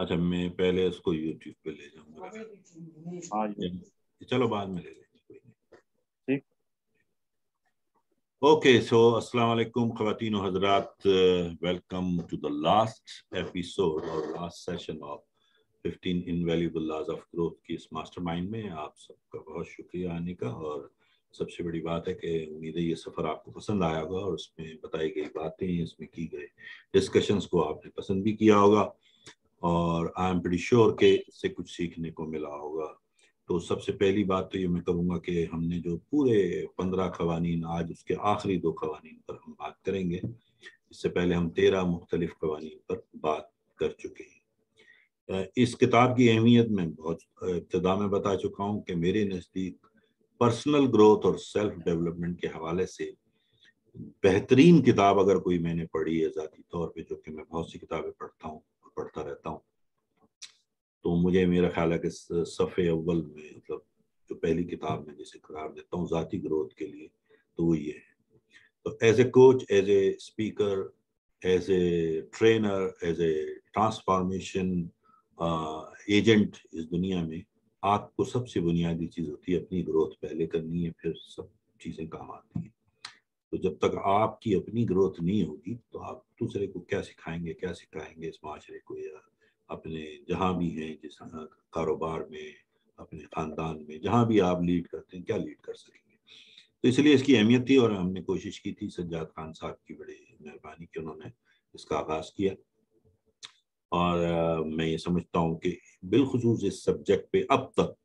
अच्छा मैं पहले उसको यूट्यूब पे ले जाऊँगा। हाँ चलो बाद में ले लेंगे ओके सो अस्सलाम वालेकुम खवातीन हजरात welcome to the last episode और last session of 15 invaluable laws of growth की इस मास्टरमाइंड में आप सबका बहुत शुक्रिया आने का और सबसे बड़ी बात है कि उम्मीद है ये सफ़र आपको पसंद आया होगा और उसमें बताई गई बातें इसमें की गई डिस्कशंस को आपने पसंद भी किया होगा। और आई एम बड़ी श्योर के इससे कुछ सीखने को मिला होगा। तो सबसे पहली बात तो ये मैं कहूँगा कि हमने जो पूरे पंद्रह कवानीन, आज उसके आखिरी दो कवानीन पर हम बात करेंगे। इससे पहले हम तेरह मुख्तलिफ़ कवानीन पर बात कर चुके हैं। इस किताब की अहमियत मैं बहुत इब्तदा में बता चुका हूँ कि मेरे नज़दीक पर्सनल ग्रोथ और सेल्फ डेवलपमेंट के हवाले से बेहतरीन किताब अगर कोई मैंने पढ़ी है ज़ाती तौर पे, जो कि मैं बहुत सी किताबें पढ़ता हूँ पढ़ता रहता हूँ। तो मुझे मेरा ख्याल है कि सफ़े अव्वल में मतलब जो पहली किताब में जिसे करार देता हूँ, ज़ाती ग्रोथ के लिए तो वो ये है। तो as a coach as a speaker as a trainer as a transformation agent इस दुनिया में, आपको सबसे बुनियादी चीज़ होती है अपनी ग्रोथ पहले करनी है, फिर सब चीज़ें काम आती हैं। तो जब तक आपकी अपनी ग्रोथ नहीं होगी तो आप दूसरे को क्या सिखाएँगे क्या सिखाएँगे इस माशरे को या अपने जहाँ भी हैं, जिस कारोबार में, अपने खानदान में, जहाँ भी आप लीड करते हैं, क्या लीड कर सकेंगे? तो इसलिए इसकी अहमियत थी और हमने कोशिश की थी सज्जाद खान साहब की बड़ी मेहरबानी की, उन्होंने इसका आगाज़ किया। और मैं ये समझता हूँ कि बिलखसूस इस सब्जेक्ट पे अब तक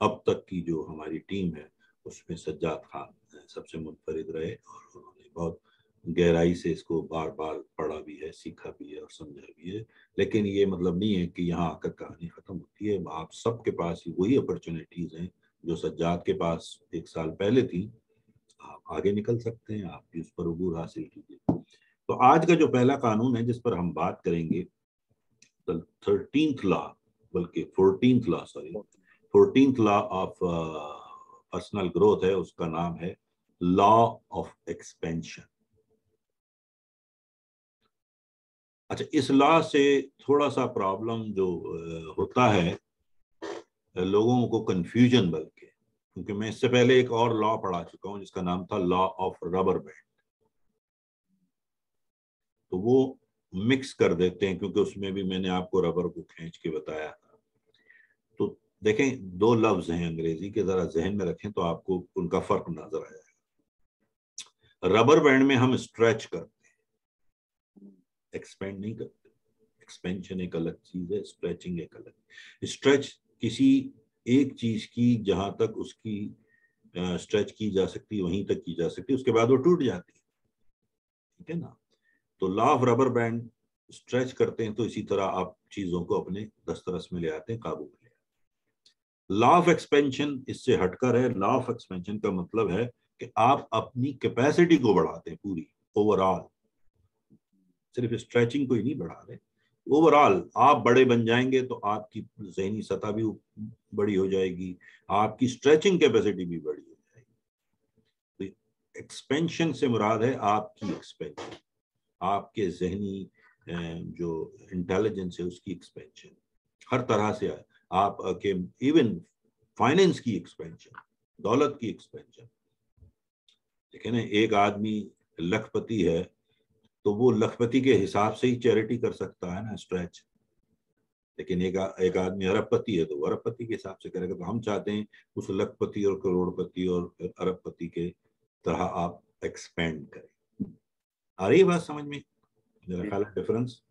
अब तक की जो हमारी टीम है, उसमें सज्जाद खान सबसे मुनफरद रहे और उन्होंने बहुत गहराई से इसको बार बार पढ़ा भी है, सीखा भी है और समझा भी है। लेकिन ये मतलब नहीं है कि यहाँ आकर कहानी ख़त्म होती है। आप सबके पास ही वही अपॉर्चुनिटीज़ हैं जो सज्जाद के पास एक साल पहले थी। आप आगे निकल सकते हैं, आप भी उस पर अबूर हासिल कीजिए। तो आज का जो पहला कानून है, जिस पर हम बात करेंगे द थर्टींथ लॉ बल्कि fourteenth law sorry fourteenth law of personal growth है, उसका नाम है लॉ ऑफ़ एक्सपेंशन अच्छा इस लॉ से थोड़ा सा प्रॉब्लम जो होता है लोगों को कंफ्यूजन बल्कि, क्योंकि मैं इससे पहले एक और लॉ पढ़ा चुका हूँ, जिसका नाम था लॉ ऑफ़ रबर बैंड तो वो मिक्स कर देते हैं, क्योंकि उसमें भी मैंने आपको रबर को खींच के बताया था। तो देखें, दो लफ्ज हैं अंग्रेज़ी के, जरा जहन में रखें तो आपको उनका फ़र्क नज़र आएगा रबर बैंड में हम स्ट्रेच करते हैं। एक्सपेंड नहीं करते। एक्सपेंशन एक अलग चीज़ है स्ट्रेचिंग एक अलग। स्ट्रेच किसी एक चीज़ की जहाँ तक उसकी स्ट्रेच की जा सकती वहीं तक की जा सकती उसके बाद वो टूट जाती है। ठीक है ना? तो law of rubber band stretch करते हैं तो इसी तरह आप चीज़ों को अपने दस्तरस में ले आते हैं, काबू में ले आते हैं। लॉ ऑफ़ एक्सपेंशन इससे हटकर है। लॉ ऑफ़ एक्सपेंशन का मतलब है कि आप अपनी कैपेसिटी को बढ़ाते हैं पूरी ओवरऑल सिर्फ़ स्ट्रेचिंग को ही नहीं बढ़ा रहे। ओवरऑल आप बड़े बन जाएँगे तो आपकी जहनी सतह भी बड़ी हो जाएगी, आपकी स्ट्रेचिंग कैपेसिटी भी बड़ी हो जाएगी। तो एक्सपेंशन से मुराद है आपकी एक्सपेंशन आपके जहनी जो इंटेलिजेंस है उसकी एक्सपेंशन हर तरह से आप के इवन फाइनेंस की एक्सपेंशन दौलत की एक्सपेंशन देखे ना एक आदमी लखपति है तो वो लखपति के हिसाब से ही चैरिटी कर सकता है ना स्ट्रेच लेकिन एक एक आदमी अरबपति है तो अरबपति के हिसाब से करेगा। तो हम चाहते हैं उस लखपति और करोड़पति और अरबपति के तरह आप एक्सपेंड करें। आ रही बात समझ में? मेरा ख्याल है डिफरेंस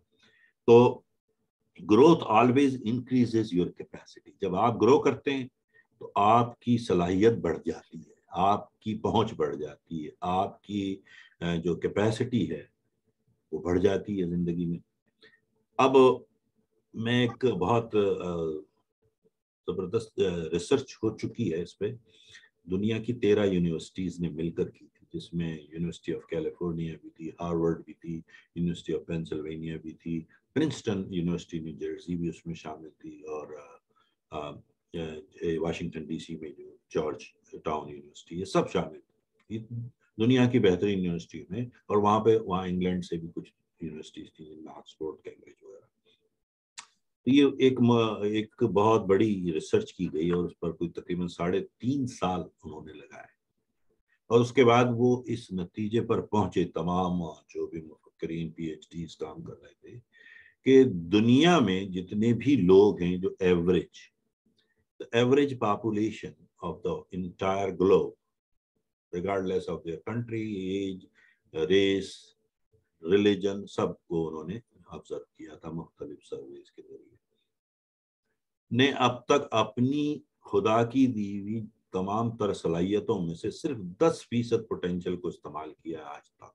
तो growth always increases your capacity जब आप ग्रो करते हैं तो आपकी सलाहियत बढ़ जाती है। आपकी पहुँच बढ़ जाती है, आपकी जो कैपेसिटी है, वो बढ़ जाती है ज़िंदगी में। अब मैं एक बहुत ज़बरदस्त रिसर्च हो चुकी है इस पर दुनिया की तेरह यूनिवर्सिटीज़ ने मिलकर की थी, जिसमें यूनिवर्सिटी ऑफ़ कैलिफ़ोर्निया भी थी हार्वर्ड भी थी यूनिवर्सिटी ऑफ़ पेंसिल्वेनिया भी थी प्रिंसटन यूनिवर्सिटी न्यू जर्सी भी उसमें शामिल थी और वाशिंगटन डीसी में जो जॉर्ज टाउन यूनिवर्सिटी, ये सब शामिल दुनिया की बेहतरीन यूनिवर्सिटी में, और वहाँ पे, वहाँ इंग्लैंड से भी कुछ यूनिवर्सिटीज थी, जिनमें ऑक्सफोर्ड, कैम्ब्रिज वगैरह। तो ये एक एक बहुत बड़ी रिसर्च की गई, और उस पर कोई तकरीबन साढ़े तीन साल उन्होंने लगाए। और उसके बाद वो इस नतीजे पर पहुँचे, तमाम जो भी मुफक्रीन पीएचडी काम कर रहे थे, कि दुनिया में जितने भी लोग हैं, जो average average population of the entire globe regardless of their country age race religion सबको उन्होंने ऑब्ज़र्व किया था मुख्तलिफ़ सर्वेज के ज़रिए। ने अब तक अपनी खुदा की दी हुई तमाम तर सलाहियतों में से सिर्फ़ दस फ़ीसद पोटेंशियल को इस्तेमाल किया है आज तक,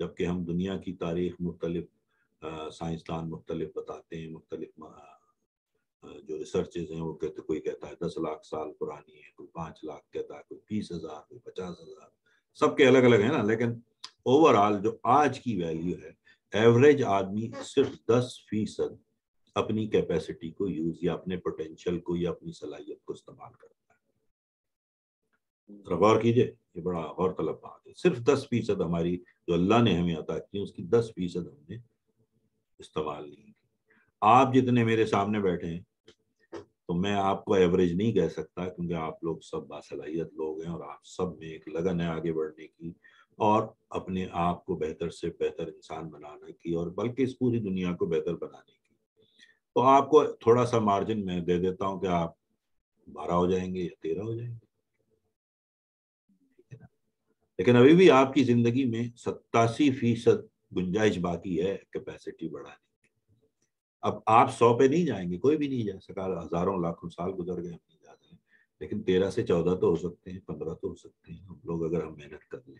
जबकि हम दुनिया की तारीख मुख्तलिफ़ साइंसदान मुख्तलिफ़ बताते हैं, मुख्तलिफ़ जो रिसर्चेज हैं, वो कहते कोई कहता है, दस लाख साल पुरानी है, कोई पाँच लाख कहता है, कोई बीस हज़ार, कोई पचास हज़ार। सबके अलग अलग है ना, लेकिन ओवरऑल जो आज की वैल्यू है एवरेज आदमी सिर्फ़ दस फ़ीसद अपनी कैपेसिटी को यूज़ या अपने पोटेंशियल को या अपनी सलाहियत को इस्तेमाल करता है। गौर कीजिए, ये बड़ा गौर तलब बात है। सिर्फ़ दस फ़ीसद हमारी जो अल्लाह ने हमें अता की, उसकी दस फ़ीसद हमने इस्तेमाल नहीं की। आप जितने मेरे सामने बैठे हैं तो मैं आपको एवरेज नहीं कह सकता क्योंकि आप लोग सब बासलाहियत लोग हैं और आप सब में एक लगन है आगे बढ़ने की और अपने आप को बेहतर से बेहतर इंसान बनाने की और बल्कि इस पूरी दुनिया को बेहतर बनाने की। तो आपको थोड़ा सा मार्जिन मैं दे देता हूँ कि आप बारह हो जाएँगे या तेरह हो जाएँगे। लेकिन अभी भी आपकी ज़िंदगी में सत्तासी फ़ीसद गुंजाइश बाकी है कैपेसिटी बढ़ाने अब आप सौ पे नहीं जाएँगे, कोई भी नहीं जा सका। हज़ारों लाखों साल गुजर गए नहीं जा रहे लेकिन तेरह से चौदह तो हो सकते हैं, पंद्रह तो हो सकते हैं, हम लोग अगर हम मेहनत कर लें।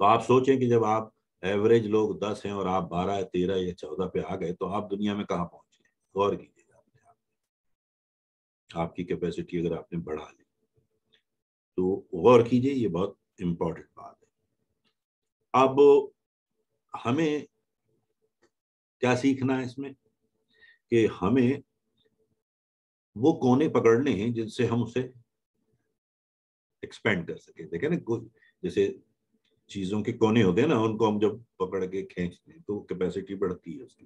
तो आप सोचें कि जब आप एवरेज लोग दस हैं और आप बारह, तेरह या चौदह पे आ गए तो आप दुनिया में कहाँ पहुँचे गौर कीजिएगा अपने आप आपकी कैपेसिटी अगर आपने बढ़ा ली। तो गौर कीजिए, ये बहुत इम्पोर्टेंट बात है। अब हमें क्या सीखना है इसमें? कि हमें वो कोने पकड़ने हैं जिनसे हम उसे एक्सपेंड कर सके। देखे ना जैसे चीज़ों के कोने होते हैं ना, उनको हम जब पकड़ के खींचते हैं तो कैपेसिटी बढ़ती है उसकी।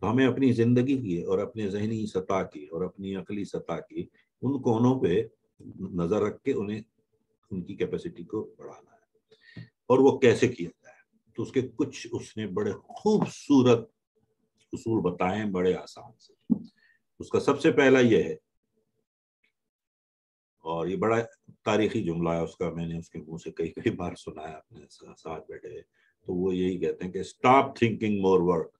तो हमें अपनी ज़िंदगी की और अपने जहनी सतह की और अपनी अकली सतह की, उन कोनों पे नज़र रख के उन्हें उनकी कैपेसिटी को बढ़ाना है। और वो कैसे किया जाए? तो उसके कुछ उसने बड़े खूबसूरत उसूल बताए बड़े आसान से। उसका सबसे पहला यह है। और ये बड़ा तारीखी जुमला है, उसका मैंने उसके मुँह से कई कई बार सुना है अपने साथ बैठे तो वो यही कहते हैं कि stop thinking more work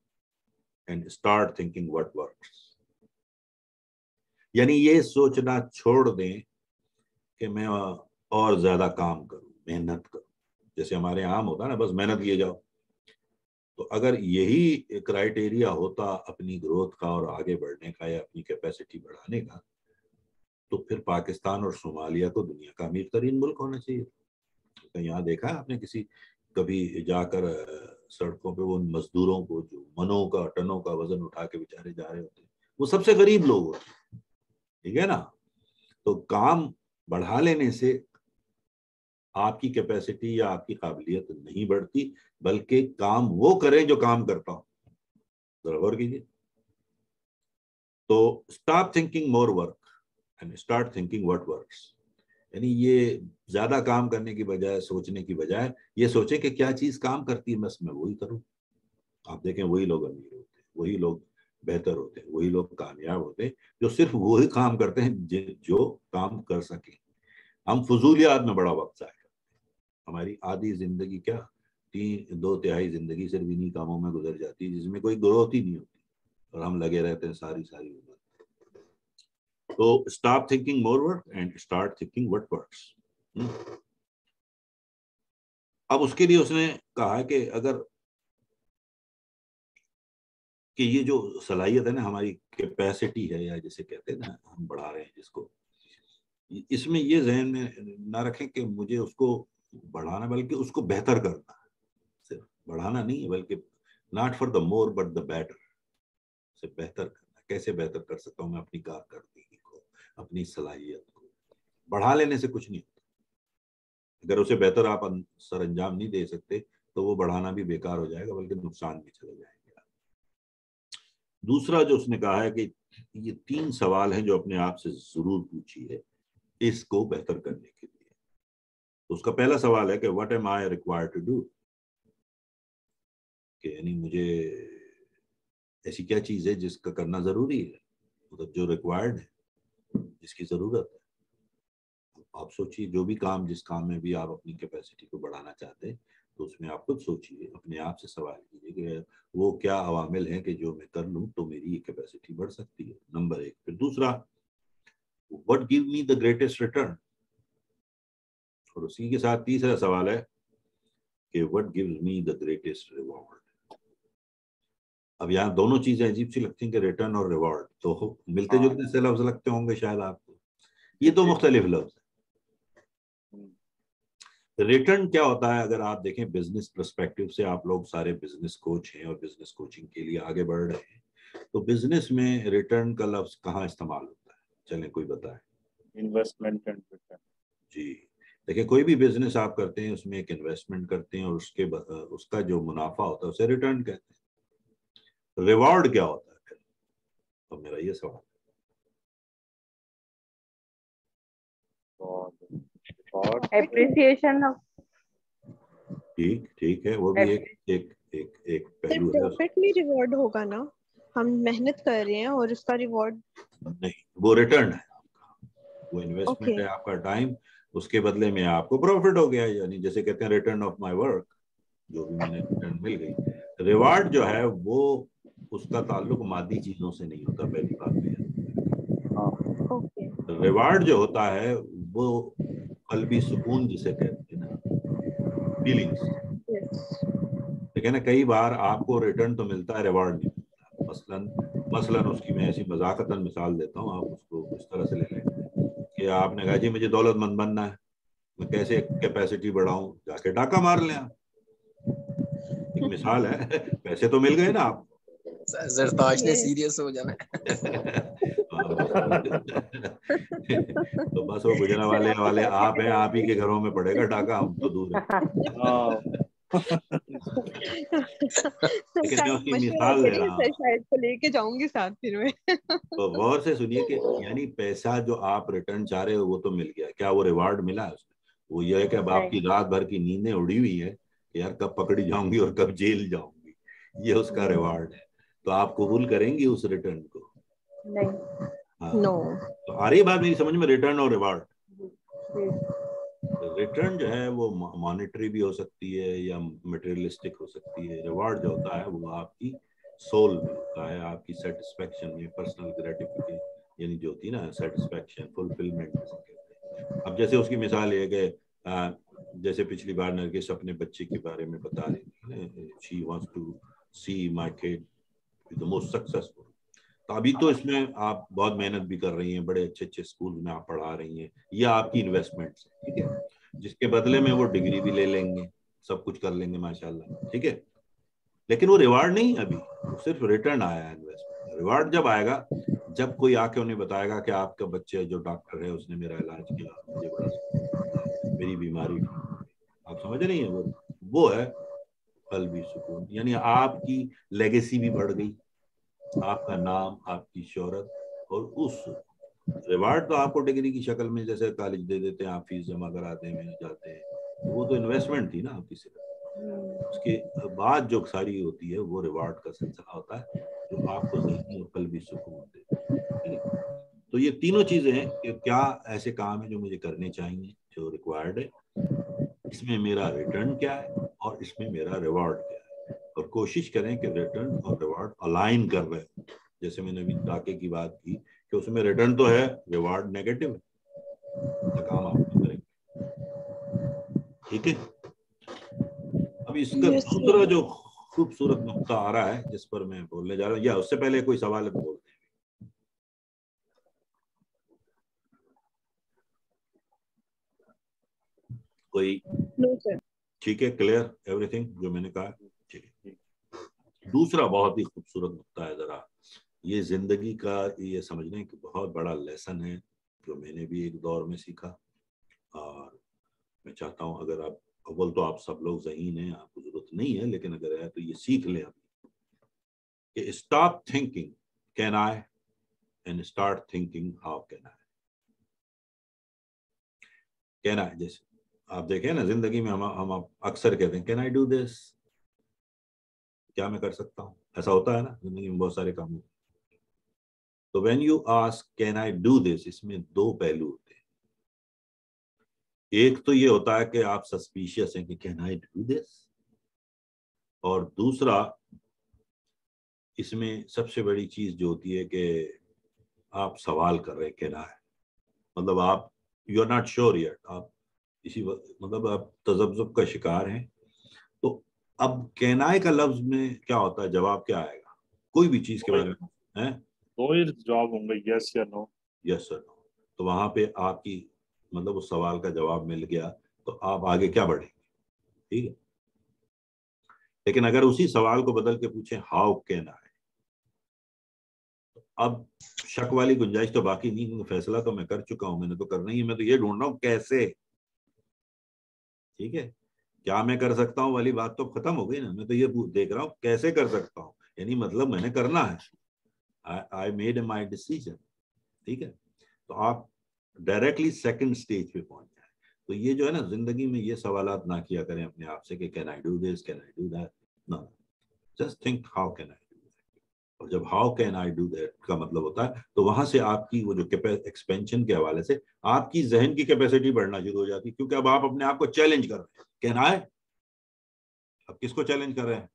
and start thinking what work यानी ये सोचना छोड़ दें कि मैं और ज़्यादा काम करूँ, मेहनत करूँ। जैसे हमारे आम होता है ना, बस मेहनत किए जाओ। तो अगर यही क्राइटेरिया होता अपनी ग्रोथ का और आगे बढ़ने का या अपनी कैपेसिटी बढ़ाने का तो फिर पाकिस्तान और सोमालिया को दुनिया का अमीर तरीन मुल्क होना चाहिए। तो यहाँ देखा है आपने किसी, कभी जाकर सड़कों पे वो मजदूरों को जो मनों का, टनों का वज़न उठा के बेचारे जा रहे होते हैं, वो सबसे गरीब लोग होते ठीक है ना? तो काम बढ़ा लेने से आपकी कैपेसिटी या आपकी काबिलियत नहीं बढ़ती, बल्कि काम वो करें जो काम करता हूँ गौर कीजिए। तो stop thinking more work and start thinking what works यानी ये ज़्यादा काम करने की बजाय, सोचने की बजाय, ये सोचे कि क्या चीज़ काम करती है, बस मैं वही करूँ। आप देखें, वही लोग अमीर होते हैं, वही लोग बेहतर होते हैं, वही लोग कामयाब होते हैं, जो सिर्फ़ वही काम करते हैं जो काम कर सके। हम फजूलियात में बड़ा वक्त जाए। हमारी आधी ज़िंदगी क्या? तीन, दो तिहाई ज़िंदगी सिर्फ़ इन्हीं कामों में गुजर जाती है, जिसमें कोई ग्रोथ ही नहीं होती और हम लगे रहते हैं सारी सारी उम्र। तो stop thinking more work and start thinking what work अब उसके लिए उसने कहा कि अगर कि ये जो सलाहियत है ना हमारी कैपेसिटी है या जिसे कहते हैं ना हम बढ़ा रहे हैं जिसको, इसमें ये जहन में ना रखें कि मुझे उसको बढ़ाना, बल्कि उसको बेहतर करना है। सिर्फ़ बढ़ाना नहीं है, बल्कि not for the more but the better से बेहतर करना कैसे बेहतर कर सकता हूँ मैं अपनी कारकर्दगी को, अपनी सलाहियत को? बढ़ा लेने से कुछ नहीं होता। अगर उसे बेहतर आप सर अंजाम नहीं दे सकते तो वो बढ़ाना भी बेकार हो जाएगा, बल्कि नुकसान भी चले जाएँगे। दूसरा जो उसने कहा है कि ये तीन सवाल हैं जो अपने आप से ज़रूर पूछिए, इसको बेहतर करने के लिए। तो उसका पहला सवाल है कि what am I required to do कि यानी मुझे ऐसी क्या चीज़ है जिसका करना ज़रूरी है? मतलब जो रिक्वायर्ड है, जिसकी ज़रूरत है। आप सोचिए, जो भी काम, जिस काम में भी आप अपनी कैपेसिटी को बढ़ाना चाहते हैं तो उसमें आप खुद सोचिए, अपने आप से सवाल कीजिए कि वो क्या अवामिल हैं कि जो मैं कर लूँ तो मेरी ये कैपेसिटी बढ़ सकती है? नंबर एक। फिर दूसरा what give me the greatest return और उसी के साथ तीसरा सवाल है कि what gives me the greatest reward अब यहाँ दोनों चीज़ें अजीब सी लगती हैं कि रिटर्न और रिवॉर्ड तो मिलते हाँ। जुलते से लफ्ज लगते होंगे शायद आपको। ये तो मुख्तलिफ़ लफ्ज रिटर्न क्या होता है? अगर आप देखें बिज़नेस परस्पेक्टिव से आप लोग सारे बिज़नेस कोच हैं और बिज़नेस कोचिंग के लिए आगे बढ़ रहे हैं तो बिज़नेस में रिटर्न का लफ्ज कहाँ इस्तेमाल होता है? चलें कोई बताए। इन्वेस्टमेंट एंड रिटर्न जी। देखिए कोई भी बिज़नेस आप करते हैं उसमें एक इन्वेस्टमेंट करते हैं और उसके उसका जो मुनाफा होता है उसे रिटर्न कहते हैं। रिवॉर्ड क्या होता है फिर? तो मेरा ये सवाल एप्रिसिएशन ठीक ठीक है वो भी एक एक एक एक पहलू है। परफेक्टली रिवॉर्ड होगा ना? हम मेहनत कर रहे हैं और उसका रिवॉर्ड नहीं वो रिटर्न है वो इन्वेस्टमेंट okay. है आपका टाइम उसके बदले में आपको प्रॉफिट हो गया यानी जैसे कहते हैं रिटर्न ऑफ़ माय वर्क जो भी मैंने रिटर्न मिल गई रिवार्ड जो है वो उसका ताल्लुक मादी चीज़ों से नहीं होता पहली बात में रिवार्ड जो होता है वो कलबी सुकून जिसे कहते हैं ना फीलिंग्स ठीक है ना कई बार आपको रिटर्न तो मिलता है रिवार्ड नहीं मिलता। मसलन मसलन उसकी मैं ऐसी मजाकतन मिसाल देता हूँ आप उसको इस तरह से ले लें। कि आपने कहा जी मुझे दौलतमंद बनना है। मैं कैसे कैपेसिटी बढ़ाऊं? जाके डाका मार लें एक मिसाल है। पैसे तो मिल गए ना आप। जरताज ने सीरियस हो जाना। तो बस वो गुजरा वाले वाले आप हैं आप ही के घरों में पड़ेगा डाका हम तो दूर है। मिसाल दे रहा शायद को लेके जाऊँगी साथ फिर में। तो गौर से सुनिए कि यानी पैसा जो आप रिटर्न चाह रहे हो वो तो मिल गया। क्या वो रिवार्ड मिला है उसमें? वो ये है कि अब आपकी रात भर की नींदें उड़ी हुई है यार कब पकड़ी जाऊँगी और कब जेल जाऊँगी। ये उसका रिवार्ड है। तो आप कबूल करेंगी उस रिटर्न को? नहीं। हाँ। नो तो आ रही बात मेरी समझ में? रिटर्न और रिवार्ड रिटर्न जो है वो मॉनिटरी भी हो सकती है या मटेरियलिस्टिक हो सकती है। रिवार्ड जो होता है वो आपकी सोल में होता है, आपकी सेटिस्फेक्शन में पर्सनल ग्रेटिफिकेशन यानी जो होती है ना सेटिस्फेक्शन फुलफिलमेंट अब जैसे उसकी मिसाल ये कि जैसे पिछली बार नरगिस अपने बच्चे के बारे में बता रही थी she wants to see my kid the most successful तो अभी तो इसमें आप बहुत मेहनत भी कर रही हैं बड़े अच्छे अच्छे स्कूल में आप पढ़ा रही हैं। ये आपकी इन्वेस्टमेंट है ठीक है? जिसके बदले में वो डिग्री भी ले लेंगे सब कुछ कर लेंगे माशाल्लाह ठीक है? लेकिन वो रिवार्ड नहीं अभी वो सिर्फ़ रिटर्न आया है इन्वेस्टमेंट रिवार्ड जब आएगा जब कोई आके उन्हें बताएगा कि आपका बच्चे जो डॉक्टर है उसने मेरा इलाज किया मुझे बड़ा मेरी बीमारी आप समझ रही हैं? वो वो है फल भी सुकून यानी आपकी लेगेसी भी बढ़ गई। आपका नाम आपकी शोहरत और उस रिवार्ड तो आपको डिग्री की शक्ल में जैसे कॉलेज दे देते हैं आप फ़ीस जमा कराते हैं मिल जाते हैं। तो वो तो इन्वेस्टमेंट थी ना आपकी सिर्फ़। उसके बाद जो सारी होती है वो रिवार्ड का सिलसिला होता है जो आपको जहनी और कल भी सुकून देते तो ये तीनों चीज़ें हैं कि क्या ऐसे काम है जो मुझे करने चाहिए जो रिक्वायर्ड है। इसमें मेरा रिटर्न क्या है और इसमें मेरा रिवार्ड क्या है? और कोशिश करें कि रिटर्न और रिवार्ड अलाइन कर रहे हैं। जैसे मैंने अभी डाके की बात की कि उसमें रिटर्न तो है रिवार्ड नेगेटिव है। तो काम आप करेंगे। ठीक है? अब इसका दूसरा जो खूबसूरत नुकता आ रहा है जिस पर मैं बोलने जा रहा हूँ या उससे पहले कोई सवाल है तो बोलते हैं कोई? ठीक है क्लियर एवरीथिंग जो मैंने कहा? दूसरा बहुत ही खूबसूरत नुकता है जरा। ये ज़िंदगी का, ये समझने की बहुत बड़ा लेसन है, जो मैंने भी एक दौर में सीखा। और मैं चाहता हूँ अगर आप, अव्वल तो आप सब लोग जहीन हैं, आपको ज़रूरत नहीं है, लेकिन अगर है तो ये सीख लें अभी कि stop thinking can I and start thinking how can I can I जैसे आप देखें ना, ज़िंदगी में हम हम अक्सर कहते हैं कैन आई डू दिस क्या मैं कर सकता हूँ? ऐसा होता है ना ज़िंदगी में बहुत सारे काम होते तो when you ask can I do this इसमें दो पहलू होते हैं। एक तो ये होता है कि आप सस्पिशियस हैं कि कैन आई डू दिस और दूसरा, इसमें सबसे बड़ी चीज़ जो होती है कि आप सवाल कर रहे हैं कैन आई मतलब आप you are not sure yet आप इसी मतलब आप तजब्जुब का शिकार हैं। अब कैनाय का लफ्ज में क्या होता है? जवाब क्या आएगा? कोई भी चीज़ के बारे में है? दो ही जवाब होंगे यस या नो यस सर नो तो वहाँ पे आपकी मतलब उस सवाल का जवाब मिल गया तो आप आगे क्या बढ़ेंगे? ठीक है? लेकिन अगर उसी सवाल को बदल के पूछे हाउ कैन आई अब शक वाली गुंजाइश तो बाकी नहीं क्योंकि फैसला तो मैं कर चुका हूँ मैंने तो करना ही है मैं तो ये ढूंढ रहा हूँ कैसे? ठीक है? क्या मैं कर सकता हूँ वाली बात तो खत्म हो गई ना। मैं तो ये देख रहा हूँ, कैसे कर सकता हूँ? यानी मतलब मैंने करना है। आई मेड माई डिसीज़न ठीक है? तो आप डायरेक्टली सेकेंड स्टेज पे पहुँच जाए। तो ये जो है ना, ज़िंदगी में ये सवाल ना किया करें अपने आप से can I do this can I do that no just think how can I और जब how can I do that का मतलब होता है तो वहाँ से आपकी वो जो एक्सपेंशन के हवाले से आपकी जहन की कैपेसिटी बढ़ना शुरू हो जाती है, क्योंकि अब आप अपने आप को चैलेंज कर रहे हैं। कैन आई अब किसको चैलेंज कर रहे हैं?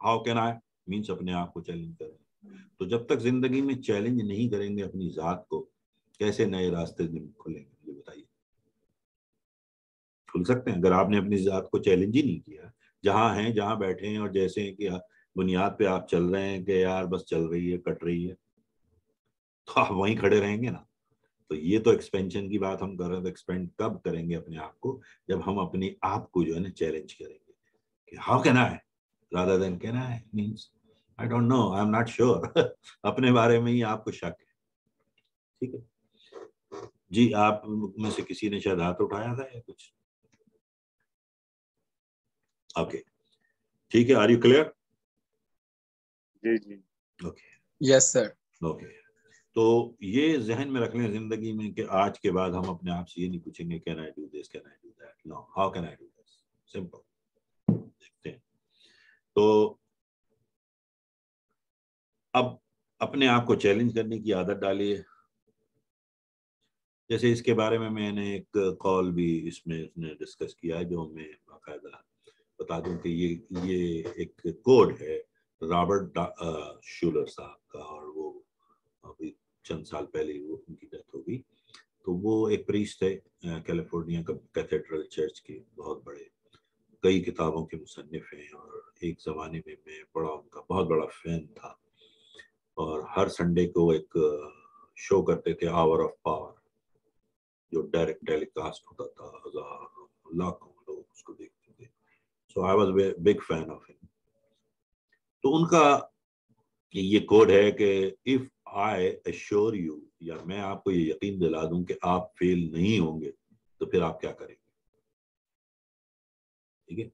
हाउ कैन आई मीन्स अपने आप को चैलेंज कर रहे हैं। तो जब तक ज़िंदगी में चैलेंज नहीं करेंगे अपनी जात को, कैसे नए रास्ते खुलेंगे, मुझे बताइए। खुल सकते हैं, अगर आपने अपनी जात को चैलेंज ही नहीं किया, जहाँ हैं, जहाँ बैठे हैं और जैसे हैं कि बुनियाद पे आप चल रहे हैं कि यार बस चल रही है, कट रही है। तो आप वहीं खड़े रहेंगे ना। तो ये तो एक्सपेंशन की बात हम कर रहे हैं तो एक्सपेंड कब करेंगे अपने आप को? जब हम अपने आप को जो है ना चैलेंज करेंगे। कि how can I rather than can I means I don't know I am not sure अपने बारे में ही आपको शक है। ठीक है? जी, आप में से किसी ने शायद हाथ उठाया था या कुछ? ओके ठीक है आर यू क्लियर जी जी। ओके यस सर ओके तो ये जहन में रख लें ज़िंदगी में कि आज के बाद हम अपने आप से ये नहीं पूछेंगे can I do this can I do that no how can I do this simple देखते हैं। तो अब अपने आप को चैलेंज करने की आदत डालिए। जैसे इसके बारे में मैंने एक कॉल भी इसमें इसने डिस्कस किया है जो मैं बाकायदा बता दूँ कि ये ये एक कोड है। रॉबर्ट शूलर साहब का और वो अभी चंद साल पहले वो उनकी डेथ हो गई। तो वो एक प्रीस थे कैलिफ़ोर्निया का कैथेड्रल चर्च के बहुत बड़े, कई किताबों के मुसनफ़ हैं और एक ज़माने में मैं बड़ा उनका बहुत बड़ा फ़ैन था। और हर संडे को एक शो करते थे आवर ऑफ़ पावर जो डायरेक्ट टेलीकास्ट होता था लाखों लोग उसको देखते थे। So I was big fan of him तो उनका ये कोड है कि इफ़ आई अश्योर यू या मैं आपको ये यकीन दिला दूँ कि आप फेल नहीं होंगे तो फिर आप क्या करेंगे? ठीक है?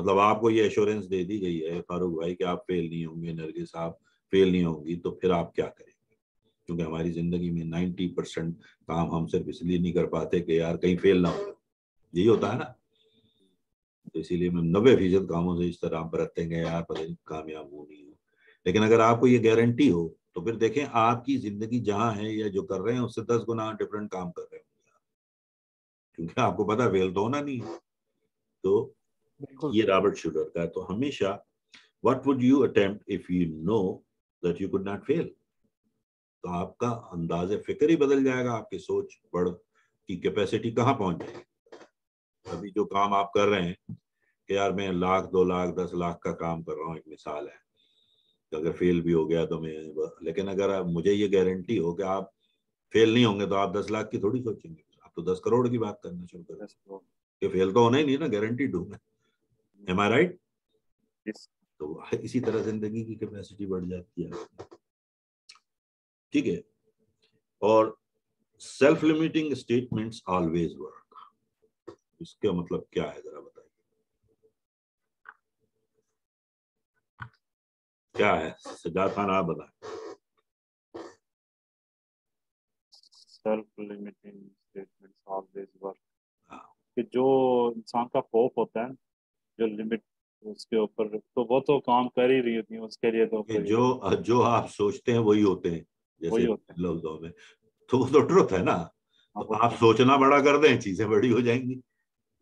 मतलब आपको ये एश्योरेंस दे दी गई है, फारूक भाई, कि आप फेल नहीं होंगे, नरगिस, आप फेल नहीं होंगी तो फिर आप क्या करेंगे? क्योंकि हमारी ज़िंदगी में 90 परसेंट काम हम सिर्फ़ इसलिए नहीं कर पाते कि यार कहीं फेल ना हो। यही होता है ना? तो इसीलिए मैं नब्बे फ़ीसद कामों से इस तरह बरतते हैं यार पता नहीं कामयाब हो नहीं हो। लेकिन अगर आपको ये गारंटी हो तो फिर देखें आपकी ज़िंदगी जहाँ है या जो कर रहे हैं उससे दस गुना डिफरेंट काम कर रहे होंगे क्योंकि आपको पता फेल तो होना नहीं है। तो ये रॉबर्ट शुगर का है तो हमेशा what would you attempt if you know that you could not fail तो आपका अंदाज फ़िक्र ही बदल जाएगा आपकी सोच बढ़ की कैपेसिटी कहाँ पहुँच जाएगी? अभी जो काम आप कर रहे हैं कि यार मैं लाख दो लाख दस लाख का काम कर रहा हूँ एक मिसाल है। तो अगर फेल भी हो गया तो मैं लेकिन अगर आप मुझे ये गारंटी हो कि आप फेल नहीं होंगे तो आप दस लाख की थोड़ी सोचेंगे। आप तो दस करोड़ की बात करना शुरू करें कि फेल तो होना ही नहीं ना गारंटी डू मैं एम आई राइट तो इसी तरह ज़िंदगी की कैपेसिटी बढ़ जाती है। ठीक है। और self limiting statements always work इसका मतलब क्या है जरा बताइए क्या है? सजाद खान आप बताएँ। कि जो इंसान का होप होता है जो लिमिट उसके ऊपर तो वो तो काम कर ही रही होती है उसके लिए तो जो जो आप सोचते हैं वही होते हैं जैसे लफ्जों में। तो वो तो ट्रुथ है ना। हाँ, तो आप तो- सोचना बड़ा कर दें चीज़ें बड़ी हो जाएँगी।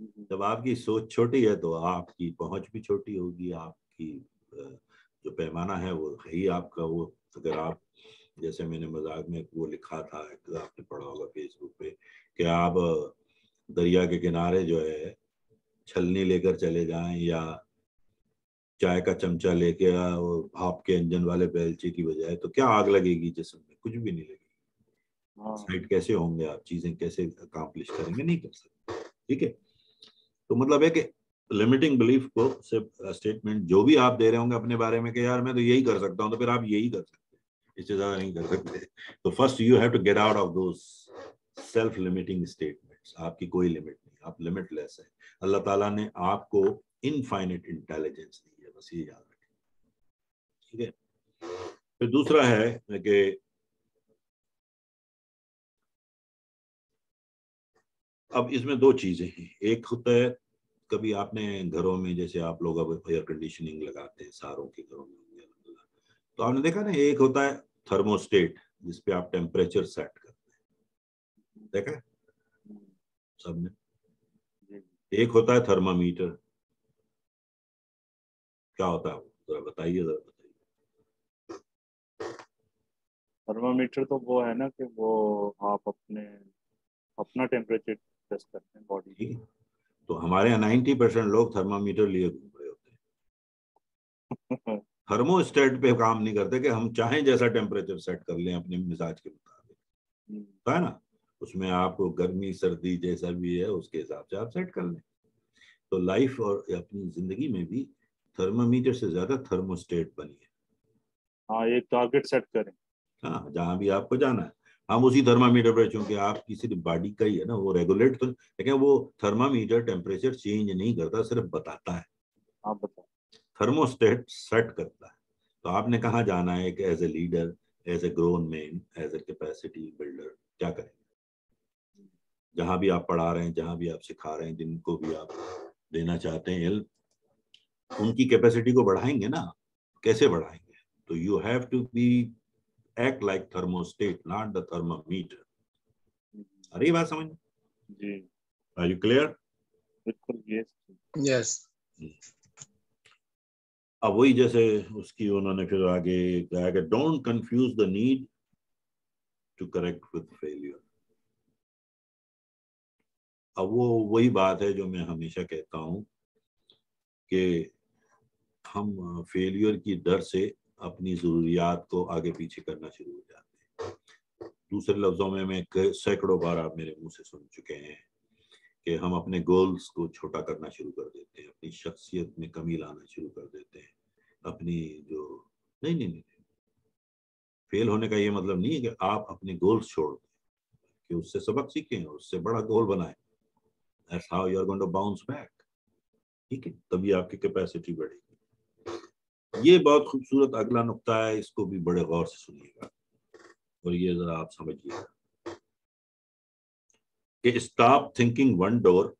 हम्म, जब आपकी सोच छोटी है तो आपकी पहुँच भी छोटी होगी आपकी जो पैमाना है वो है ही आपका वो। अगर आप जैसे मैंने मज़ाक में वो लिखा था आपने पढ़ा होगा फेसबुक पे कि आप दरिया के किनारे जो है छलनी लेकर चले जाएँ या चाय का चमचा लेके भाप के इंजन वाले बेलचे की बजाय तो क्या आग लगेगी जिसम? में कुछ भी नहीं लगेगी। हाँ। साइड कैसे होंगे आप? चीज़ें कैसे अकाम्प्लिश करेंगे? नहीं कर सकते। ठीक है? तो मतलब है कि लिमिटिंग बिलीफ को सिर्फ़ स्टेटमेंट जो भी आप दे रहे होंगे अपने बारे में कि यार मैं तो यही कर सकता हूँ तो फिर आप यही कर सकते हैं। इससे ज़्यादा नहीं कर सकते। तो first you have to get out of those self limiting statements आपकी कोई लिमिट नहीं, आप लिमिटलेस है। अल्लाह ताला ने आपको इनफाइनेट इंटेलिजेंस दी है, बस ये याद रखें। ठीक है? फिर दूसरा है कि अब इसमें दो चीज़ें हैं। एक होता है कभी आपने घरों में जैसे आप लोग अब एयर कंडीशनिंग लगाते हैं सारों के घरों में। तो आपने देखा ना एक होता है थर्मोस्टेट जिसपे आप टेम्परेचर सेट करते हैं। देखा है? सबने। एक होता है थर्मामीटर क्या होता है जरा बताइए जरा बताइए। थर्मामीटर तो वो है ना कि वो आप अपने अपना टेम्परेचर टेस्ट करते हैं बॉडी तो हमारे यहाँ नाइन्टी परसेंट लोग थर्मामीटर लिए घूम रहे होते हैं। थर्मोस्टेट पे काम नहीं करते कि हम चाहें जैसा टेम्परेचर सेट कर लें अपने मिजाज के मुताबिक। होता है ना? उसमें आपको गर्मी सर्दी जैसा भी है उसके हिसाब से आप सेट कर लें। तो लाइफ और अपनी ज़िंदगी में भी थर्मामीटर से ज़्यादा थर्मोस्टेट बनी है। हाँ एक टारगेट सेट करें। हाँ जहाँ भी आपको जाना है। हम उसी थर्मामीटर पर चूँकि आपकी सिर्फ़ बॉडी का ही है ना वो रेगुलेट तो लेकिन वो थर्मामीटर टेम्परेचर चेंज नहीं करता सिर्फ़ बताता है। आप बताओ थर्मोस्टेट सेट करता है। तो आपने कहा जाना है कि as a leader as a grown man as a capacity builder क्या करेंगे? जहाँ भी आप पढ़ा रहे हैं जहाँ भी आप सिखा रहे हैं जिनको भी आप देना चाहते हैं हेल्प उनकी कैपेसिटी को बढ़ाएँगे ना? कैसे बढ़ाएँगे? तो you have to be act like thermostat not the thermometer आ रही है बात समझ जी। आर यू क्लियर बिल्कुल यस अब वही जैसे उसकी उन्होंने फिर आगे कहा कि don't confuse the need to correct with failure अब वो वही बात है जो मैं हमेशा कहता हूँ कि हम फेलियर की डर से अपनी जरूरियात को आगे पीछे करना शुरू हो जाते हैं। दूसरे लफ्जों में मैं सैकड़ों बार आप मेरे मुँह से सुन चुके हैं कि हम अपने गोल्स को छोटा करना शुरू कर देते हैं, अपनी शख्सियत में कमी लाना शुरू कर देते हैं, अपनी जो, नहीं नहीं नहीं फेल होने का ये मतलब नहीं है कि आप अपने गोल्स छोड़ दें, कि उससे सबक सीखें और उससे बड़ा गोल बनाएँ। How you are going to bounce back ठीक है, तभी आपकी कैपेसिटी बढ़ेगी। ये बहुत खूबसूरत अगला नुकता है, इसको भी बड़े गौर से सुनिएगा और ये जरा आप समझिएगा कि stop thinking one door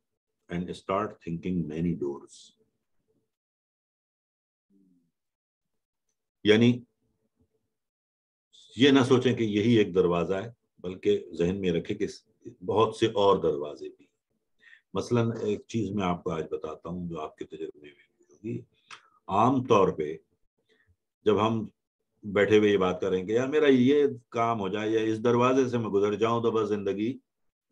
and start thinking many doors यानी ये ना सोचें कि यही एक दरवाज़ा है, बल्कि जहन में रखें कि बहुत से और दरवाजे भी मसलन एक चीज़ मैं आपको आज बताता हूँ जो आपके तजुर्बे में होगी। आम तौर पे जब हम बैठे हुए ये बात करेंगे, यार, मेरा ये काम हो जाए या इस दरवाजे से मैं गुजर जाऊँ तो बस ज़िंदगी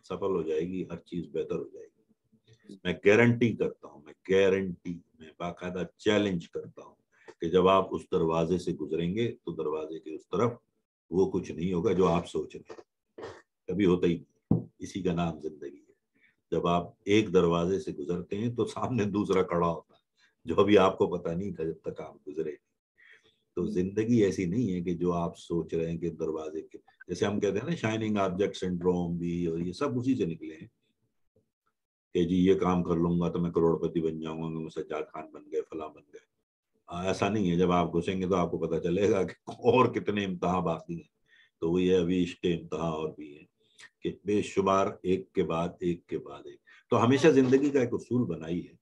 सफल हो जाएगी, हर चीज़ बेहतर हो जाएगी। मैं गारंटी करता हूँ, मैं गारंटी मैं बाकायदा चैलेंज करता हूँ कि जब आप उस दरवाजे से गुजरेंगे तो दरवाजे के उस तरफ़ वो कुछ नहीं होगा जो आप सोच रहे कभी होता ही नहीं। इसी का नाम ज़िंदगी है। जब आप एक दरवाजे से गुजरते हैं तो सामने दूसरा कड़ा होता है। जो अभी आपको पता नहीं था जब तक आप गुजरे तो ज़िंदगी ऐसी नहीं है कि जो आप सोच रहे हैं कि दरवाजे के जैसे हम कहते हैं ना शाइनिंग ऑब्जेक्ट सिंड्रोम भी और ये सब उसी से निकले हैं। कि जी ये काम कर लूँगा तो मैं करोड़पति बन जाऊँगा मैं सज्जाद खान बन गए फला बन गए। ऐसा नहीं है जब आप घुसेंगे तो आपको पता चलेगा कि और कितने इम्तहा बाकी हैं। तो वो ये अभी इसके इम्तहा और भी है कि बेशुमार एक के बाद एक के बाद एक। तो हमेशा ज़िंदगी का एक उसूल बनाई है।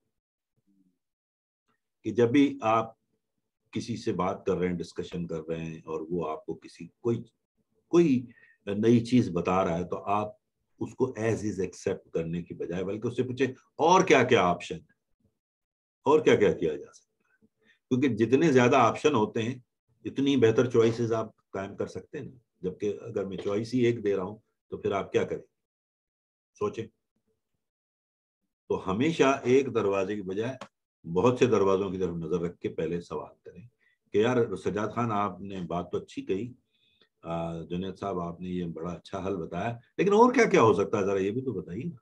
कि जब भी आप किसी से बात कर रहे हैं डिस्कशन कर रहे हैं और वो आपको किसी, कोई कोई नई चीज़ बता रहा है तो आप उसको एज इज़ एक्सेप्ट करने की बजाय बल्कि उससे पूछे, और क्या क्या ऑप्शन है? और क्या क्या किया जा सकता है? क्योंकि जितने ज़्यादा ऑप्शन होते हैं, इतनी बेहतर चॉइसेस आप कायम कर सकते हैं जबकि अगर मैं चॉइस ही एक दे रहा हूँ तो फिर आप क्या करें सोचें। तो हमेशा एक दरवाजे की बजाय बहुत से दरवाजों की तरफ़ नज़र रख के पहले सवाल करें कि यार, सजाद खान, आपने बात तो अच्छी कही। जुनेद साहब, आपने ये बड़ा अच्छा हल बताया। लेकिन और क्या क्या हो सकता है? जरा ये भी तो बताइए ना।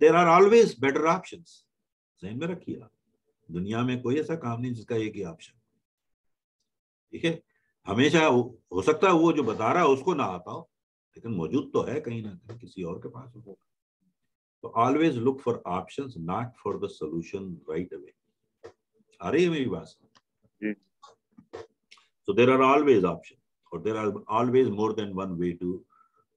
There are always better option जहन में रखिए आप। दुनिया में कोई ऐसा काम नहीं जिसका एक ही ऑप्शन ठीक है? हमेशा हो सकता है वो जो बता रहा है उसको ना आता हो लेकिन मौजूद तो है कहीं ना कहीं, किसी और के पास हो तो always look for options not for the solution right away आ रही है मेरी बात so there are always options or there are always more than one way to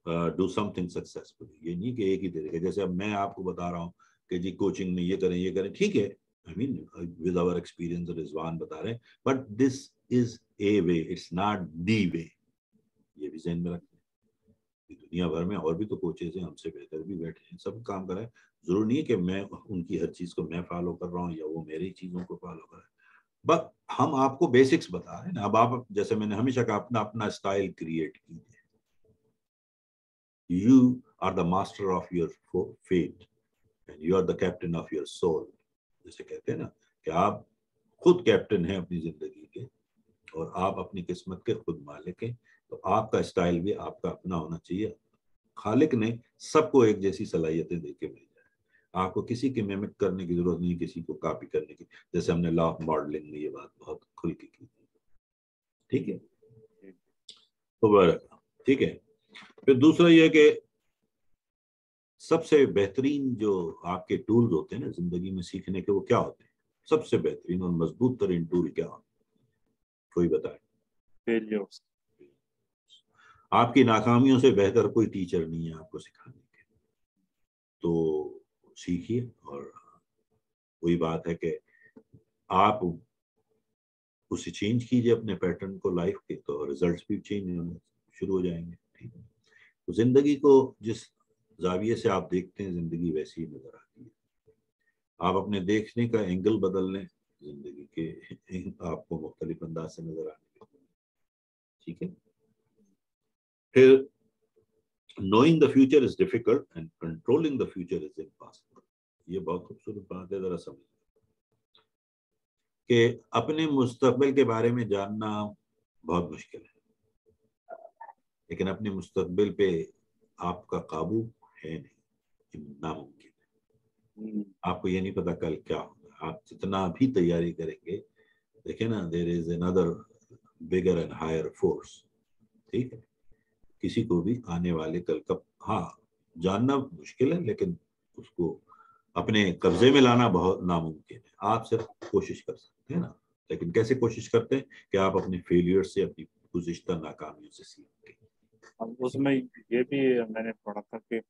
uh, do something successfully. ये नहीं कि एक ही तरीके जैसे अब मैं आपको बता रहा हूँ कि जी कोचिंग में ये करें ये करें। ठीक है। I mean with our experience Rizwan बता रहे हैं। But this is a way it's not the way ये भी जहन में रखते हैं दुनिया भर में और भी तो कोचेज हैं, हमसे बेहतर भी बैठे हैं, सब काम कर रहे हैं। ज़रूर नहीं है कि मैं उनकी हर चीज़ को मैं फॉलो कर रहा हूँ या वो मेरी चीज़ों को फॉलो कर रहे हैं। बट हम आपको बेसिक्स बता रहे हैं ना, अब आप, जैसे मैंने हमेशा कहा, अपना अपना स्टाइल क्रिएट कीजिए। You are the master of your fate and you are the captain of your soul जैसे कहते हैं ना कि आप खुद कैप्टन हैं अपनी ज़िंदगी के और आप अपनी किस्मत के खुद मालिक हैं। तो आपका स्टाइल भी आपका अपना होना चाहिए। खालिक ने सबको एक जैसी सलाहियतें दे के भेजा है आपको किसी की मेहनत करने की ज़रूरत नहीं, किसी को कॉपी करने की। जैसे हमने लॉ मॉडलिंग में ये बात बहुत खुल के की ठीक है? तो ठीक है? फिर दूसरा यह कि सबसे बेहतरीन जो आपके टूल्स होते हैं ना, ज़िंदगी में सीखने के, वो क्या होते हैं? सबसे बेहतरीन और मज़बूत तरीन टूल क्या होते हैं? कोई बताए? आपकी नाकामियों से बेहतर कोई टीचर नहीं है आपको सिखाने के तो सीखिए और वही बात है कि आप उसे चेंज कीजिए अपने पैटर्न को लाइफ के तो रिजल्ट्स भी चेंज होने शुरू हो जाएँगे, ठीक है? तो ज़िंदगी को जिस जाविये से आप देखते हैं, ज़िंदगी वैसी ही नज़र आती है। आप अपने देखने का एंगल बदल लें, ज़िंदगी के आपको मुख्तलिफ़ अंदाज से नज़र आने ठीक है? फिर knowing the future is difficult and controlling the future is impossible. ये बहुत खूबसूरत बात है जरा समझ कि अपने मुस्तकबिल के बारे में जानना बहुत मुश्किल है। लेकिन अपने मुस्तकबिल पे आपका काबू है नहीं नामुमकिन है। हम्म। आपको ये नहीं पता कल क्या होगा। आप जितना भी तैयारी करेंगे देखे ना there is another bigger and higher force ठीक है? किसी को भी आने वाले कल का हाँ जानना मुश्किल है लेकिन उसको अपने कब्जे में लाना बहुत नामुमकिन है। आप सिर्फ़ कोशिश कर सकते हैं ना लेकिन कैसे कोशिश करते हैं कि आप अपने फेलियर से अपनी गुजश्ता नाकामियों से सीखें उसमें ये भी मैंने पढ़ा था कि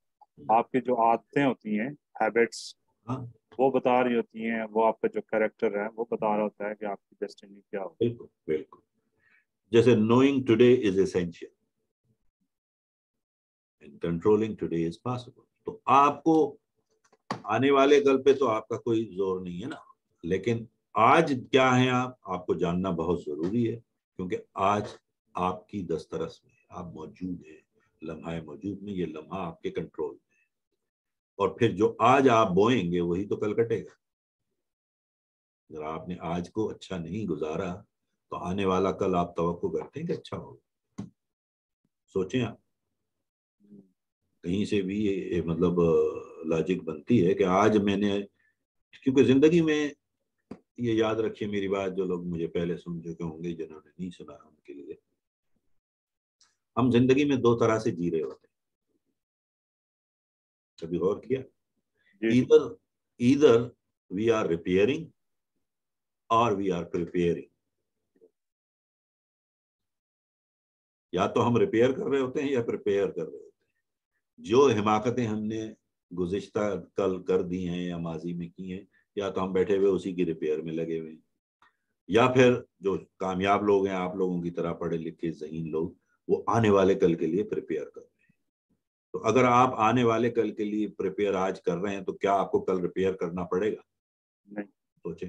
आपकी जो आदतें होती हैं हैबिट्स हाँ। वो बता रही होती हैं वो आपका जो करेक्टर है वो बता रहा होता है कि आपकी डेस्टिनी क्या हो। बिल्कुल बिल्कुल। जैसे knowing today is essential and controlling today is possible तो आपको आने वाले कल पे तो आपका कोई ज़ोर नहीं है ना। लेकिन आज क्या है आप, आपको जानना बहुत ज़रूरी है, क्योंकि आज आपकी दस्तरस में, आप मौजूद है, लम्हा मौजूद में ये लम्हा आपके कंट्रोल में और फिर जो आज आप बोएँगे, वही तो कल कटेगा। अगर आपने आज को अच्छा नहीं गुजारा तो आने वाला कल आप तो करते हैं कि अच्छा होगा। सोचें आप। कहीं से भी ये मतलब लॉजिक बनती है कि आज मैंने क्योंकि ज़िंदगी में ये याद रखिए मेरी बात जो लोग मुझे पहले सुन चुके होंगे जिन्होंने नहीं सुना उनके लिए। हम ज़िंदगी में दो तरह से जी रहे होते हैं। कभी गौर किया? इधर इधर वी आर रिपेयरिंग और वी आर प्रिपेयरिंग या तो हम रिपेयर कर रहे होते हैं या प्रिपेयर कर रहे होते हैं। जो हिमाकतें हमने गुज्त कल कर दी हैं या माजी में की हैं या तो हम बैठे हुए उसी की रिपेयर में लगे हुए हैं या फिर जो कामयाब लोग हैं आप लोगों की तरह पढ़े लिखे जहीन लोग वो आने वाले कल के लिए प्रिपेयर कर रहे हैं। तो अगर आप आने वाले कल के लिए प्रिपेयर आज कर रहे हैं तो क्या आपको कल रिपेयर करना पड़ेगा? सोचे।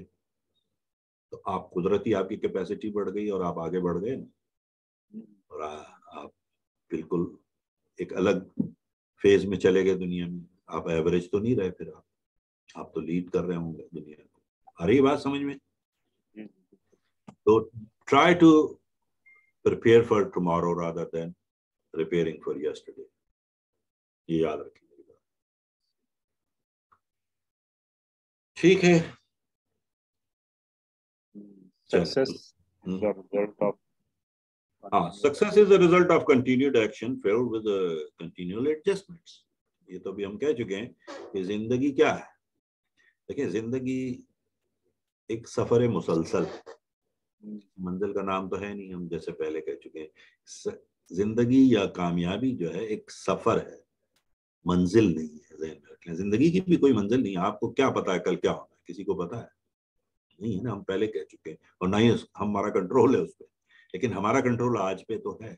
तो आप कुदरती आपकी कैपेसिटी बढ़ गई और आप आगे बढ़ गए ना? और आ, आप बिल्कुल एक अलग फ़ेज़ में चले गए दुनिया में। आप एवरेज तो नहीं रहे फिर आप। आप तो लीड कर रहे होंगे दुनिया को। आ रही बात समझ में? तो try to prepare for tomorrow rather than preparing for yesterday ये याद रखिए ठीक है। सक्सेस रिज़ल्ट ऑफ़ हाँ success is the result of continued action fuelled with continual adjustments ये तो अभी हम कह चुके हैं कि ज़िंदगी क्या है? देखिए, ज़िंदगी एक सफ़र है मुसलसल। मंजिल का नाम तो है नहीं, हम जैसे पहले कह चुके हैं। ज़िंदगी या कामयाबी जो है, एक सफ़र है। मंजिल नहीं है, जहन में ज़िंदगी की भी कोई मंजिल नहीं है। आपको क्या पता है, कल क्या होना है? किसी को पता है? नहीं है ना, हम पहले कह चुके हैं। और ना ही हमारा कंट्रोल है उस पर लेकिन हमारा कंट्रोल आज पे तो है।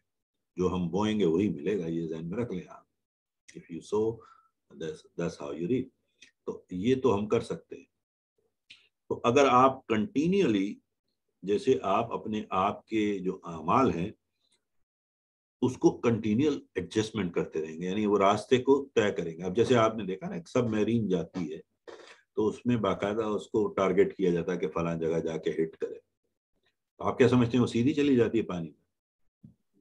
जो हम बोएँगे वही मिलेगा, ये जहन में रख लें आप। इफ़ यू सो दस हाउ यू रीड तो ये तो हम कर सकते हैं। तो अगर आप कंटिन्यूअली जैसे आप अपने आप के जो अमाल हैं, उसको कंटिन्यूअल एडजस्टमेंट करते रहेंगे, यानी वो रास्ते को तय करेंगे। अब जैसे आपने देखा ना, एक सब मैरीन जाती है तो उसमें बाकायदा उसको टारगेट किया जाता है कि फला जगह जाके हिट करे। तो आप क्या समझते हैं वो सीधी चली जाती है पानी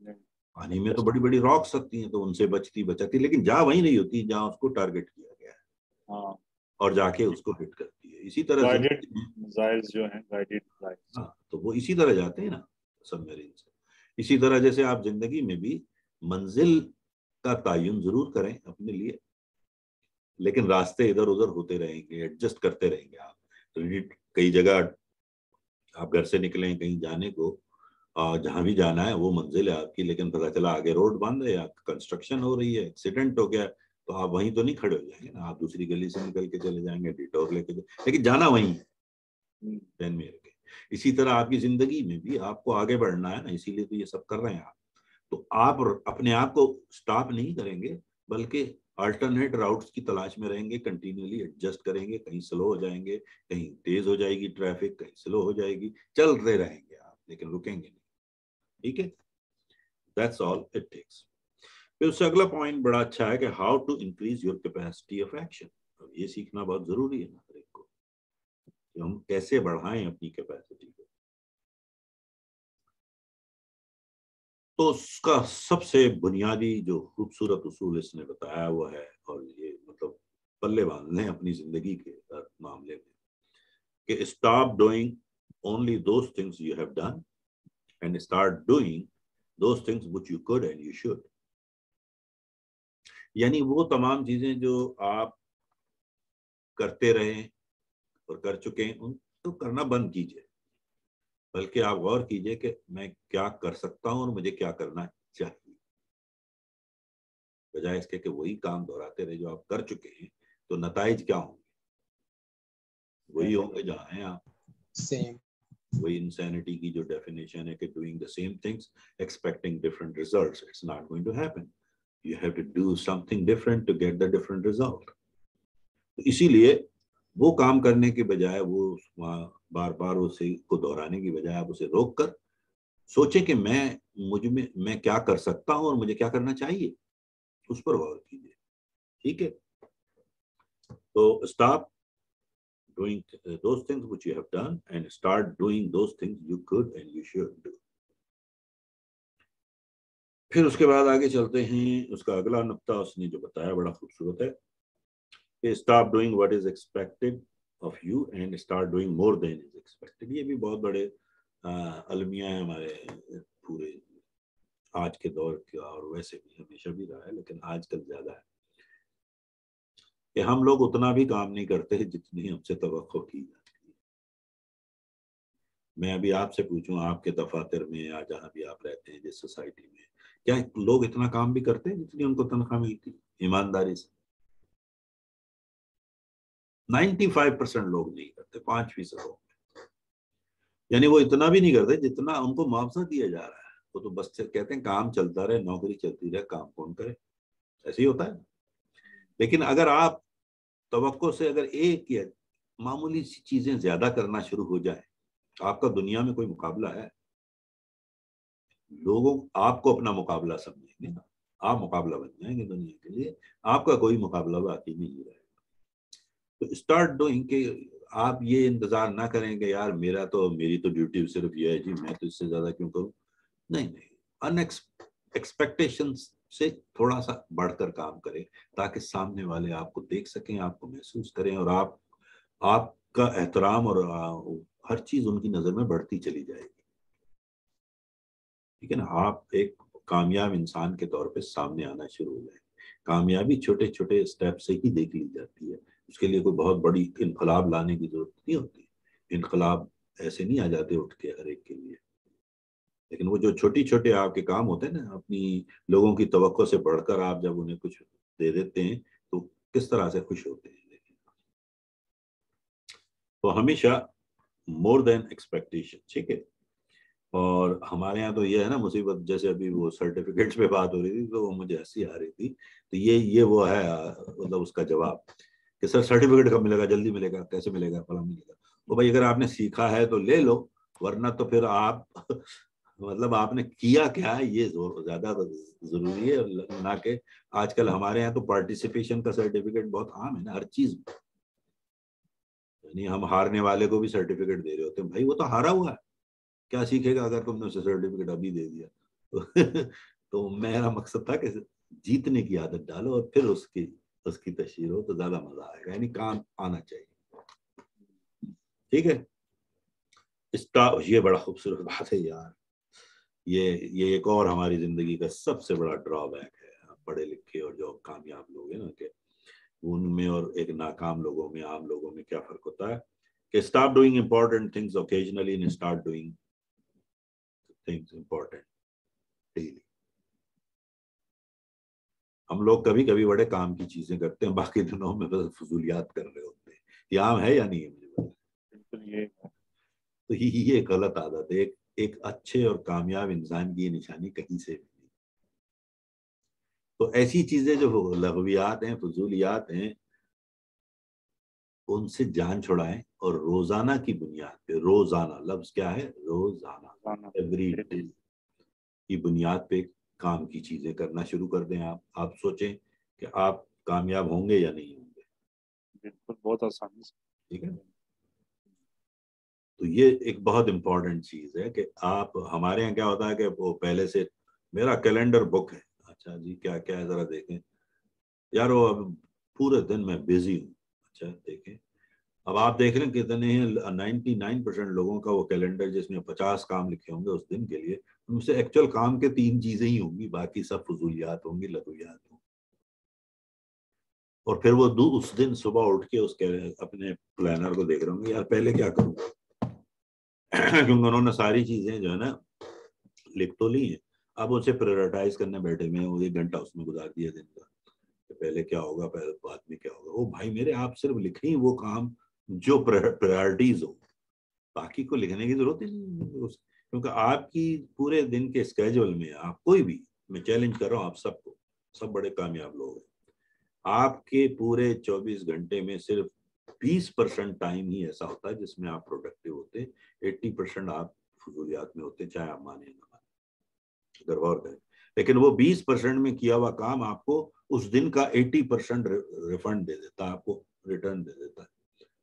में? पानी में तो बड़ी बड़ी रॉक्स सकती हैं तो उनसे बचती बचाती लेकिन जा वही नहीं होती जहाँ उसको टारगेट किया गया है। हाँ। और जाके उसको हिट करती है। इसी तरह जो है हाँ तो वो इसी तरह जाते हैं ना सबमरीन से। इसी तरह जैसे आप ज़िंदगी में भी मंजिल का तयन ज़रूर करें अपने लिए लेकिन रास्ते इधर उधर होते रहेंगे एडजस्ट करते रहेंगे आप। तो कई जगह आप घर से निकले कहीं जाने को जहाँ भी जाना है वो मंजिल है आपकी लेकिन पता चला आगे रोड बंद है या कंस्ट्रक्शन हो रही है एक्सीडेंट हो गया तो आप वहीं तो नहीं खड़े हो जाएँगे ना आप दूसरी गली से निकल के चले जाएँगे डिटोर लेके लेकिन जाना वहीं है। हम्म। के। इसी तरह आपकी ज़िंदगी में भी आपको आगे बढ़ना है ना इसीलिए तो ये सब कर रहे हैं आप। तो आप अपने आप को स्टॉप नहीं करेंगे बल्कि अल्टरनेट राउट्स की तलाश में रहेंगे कंटिन्यूली एडजस्ट करेंगे, कहीं स्लो हो जाएँगे, कहीं तेज हो जाएगी ट्रैफ़िक कहीं स्लो हो जाएगी चलते रहेंगे आप, लेकिन रुकेंगे नहीं। ठीक है? दैट्स ऑल इट टेक्स फिर उससे अगला पॉइंट बड़ा अच्छा है कि how to increase your capacity of action ये सीखना बहुत ज़रूरी है ना हर एक को कि हम कैसे बढ़ाएँ अपनी कैपेसिटी को। तो उसका सबसे बुनियादी जो खूबसूरत उसूल इसने बताया, वो है, और ये मतलब पल्ले बाँध लें अपनी ज़िंदगी के मामले में, कि stop doing only those things you have done and start doing those things which you could and you should यानी वो तमाम चीज़ें जो आप करते रहे और कर चुके हैं उनको तो करना बंद कीजिए। बल्कि आप गौर कीजिए कि मैं क्या कर सकता हूँ और मुझे क्या करना चाहिए। बजाय इसके कि वही काम दोहराते रहे जो आप कर चुके हैं तो नतज क्या होंगे? वही होंगे जहाँ हैं आप। सेम वही इंसैनिटी की जो डेफिनेशन है कि doing the same things expecting different results it's not going to happen you have to do something different to get the different result इसीलिए वो काम करने के बजाय वो बार बार उसे को दोहराने की बजाय आप उसे रोक कर सोचे कि मैं, मुझमें, मैं क्या कर सकता हूँ और मुझे क्या करना चाहिए? उस पर गौर कीजिए। ठीक है? तो stop doing those things which you have done and start doing those things you could and you should do. फिर उसके बाद आगे चलते हैं। उसका अगला नुकता उसने जो बताया बड़ा खूबसूरत है। Stop doing what is expected of you and start doing more than is expected. ये भी बहुत बड़े अलमिया है हमारे पूरे आज के दौर के और वैसे भी हमेशा भी रहा है, लेकिन आजकल ज़्यादा है। कि हम लोग उतना भी काम नहीं करते जितनी हमसे तो की जाती है। मैं अभी आपसे पूछूँ, आपके दफातर में या जहाँ भी आप रहते हैं, जिस सोसाइटी में, क्या लोग इतना काम भी करते हैं जितनी उनको तनख्वाह मिलती? है ईमानदारी से। 95 परसेंट लोग नहीं करते पाँच फ़ीसद लोग यानी वो इतना भी नहीं करते जितना उनको मुआवजा दिया जा रहा है। वो तो बस कहते हैं, काम चलता रहे, नौकरी चलती रहे, काम कौन करे? ऐसे ही होता है। लेकिन अगर आप तो से अगर एक या मामूली सी चीज़ें ज़्यादा करना शुरू हो जाए, आपका दुनिया में कोई मुकाबला है? लोगों, आपको अपना मुकाबला समझेंगे आप मुकाबला बन जाएँगे दुनिया के लिए। आपका कोई मुकाबला बाकी नहीं रहेगा तो स्टार्ट डूइंग के आप ये इंतज़ार ना करें कि यार मेरा तो मेरी तो ड्यूटी सिर्फ़ ये है जी, मैं तो इससे ज़्यादा क्यों करूँ? नहीं नहीं अनएक्सपेक्टेशन से थोड़ा सा बढ़कर काम करें, ताकि सामने वाले आपको देख सकें, आपको महसूस करें और आप, आपका एहतराम और हर चीज़ उनकी नज़र में बढ़ती चली जाएगी। ठीक है ना? आप एक कामयाब इंसान के तौर पे सामने आना शुरू हो जाए कामयाबी छोटे छोटे स्टेप से ही देख ली जाती है। उसके लिए कोई बहुत बड़ी इनकलाब लाने की ज़रूरत नहीं होती। इनकलाब ऐसे नहीं आ जाते उठ के हर एक के लिए। लेकिन वो जो छोटी छोटे आपके काम होते हैं ना, अपनी लोगों की तो से बढ़कर आप जब उन्हें कुछ दे देते हैं तो किस तरह से खुश होते हैं लेकिन तो हमेशा मोर देन एक्सपेक्टेशन, ठीक है? और हमारे यहाँ तो ये है ना, मुसीबत, जैसे अभी वो सर्टिफिकेट्स पे बात हो रही थी तो वो मुझे हँसी आ रही थी। तो ये ये वो है मतलब उसका जवाब। कि सर सर्टिफिकेट कब मिलेगा जल्दी मिलेगा कैसे मिलेगा फला मिलेगा। तो भाई अगर आपने सीखा है तो ले लो वरना तो फिर आप मतलब आपने किया क्या ये ज़्यादा ज़रूरी है ना कि आजकल हमारे यहाँ तो पार्टिसिपेशन का सर्टिफिकेट बहुत आम है ना हर चीज़। में यानी हम हारने वाले को भी सर्टिफिकेट दे रहे होते हैं। भाई वो तो हारा हुआ है। क्या सीखेगा अगर तुमने उसे सर्टिफिकेट अभी दे दिया? तो, तो मेरा मकसद था कि जीतने की आदत डालो और फिर उसकी उसकी तशहर हो तो ज़्यादा मज़ा आएगा, यानी काम आना चाहिए। ठीक है? इसका, ये बड़ा खूबसूरत बात है यार। ये ये एक और हमारी ज़िंदगी का सबसे बड़ा ड्रॉबैक है। पढ़े लिखे और जो कामयाब लोग हैं ना, के उनमें और एक नाकाम लोगों में, आम लोगों में क्या फ़र्क होता है? कि stop doing important things occasionally and start doing things important daily हम लोग कभी कभी बड़े काम की चीज़ें करते हैं बाकी दिनों में बस फजूलियात कर रहे होते हैं। ये आम है या नहीं है मुझे बिल्कुल ये तो ये गलत आदत है। एक एक अच्छे और कामयाब इंसान की निशानी कहीं से भी नहीं। तो ऐसी चीज़ें जो लघवियात हैं फजूलियात हैं उनसे जान छुड़ाएँ और रोज़ाना की बुनियाद पे रोज़ाना लफ्ज क्या है? रोज़ाना। एवरी डे की बुनियाद पे काम की चीज़ें करना शुरू कर दें आप। आप सोचें कि आप कामयाब होंगे या नहीं होंगे। बिल्कुल बहुत आसानी से। ठीक है? तो ये एक बहुत इंपॉर्टेंट चीज़ है कि आप हमारे यहाँ क्या होता है कि वो पहले से मेरा कैलेंडर बुक है। अच्छा जी क्या क्या है जरा देखें। यार वो अब पूरे दिन मैं बिज़ी हूँ। अच्छा देखें। अब आप देख रहे हैं कितने हैं नाइन्टी नाइन परसेंट लोगों का वो कैलेंडर जिसमें पचास काम लिखे होंगे उस दिन के लिए, उनसे एक्चुअल काम के तीन चीज़ें ही होंगी, बाकी सब फजूलियात होंगी, लघुयात होंगी। और फिर वो उस दिन सुबह उठ के उसके अपने प्लानर को देख रहे होंगे, यार पहले क्या करूँगा क्योंकि उन्होंने सारी चीज़ें जो है ना, लिख तो ली है। अब उसे प्रायोरिटाइज करने बैठे में वो एक घंटा उसमें गुजार दिया दिन का पहले क्या होगा, पहले बाद में क्या होगा। वो भाई मेरे, आप सिर्फ़ लिखें वो काम जो प्रायोरिटीज हो। बाकी को लिखने की ज़रूरत ही नहीं क्योंकि आपकी पूरे दिन के स्केजुअल में आप कोई भी, मैं चैलेंज कर रहा हूँ आप सबको, सब बड़े कामयाब लोग हैं। आपके पूरे 24 घंटे में सिर्फ़ बीस परसेंट टाइम ही ऐसा होता है जिसमें आप प्रोडक्टिव होते एट्टी परसेंट आप फजूलियात में होते चाहे आप माने ना माने। अगर गौर करें लेकिन वो बीस परसेंट में किया हुआ काम आपको उस दिन का एट्टी परसेंट रिफंड दे देता है, आपको रिटर्न दे देता है।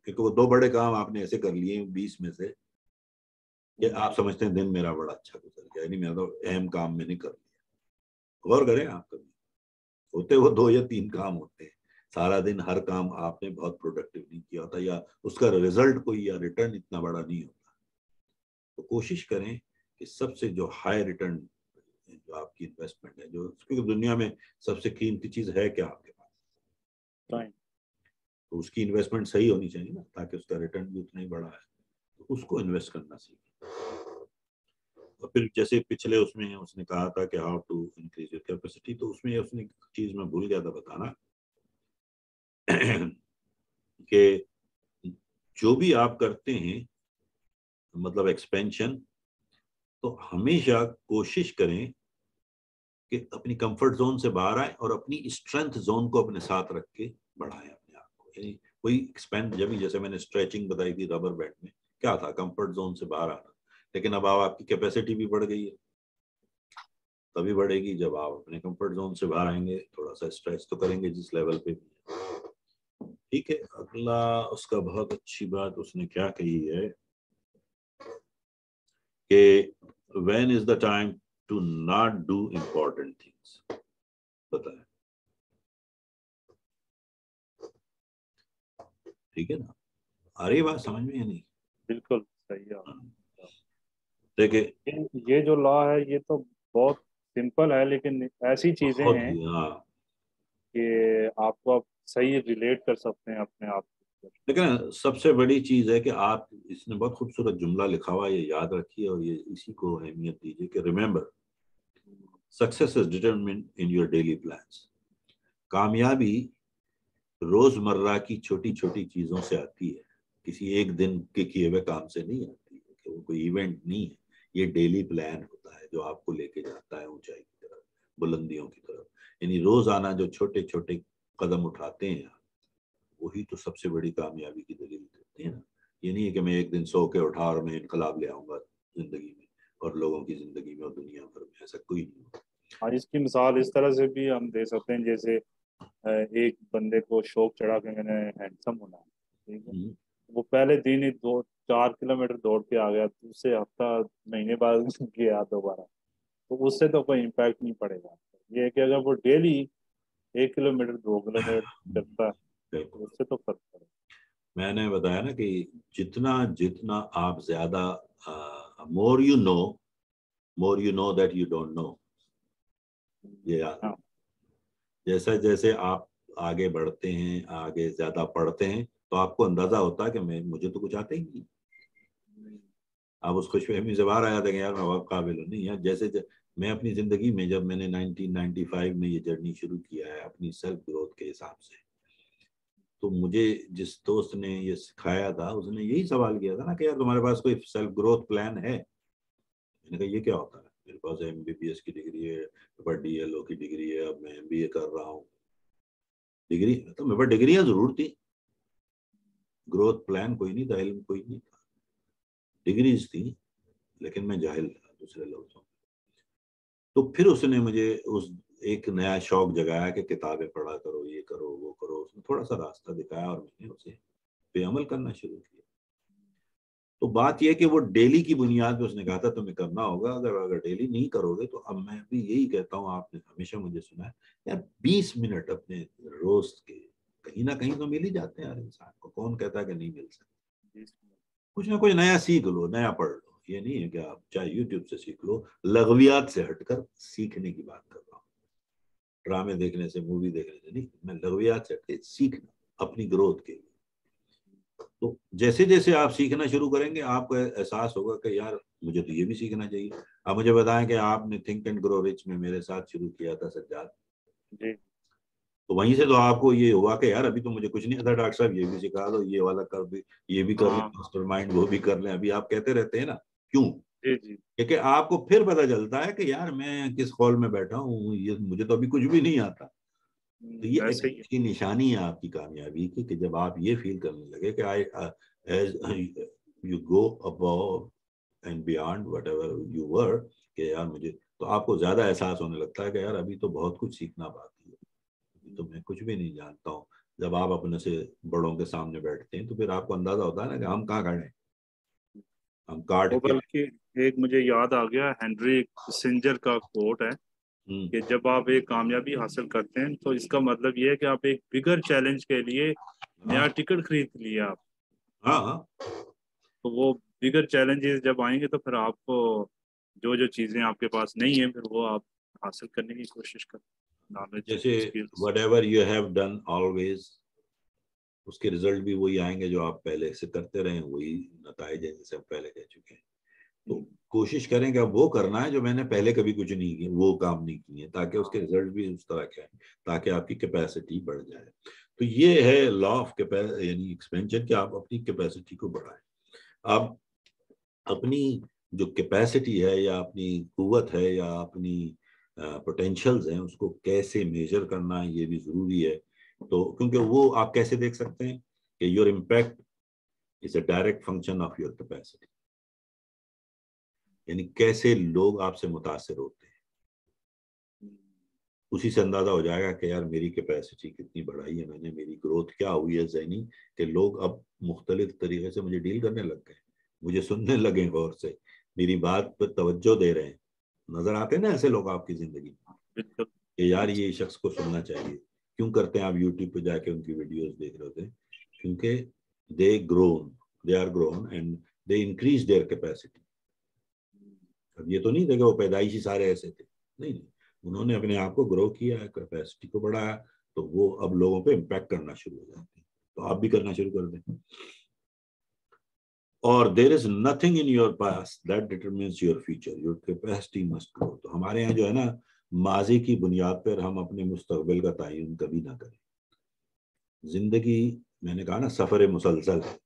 क्योंकि वो दो बड़े काम आपने ऐसे कर लिए बीस में से ये आप समझते हैं दिन मेरा बड़ा अच्छा गुजर गया। यानी मैं तो अहम काम मैंने कर लिया। गौर करें आप कभी। होते वो दो या तीन काम होते हैं। सारा दिन हर काम आपने बहुत प्रोडक्टिव नहीं किया होता या उसका रिज़ल्ट कोई या रिटर्न इतना बड़ा नहीं होता। तो कोशिश करें कि सबसे जो हाई रिटर्न जो आपकी इन्वेस्टमेंट है, जो क्योंकि दुनिया में सबसे कीमती चीज़ है क्या आपके पास? तो उसकी इन्वेस्टमेंट सही होनी चाहिए ना, ताकि उसका रिटर्न भी उतना ही बड़ा है। तो उसको इन्वेस्ट करना सीखें फिर जैसे पिछले उसमें उसने कहा था कि how to increase your capacity तो उसमें उसने चीज़ मैं भूल गया था बताना कि जो भी आप करते हैं मतलब एक्सपेंशन तो हमेशा कोशिश करें कि अपनी कंफर्ट जोन से बाहर आए और अपनी स्ट्रेंथ जोन को अपने साथ रख के बढ़ाएँ। यानी कोई एक्सपेंड जब जैसे मैंने स्ट्रेचिंग बताई थी रबर बैंड में, क्या था कंफर्ट जोन से बाहर आना। लेकिन अब आप, आपकी कैपेसिटी भी बढ़ गई है। तभी बढ़ेगी जब आप अपने कंफर्ट जोन से बाहर आएँगे थोड़ा सा स्ट्रेच तो करेंगे जिस लेवल पे भी ठीक है, अगला, उसका बहुत अच्छी बात उसने क्या कही है कि when is the time to not do important things? पता ठीक है ना? रही बात? समझ में नहीं? बिल्कुल सही है। हाँ। देखिए ये जो लॉ है ये तो बहुत सिंपल है लेकिन ऐसी चीज़ें हैं हाँ। कि आपको आप सही रिलेट कर सकते हैं अपने आप लेकिन सबसे बड़ी चीज़ है कि आप इसने बहुत खूबसूरत जुमला लिखा हुआ ये याद रखिए और ये इसी को अहमियत दीजिए कि remember success is determined in your daily plans कामयाबी रोज़मर्रा की छोटी छोटी चीज़ों से आती है। किसी एक दिन के किए हुए काम से नहीं आती है, कि वो कोई इवेंट नहीं है। ये डेली प्लान होता है, जो आपको लेके जाता है ऊंचाई की तरफ़, बुलंदियों की तरफ़। यानी रोज़ाना जो छोटे छोटे कदम उठाते हैं आप, वही तो सबसे बड़ी कामयाबी की दलील देते हैं ना। ये नहीं है कि मैं एक दिन सो के उठा और मैं इनकलाब ले आऊँगा ज़िंदगी में, और लोगों की ज़िंदगी में और दुनिया भर में, ऐसा कोई नहीं होता। हाँ इसकी मिसाल इस तरह से भी हम दे सकते हैं, जैसे एक बंदे को शौक चढ़ा के मैंने हैंडसम होना है ठीक है? हम्म। वो पहले दिन ही दो चार किलोमीटर दौड़ के आ गया दूसरे हफ़्ता महीने बाद गया दोबारा। तो उससे तो कोई इम्पैक्ट नहीं पड़ेगा। ये कि अगर वो डेली एक किलोमीटर दो किलोमीटर चलता है तो उससे तो फ़र्क पड़ेगा। मैंने बताया ना कि जितना जितना आप ज़्यादा more you know more you know that you don't know ये हाँ। जैसे जैसे आप आगे बढ़ते हैं आगे ज़्यादा पढ़ते हैं तो आपको अंदाज़ा होता है कि मैं मुझे तो कुछ आता ही नहीं। आप उस खुशफहमी से बाहर आया था यार मैं काबिल हूँ। नहीं यार जैसे ज, मैं अपनी ज़िंदगी में जब मैंने 1995 में ये जर्नी शुरू किया है अपनी सेल्फ ग्रोथ के हिसाब से तो मुझे जिस दोस्त ने ये सिखाया था उसने यही सवाल किया था ना कि यार तुम्हारे पास कोई सेल्फ ग्रोथ प्लान है? मैंने कहा ये क्या होता है? मेरे पास एम की डिग्री है पर डी की डिग्री है, अब मैं एमबीए कर रहा हूँ। डिग्री तो मेरे पास डिग्रियाँ ज़रूर थी। ग्रोथ प्लान कोई नहीं था कोई नहीं था। डिग्रीज थी, लेकिन मैं जाहिल था, दूसरे लफ्जों तो फिर उसने मुझे उस एक नया शौक जगाया कि किताबें पढ़ा करो, ये करो, वो करो। उसने थोड़ा सा रास्ता दिखाया और मैंने उसे पे अमल करना शुरू किया। तो बात यह कि वो डेली की बुनियाद पे उसने कहा था तुम्हें करना होगा अगर अगर डेली नहीं करोगे तो अब मैं भी यही कहता हूँ आपने हमेशा मुझे सुना है यार बीस मिनट अपने रोज के कहीं ना कहीं तो मिल ही जाते हैं हर इंसान को कौन कहता है कि नहीं मिल सकते? कुछ ना कुछ नया सीख लो नया पढ़ लो ये नहीं है कि आप चाहे यूट्यूब से सीख लो लगवियात से हटकर सीखने की बात कर रहा हूँ। ड्रामे देखने से मूवी देखने से नहीं मैं लगवियात से हटके सीखना अपनी ग्रोथ के लिए। तो जैसे जैसे आप सीखना शुरू करेंगे आपको एहसास होगा कि यार मुझे तो ये भी सीखना चाहिए। आप मुझे बताएँ कि आपने थिंक एंड ग्रो रिच में मेरे साथ शुरू किया था सज्जाद। तो वहीं से तो आपको ये हुआ कि यार अभी तो मुझे कुछ नहीं आता डॉक्टर साहब ये भी सिखा दो ये वाला कर भी ये भी कर लें मास्टर हाँ। माइंड वो भी कर लें। अभी आप कहते रहते हैं ना क्यों? क्योंकि आपको फिर पता चलता है कि यार मैं किस हॉल में बैठा हूँ ये मुझे तो अभी कुछ भी नहीं आता। तो ये अच्छी निशानी है आपकी कामयाबी की कि जब आप ये फील करने लगे कि I as you go above and beyond whatever you were कि यार मुझे तो आपको ज़्यादा एहसास होने लगता है कि यार अभी तो बहुत कुछ सीखना बाकी है। अभी तो मैं कुछ भी नहीं जानता हूँ। जब आप अपने से बड़ों के सामने बैठते हैं तो फिर आपको अंदाज़ा होता है ना कि हम कहाँ खड़े हैं। हम काट बल्कि एक मुझे याद आ गया हेनरी सिंजर का कोट है। कि जब आप एक कामयाबी हासिल करते हैं तो इसका मतलब ये है कि आप एक बिगर चैलेंज के लिए नया टिकट हाँ। खरीद लिया आप। हाँ, हाँ। तो वो बिगर चैलेंजेस जब आएँगे तो फिर आपको जो जो चीज़ें आपके पास नहीं है फिर वो आप हासिल करने की कोशिश करें जैसे whatever you have done always उसके रिज़ल्ट भी वही आएँगे जो आप पहले से करते रहे वही नतज है जैसे हम पहले कह चुके हैं। तो कोशिश करें कि अब वो करना है जो मैंने पहले कभी कुछ नहीं किया, वो काम नहीं किए, ताकि उसके रिज़ल्ट भी उस तरह के आए, ताकि आपकी कैपेसिटी बढ़ जाए। तो ये है लॉ ऑफ़ यानी एक्सपेंशन कि आप अपनी कैपेसिटी को बढ़ाएँ। आप अपनी जो कैपेसिटी है या अपनी कुत है या अपनी पोटेंशियल्स हैं, उसको कैसे मेजर करना ये भी ज़रूरी है। तो क्योंकि वो आप कैसे देख सकते हैं कि your impact is a direct function of your capacity यानी कैसे लोग आपसे मुतासर होते हैं। उसी से अंदाज़ा हो जाएगा कि यार मेरी कैपेसिटी कितनी बढ़ाई है मैंने मेरी ग्रोथ क्या हुई है जहनी कि लोग अब मुख्तलिफ़ तरीके से मुझे डील करने लग गए मुझे सुनने लगे गौर से मेरी बात पर तवज्जो दे रहे हैं। नज़र आते हैं ना ऐसे लोग आपकी ज़िंदगी में? कि यार ये शख्स को सुनना चाहिए। क्यों करते हैं आप यूट्यूब पे जाके उनकी वीडियोस देख रहे होते हैं? क्योंकि they grown they are grown and they increase their capacity अब ये तो नहीं वो पैदाइशी सारे ऐसे थे। नहीं नहीं, उन्होंने अपने आप को ग्रो किया कैपेसिटी को बढ़ाया तो वो अब लोगों पे इम्पैक्ट करना शुरू हो जाते हैं। तो आप भी करना शुरू कर दें। और there is nothing in your past that determines your future your capacity must grow तो हमारे यहाँ जो है ना, माजी की बुनियाद पर हम अपने मुस्तबिल का तयन कभी ना करें। ज़िंदगी, मैंने कहा ना, सफ़र मुसलसल है।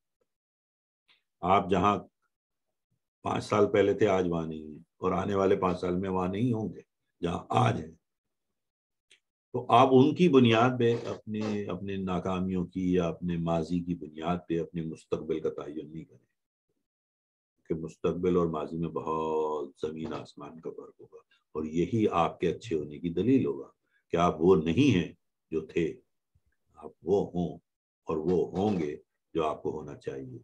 आप जहाँ पाँच साल पहले थे, आज वहाँ नहीं है। और आने वाले पाँच साल में वहाँ नहीं होंगे, जहाँ आज है। तो आप उनकी बुनियाद पे अपने अपने नाकामियों की या अपने माजी की बुनियाद पे अपने मुस्तबिल का तयन नहीं करें। कि मुस्तबिल और माजी में बहुत ज़मीन आसमान का फ़र्क होगा। और यही आपके अच्छे होने की दलील होगा कि आप वो नहीं हैं जो थे। आप वो हों और वो होंगे जो आपको होना चाहिए।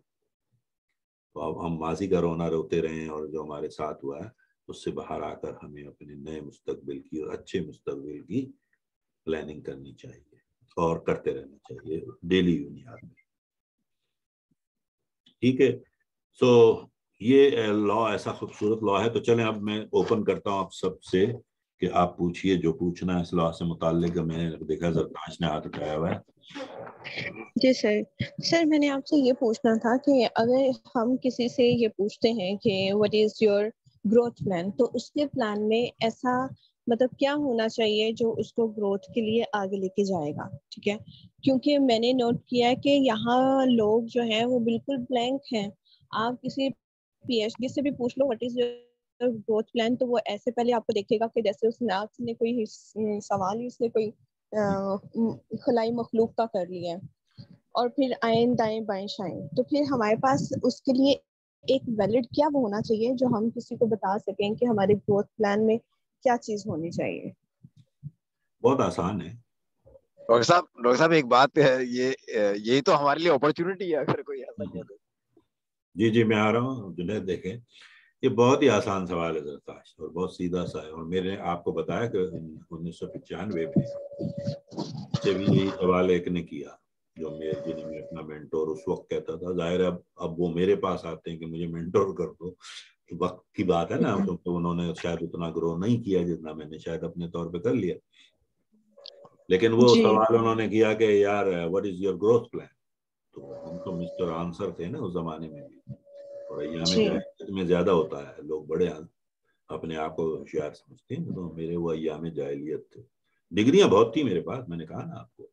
तो अब हम माजी का रोना रोते रहें और जो हमारे साथ हुआ है, उससे बाहर आकर हमें अपने नए मुस्तबिल की और अच्छे मुस्तबिल की प्लानिंग करनी चाहिए और करते रहना चाहिए डेली बुनियाद में। ठीक है? सो ये लॉ ऐसा खूबसूरत लॉ है। तो चलें, अब मैं ओपन करता हूँ आप सबसे कि आप पूछिए, जो पूछना है इस लॉ से मुतालिक। मैंने देखा जरताज ने हाथ उठाया हुआ है। जी सर। सर, मैंने आपसे ये पूछना था कि अगर हम किसी से ये पूछते हैं कि what is your growth plan तो उसके प्लान में ऐसा मतलब क्या होना चाहिए जो उसको ग्रोथ के लिए आगे लेके जाएगा, ठीक है? क्योंकि मैंने नोट किया है कि यहाँ लोग जो हैं वो बिल्कुल ब्लैंक हैं। आप किसी पीएचडी से भी पूछ लो what is your growth plan तो वो ऐसे पहले आपको देखेगा कि जैसे उसने आपने कोई सवाल ही उसने कोई खलाई मखलूक का कर लिया है और फिर आयन दाएँ बाएँ शाएँ। तो फिर हमारे पास उसके लिए एक वैलिड क्या वो होना चाहिए जो हम किसी को बता सकें कि हमारे ग्रोथ प्लान में क्या चीज़ होनी चाहिए? बहुत आसान है। डॉक्टर साहब डॉक्टर साहब एक बात है ये यही तो हमारे लिए अपॉर्चुनिटी है अगर कोई ऐसा। जी जी मैं आ रहा हूँ जुनेद देखें। ये बहुत ही आसान सवाल है जरताश और बहुत सीधा सा है और मैंने आपको बताया कि उन्नीस सौ पचानवे में जब यही सवाल एक ने किया जो मेरे जिन्हें मैं अपना मेंटोर उस वक्त कहता था ज़ाहिर अब अब वो मेरे पास आते हैं कि मुझे मेंटोर कर दो। तो वक्त की बात है ना क्योंकि तो उन्होंने शायद उतना ग्रो नहीं किया जितना मैंने शायद अपने तौर पे कर लिया। लेकिन वो सवाल उन्होंने किया कि यार what is your growth plan तो उनको मिस्टर आंसर थे ना उस जमाने में भी। और अयाम में ज़्यादा होता है लोग बड़े अपने आप को होशियार समझते हैं तो मेरे वो अयाम जाहलियत थे। डिग्रियाँ बहुत थी मेरे पास मैंने कहा ना आपको।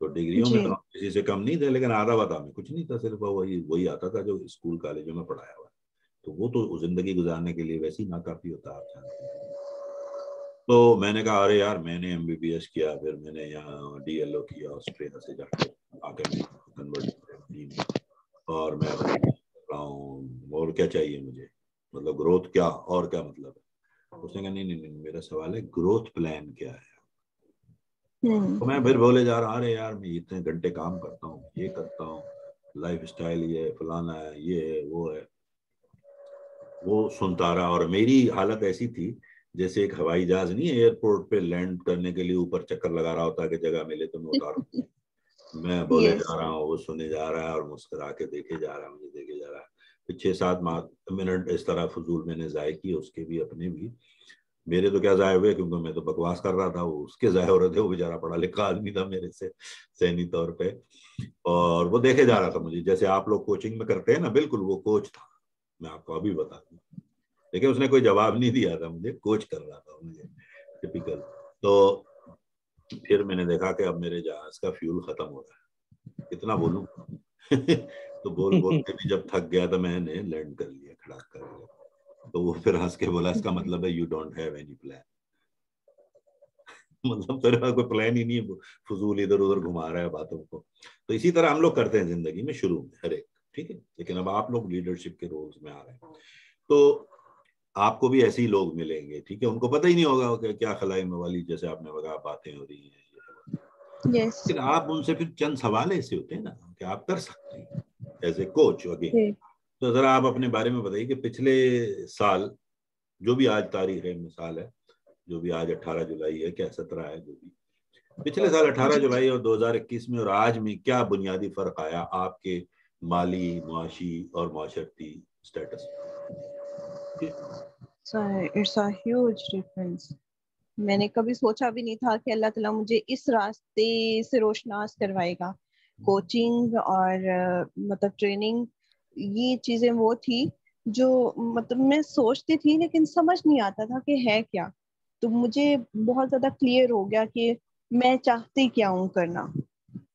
तो डिग्रियों में तो किसी से कम नहीं थे लेकिन आधा बता में कुछ नहीं था सिर्फ़ वही वही आता था जो स्कूल कॉलेजों में पढ़ाया हुआ तो वो तो ज़िंदगी गुजारने के लिए वैसे ही ना काफ़ी होता आप जानते हैं। तो मैंने कहा अरे यार मैंने एमबीबीएस किया फिर मैंने यहाँ डी एल ओ किया ऑस्ट्रेलिया से जाकर आके कन्वर्ट और मैं रहा हूँ और क्या चाहिए मुझे? मतलब ग्रोथ क्या और क्या मतलब है? उसने कहा नहीं नहीं नहीं मेरा सवाल है ग्रोथ प्लान क्या है? हम्म। तो मैं फिर बोले जा रहा अरे यार मैं इतने घंटे काम करता हूँ ये करता हूँ लाइफ स्टाइल ये फलाना है ये है वो है। वो सुनता रहा और मेरी हालत ऐसी थी जैसे एक हवाई जहाज़ नहीं है एयरपोर्ट पे लैंड करने के लिए ऊपर चक्कर लगा रहा होता है कि जगह मिले तो मैं उतारू। मैं बोले yes. जा रहा हूँ वो सुने जा रहा है और मुस्कुरा के देखे जा रहा है मुझे देखे जा रहा है। छह सात मिनट इस तरह फजूल मैंने ज़ाय किए उसके भी अपने भी। मेरे तो क्या ज़ाय हुए क्योंकि मैं तो बकवास कर रहा था, वो उसके ज़ाय हो रहे थे, वो बेचारा पढ़ा लिखा आदमी था मेरे से सैनी तौर पे। और वो देखे जा रहा था मुझे, जैसे आप लोग कोचिंग में करते हैं ना, बिल्कुल वो कोच था। मैं आपको अभी बता दूँ। लेकिन उसने कोई जवाब नहीं दिया था मुझे कोच कर रहा था मुझे टिपिकल तो फिर मैंने देखा कि अब मेरे जहाज़ का फ्यूल खत्म हो रहा है। कितना बोलूँ? तो बोल बोल के भी जब थक गया तो मैंने लैंड कर लिया खड़ा कर लिया। तो वो फिर हंस के बोला इसका मतलब है you don't have any plan मतलब तेरे कोई प्लान ही नहीं है फजूल इधर उधर घुमा रहा है बातों को। तो इसी तरह हम लोग करते हैं ज़िंदगी में शुरू में हर एक ठीक है? लेकिन अब आप लोग लीडरशिप के रोल्स में आ रहे हैं। तो आपको भी ऐसे ही लोग मिलेंगे ठीक है? उनको पता ही नहीं होगा कि क्या खलाई वाली जैसे आपने बता बातें हो रही हैं। Yes. फिर आप उनसे फिर चंद सवाल ऐसे होते हैं ना कि आप कर सकते हैं एज ए कोच अगेन तो जरा आप अपने बारे में बताइए कि पिछले साल जो भी आज तारीख है मिसाल है जो भी आज 18 जुलाई है क्या सत्रह है जो भी। पिछले साल 18 जुलाई और 2021 में और आज में क्या बुनियादी फ़र्क आया आपके माली मुआशी और माशरती status it's a huge difference मैंने कभी सोचा भी नहीं था कि अल्लाह ताला मुझे इस रास्ते से रोशनास करवाएगा। कोचिंग और मतलब ट्रेनिंग ये चीज़ें वो थी जो मतलब मैं सोचती थी लेकिन समझ नहीं आता था कि है क्या। तो मुझे बहुत ज़्यादा क्लियर हो गया कि मैं चाहती क्या हूँ करना।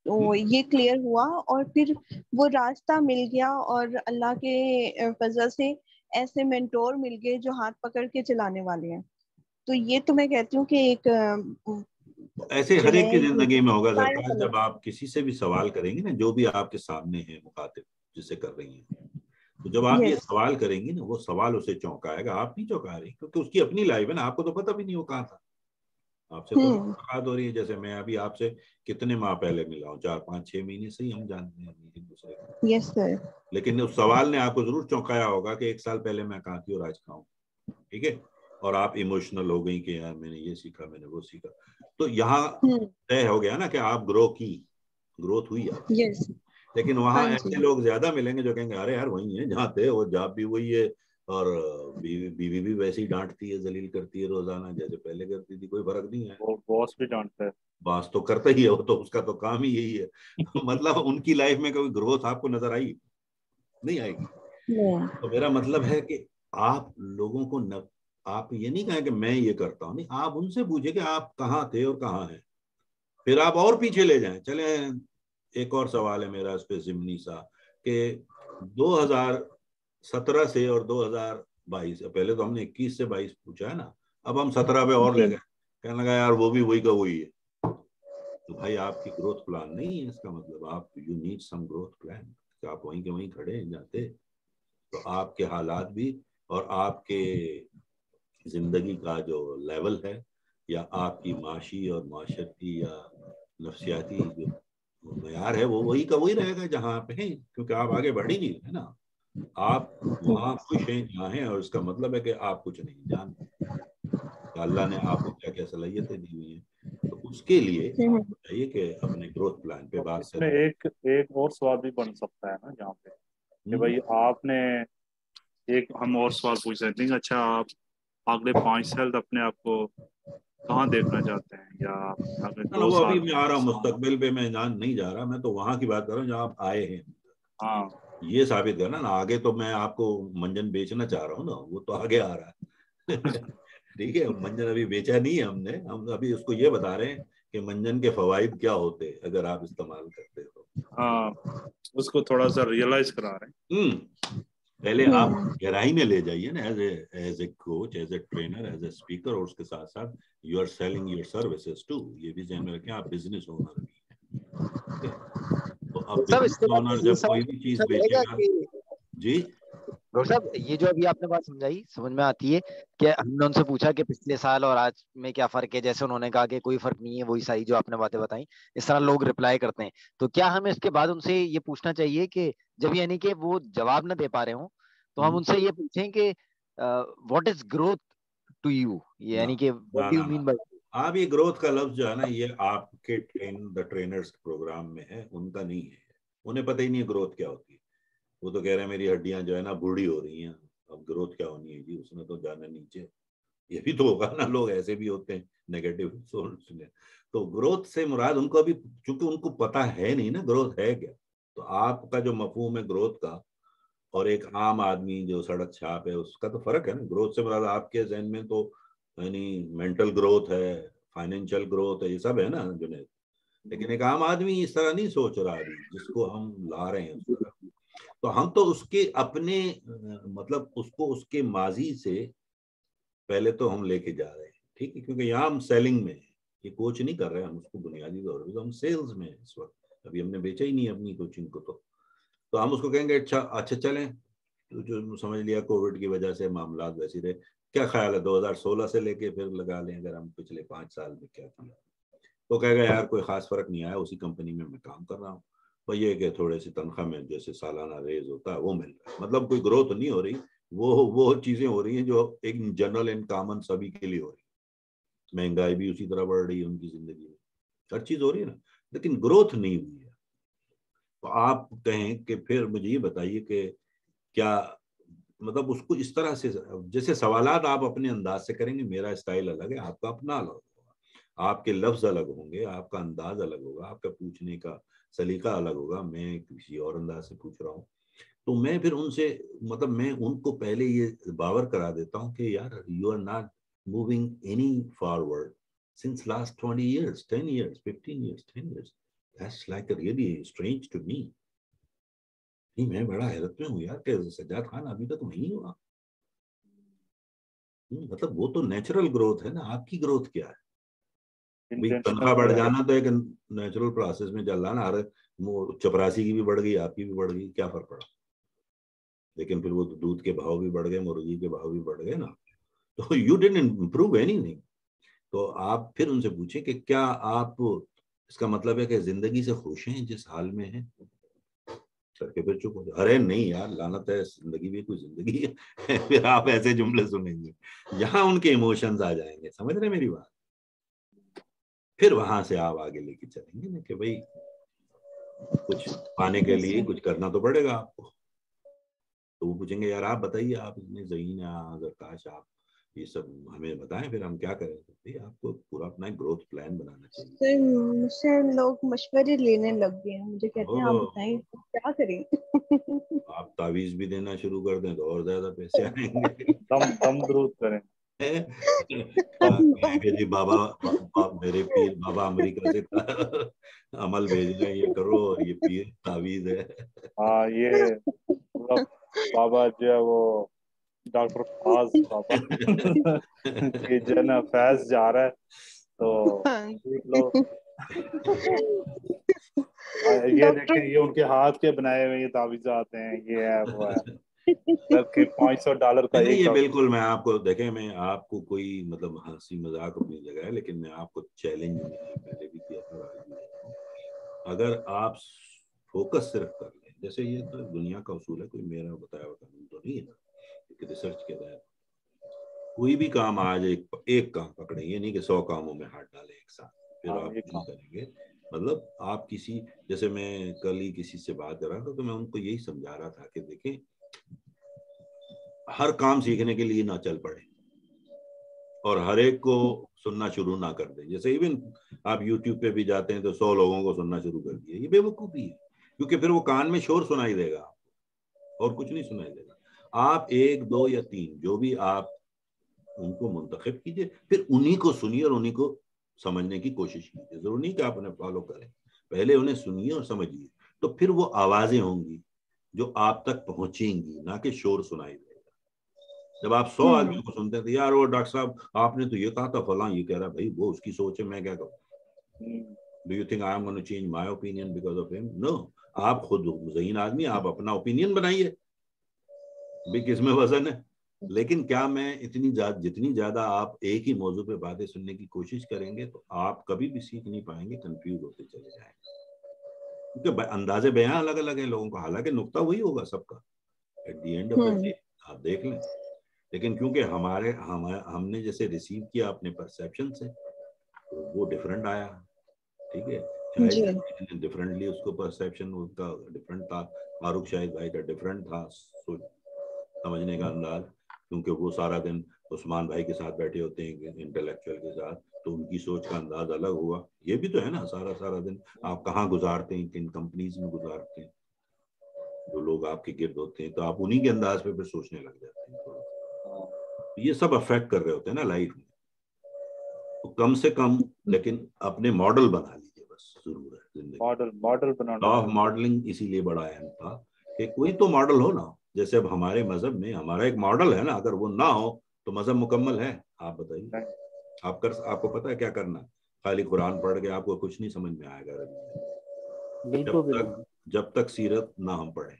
तो ये क्लियर हुआ और फिर वो रास्ता मिल गया और अल्लाह के फजल से ऐसे मेंटोर मिल गए जो हाथ पकड़ के चलाने वाले हैं। तो ये तो मैं कहती हूँ कि एक ऐसे हर एक की ज़िंदगी में होगा सरकार जब आप किसी से भी सवाल करेंगे ना जो भी आपके सामने है मुखातिब जिसे कर रही हैं। तो जब आप ये सवाल करेंगी ना वो सवाल उसे चौंकाएगा आप नहीं चौंका रही क्योंकि उसकी अपनी लाइफ है ना आपको तो पता भी नहीं हो कहाँ था। आपसे तो हम्म। हो रही है जैसे मैं अभी आपसे कितने माह पहले मिला हूँ चार पाँच छह महीने से ही हम जानते हैं एक दूसरे को यस सर लेकिन उस सवाल ने आपको ज़रूर चौंकाया होगा कि एक साल पहले मैं कहा थी और आज कहा हूँ। ठीक है? और आप इमोशनल हो गई कि यार मैंने ये सीखा मैंने वो सीखा। तो यहाँ हम्म। तय हो गया ना कि आप ग्रो की ग्रोथ हुई आप। Yes. लेकिन वहाँ हाँ ऐसे लोग ज़्यादा मिलेंगे जो कहेंगे अरे यार वही है जहाँ थे वो जॉब भी वही है। और बीवी बीवी भी वैसे ही डांटती है जलील करती है रोज़ाना जैसे पहले करती थी कोई फ़र्क नहीं है। वो बॉस भी डांटता है। बॉस तो करता ही है वो तो उसका तो काम ही यही है। मतलब उनकी लाइफ में कोई ग्रोथ आपको नज़र आई? नहीं आएगी। तो मेरा मतलब है कि आप लोगों को न, आप ये नहीं कहें कि मैं ये करता हूँ नहीं आप उनसे पूछे कि आप कहाँ थे और कहाँ हैं। फिर आप और पीछे ले जाएँ। चले एक और सवाल है मेरा इस पे जिमनी सा कि 2017 से और 2022 पहले तो हमने 21 से 22 पूछा है ना अब हम 17 पे और ले गए। कहने लगा यार वो भी वही का वही है। तो भाई आपकी ग्रोथ प्लान नहीं है इसका मतलब। आप you need some growth plan आप वहीं के वहीं खड़े जाते। तो आपके हालात भी और आपके ज़िंदगी का जो लेवल है या आपकी माशी और माशरती या नफसियाती जो मैार है वो वही का वही रहेगा जहाँ आप हैं क्योंकि आप आगे बढ़ ही नहीं है ना। आप वहाँ खुश हैं जहाँ हैं और इसका मतलब है कि आप कुछ नहीं जानते अल्लाह ने आपको क्या क्या सलाहियतें दी हुई है। तो उसके लिए चाहिए कि अपने ग्रोथ प्लान पे बात करें। एक एक और सवाल भी बन सकता है ना जहाँ पे कि हम्म। भाई आपने एक हम और सवाल पूछ सकते हैं अच्छा आप अगले पाँच साल अपने आप को कहाँ देखना चाहते हैं? या अगर दो वो अभी मैं आ रहा हूँ मुस्तकबिल पे मैं जान नहीं जा रहा मैं तो वहाँ की बात कर रहा हूँ जहाँ आप आए हैं। हाँ। ये साबित करना ना आगे तो मैं आपको मंजन बेचना चाह रहा हूँ ना वो तो आगे आ रहा है। ठीक है मंजन अभी बेचा नहीं है हमने हम अभी उसको ये बता रहे हैं कि मंजन के फवाइद क्या होते हैं अगर आप इस्तेमाल करते हो। हाँ उसको थोड़ा सा रियलाइज़ करा रहे हैं। हम्म। पहले आप गहराई में ले जाइए ना as as a coach as a trainer as a speaker और उसके साथ साथ you are selling your services to ये भी ध्यान में रखें आप बिज़नेस ओनर भी हैं। तो अब बिज़नेस ओनर जब कोई भी चीज़ बेचेगा जी? डॉक्टर साहब ये जो अभी आपने बात समझाई समझ में आती है कि हमने उनसे पूछा कि पिछले साल और आज में क्या फ़र्क है? जैसे उन्होंने कहा कि कोई फ़र्क नहीं है वही सारी जो आपने बातें बताई इस तरह लोग रिप्लाई करते हैं। तो क्या हमें इसके बाद उनसे ये पूछना चाहिए कि जब यानी कि वो जवाब ना दे पा रहे हो तो हम हम्म। उनसे ये पूछें कि what is growth to you यानी कि what do you mean by आप ये ग्रोथ का लफ्ज जो है ना ये आपके ट्रेन द ट्रेनर्स प्रोग्राम में है उनका नहीं है। उन्हें पता ही नहीं है ग्रोथ क्या होती है। वो तो कह रहे हैं मेरी हड्डियाँ जो है ना बूढ़ी हो रही हैं, अब ग्रोथ क्या होनी है जी? उसने तो जाना नीचे। ये भी तो होगा ना, लोग ऐसे भी होते हैं नेगेटिव सोच तो ग्रोथ से मुराद उनको अभी, चूँकि उनको पता है नहीं ना ग्रोथ है क्या? तो आपका जो मफहूम है ग्रोथ का, और एक आम आदमी जो सड़क छाप है, उसका तो फ़र्क है ना। ग्रोथ से मुराद आपके जहन में तो यानी मेंटल ग्रोथ है फाइनेंशियल ग्रोथ है, ये सब है ना जुनेद लेकिन एक आम आदमी इस तरह नहीं सोच रहा अभी जिसको हम ला रहे हैं तो हम तो उसके अपने मतलब उसको उसके माजी से पहले तो हम लेके जा रहे हैं, ठीक है? क्योंकि यहाँ हम सेलिंग में ये कोच नहीं कर रहे हैं, हम उसको बुनियादी तौर पर तो हम सेल्स में इस वक्त। अभी हमने बेचा ही नहीं अपनी कोचिंग को तो। तो हम उसको कहेंगे अच्छा अच्छा चलें। तो जो समझ लिया कोविड की वजह से मामला वैसे रहे। क्या ख्याल है 2016 से लेके फिर लगा लें अगर हम पिछले पाँच साल में क्या किया? तो कहेगा, यार, कोई खास फ़र्क नहीं आया, उसी कंपनी में मैं काम कर रहा हूँ। तो ये कि थोड़े से तनख्वाह में जैसे सालाना रेज होता है, वो मिल रहा है। मतलब कोई ग्रोथ नहीं हो रही, वो वो चीज़ें हो रही हैं जो एक जनरल एंड कॉमन सभी के लिए हो रही है। महँगाई भी उसी तरह बढ़ रही है उनकी ज़िंदगी में। हर चीज़ हो रही है ना, लेकिन ग्रोथ नहीं हुई है। तो आप कहें कि फिर मुझे ये बताइए कि क्या मतलब उसको इस तरह से, जैसे सवाल आप अपने अंदाज से करेंगे, मेरा स्टाइल अलग है, आपका अपना अलग होगा। आपके लफ्ज अलग होंगे, आपका अंदाज अलग होगा, आपका पूछने का सलीका अलग होगा मैं किसी और अंदाज से पूछ रहा हूँ। तो मैं फिर उनसे मतलब मैं उनको पहले ये बावर करा देता हूँ कि यार you are not moving any forward since last twenty years ten years fifteen years ten years that's like really strange to me नहीं मैं बड़ा हैरत में हूँ यार सज्जाद खान अभी तक वही हुआ। हम्म, मतलब वो तो नेचुरल ग्रोथ है ना आपकी ग्रोथ क्या है? तनख्वाह बढ़ जाना तो एक नेचुरल प्रोसेस में चल रहा ना अरे चपरासी की भी बढ़ गई आपकी भी बढ़ गई क्या फ़र्क पड़ा? लेकिन फिर वो दूध के भाव भी बढ़ गए मुर्गी के भाव भी बढ़ गए ना। तो यू डेंट इम्प्रूव एनीथिंग तो आप फिर उनसे पूछें कि क्या आप इसका मतलब है कि ज़िंदगी से खुश हैं जिस हाल में हैं? करके फिर चुप हो जाए अरे नहीं यार लानत है ज़िंदगी भी कोई ज़िंदगी है। फिर आप ऐसे जुमले सुनेंगे। यहाँ उनके इमोशंस आ जाएँगे समझ रहे मेरी बात? फिर वहाँ से आप आगे लेके चलेंगे ना कि भाई कुछ पाने के लिए कुछ करना तो पड़ेगा आपको। तो वो पूछेंगे यार आप बताइए आप इतने जहीन अगर काश आप ये सब हमें बताएँ फिर हम क्या करें? तो आपको पूरा अपना ग्रोथ प्लान बनाना चाहिए। सर मुझसे लोग मशवरे लेने लग गए हैं। मुझे कहते हैं आप बताएँ तो क्या करें? आप तावीज भी देना शुरू कर दें तो और ज़्यादा पैसे आएँगे। दम दम ग्रोथ करें। जी बाबा बा, मेरे पीर बाबा अमेरिका से अमल भेज रहे ये करो और ये पीर तावीज है। हाँ ये बाबा जो है वो डॉक्टर फाज पापा कि जो ना फैज जा रहा है तो लो। ये देखें ये उनके हाथ के बनाए हुए ये तावीज आते हैं ये है वो है। बल्कि पाँच सौ डॉलर का नहीं ये बिल्कुल मैं आपको देखें मैं आपको कोई मतलब हँसी मज़ाक अपनी जगह है लेकिन मैं आपको चैलेंज पहले भी किया था अगर आप फोकस सिर्फ़ कर लें जैसे ये तो दुनिया का उसूल है कोई मेरा बताया हुआ कानून तो नहीं है ना रिसर्च के तहत। कोई भी काम आज एक एक काम पकड़े ये नहीं कि सौ कामों में हाथ डाले एक साथ फिर हाँ, आप नहीं करेंगे। मतलब आप किसी जैसे मैं कल ही किसी से बात कर रहा था तो मैं उनको यही समझा रहा था कि देखें हर काम सीखने के लिए ना चल पड़े और हर एक को सुनना शुरू ना कर दे। जैसे इवन आप यूट्यूब पे भी जाते हैं तो सौ लोगों को सुनना शुरू कर दिए ये बेवकूफ़ी है, क्योंकि फिर वो कान में शोर सुनाई देगा आपको और कुछ नहीं सुनाई देगा। आप एक, दो या तीन, जो भी आप उनको मुंतखब कीजिए, फिर उन्हीं को सुनिए और उन्हीं को समझने की कोशिश कीजिए। ज़रूर नहीं कि आप उन्हें फॉलो करें। पहले उन्हें सुनिए और समझिए तो फिर वो आवाज़ें होंगी। जो आप तक पहुंचेंगी ना कि शोर सुनाई देगा। जब आप सौ हम्म। आदमियों को सुनते थे यार वो डॉक्टर साहब आपने तो ये कहा था फला ये कह रहा भाई वो उसकी सोच है मैं क्या कहूँ do you think I am gonna change my opinion because of him no आप खुद जहीन आदमी आप अपना ओपिनियन बनाइए। भी किसमें वज़न है? लेकिन क्या मैं इतनी ज़्यादा जितनी ज़्यादा आप एक ही मौजू पे बातें सुनने की कोशिश करेंगे तो आप कभी भी सीख नहीं पाएँगे कंफ्यूज होते चले जाएँगे। क्योंकि अंदाजे बयान अलग अलग है लोगों का। हालाँकि नुकता वही होगा सबका। एट दी एंड ऑफ़ आप देख लें। लेकिन क्योंकि हमारे हम हमने जैसे रिसीव किया अपने परसेप्शन से तो वो डिफरेंट आया। ठीक है? डिफरेंटली उसको परसेप्शन उसका डिफरेंट था। फारूक शाहिद भाई का डिफरेंट था समझने का अंदाज क्योंकि वो सारा दिन उस्मान भाई के साथ बैठे होते हैं इंटेलेक्चुअल के साथ। तो उनकी सोच का अंदाज अलग हुआ। ये भी तो है ना सारा सारा दिन आप कहाँ गुजारते हैं किन कंपनीज़ में गुजारते हैं? जो लोग आपके गिर्द होते हैं तो आप उन्हीं के अंदाज पे फिर सोचने लग जाते हैं तो ये सब अफेक्ट कर रहे होते हैं ना लाइफ में। तो कम से कम लेकिन अपने मॉडल बना लीजिए बस ज़रूर है ज़िंदगी। मॉडल मॉडल बनाना ऑफ़ मॉडलिंग इसीलिए बड़ा अहम था कि कोई तो मॉडल हो ना। जैसे अब हमारे मज़हब में हमारा एक मॉडल है ना अगर वो ना हो तो मज़हब मुकम्मल है। आप बताइए। आप कर आपको पता है क्या करना? खाली कुरान पढ़ के आपको कुछ नहीं समझ में आएगा जब तक जब तक सीरत ना हम पढ़े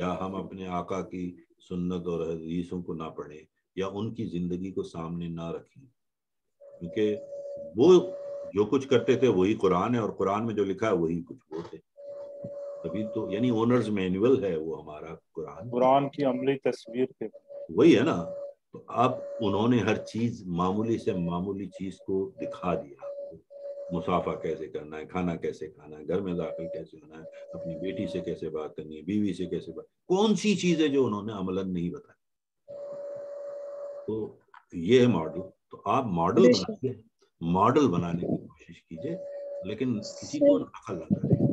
या हम अपने आका की सुन्नत और हदीसों को ना पढ़े या उनकी ज़िंदगी को सामने ना रखें। क्योंकि वो जो कुछ करते थे वही कुरान है और कुरान में जो लिखा है वही कुछ वो थे। तभी तो यानी ओनर्स मैनुअल है वो हमारा कुरान। कुरान की अमली तस्वीर थे वही है ना? तो अब उन्होंने हर चीज़ मामूली से मामूली चीज़ को दिखा दिया। मुसाफा कैसे करना है खाना कैसे खाना है घर में दाखिल कैसे होना है अपनी बेटी से कैसे बात करनी है बीवी से कैसे बात कौन सी चीज़ है जो उन्होंने अमलन नहीं बताई? तो ये है मॉडल तो आप मॉडल बनाइए मॉडल बनाने की कोशिश कीजिए लेकिन किसी को नकल ना करें।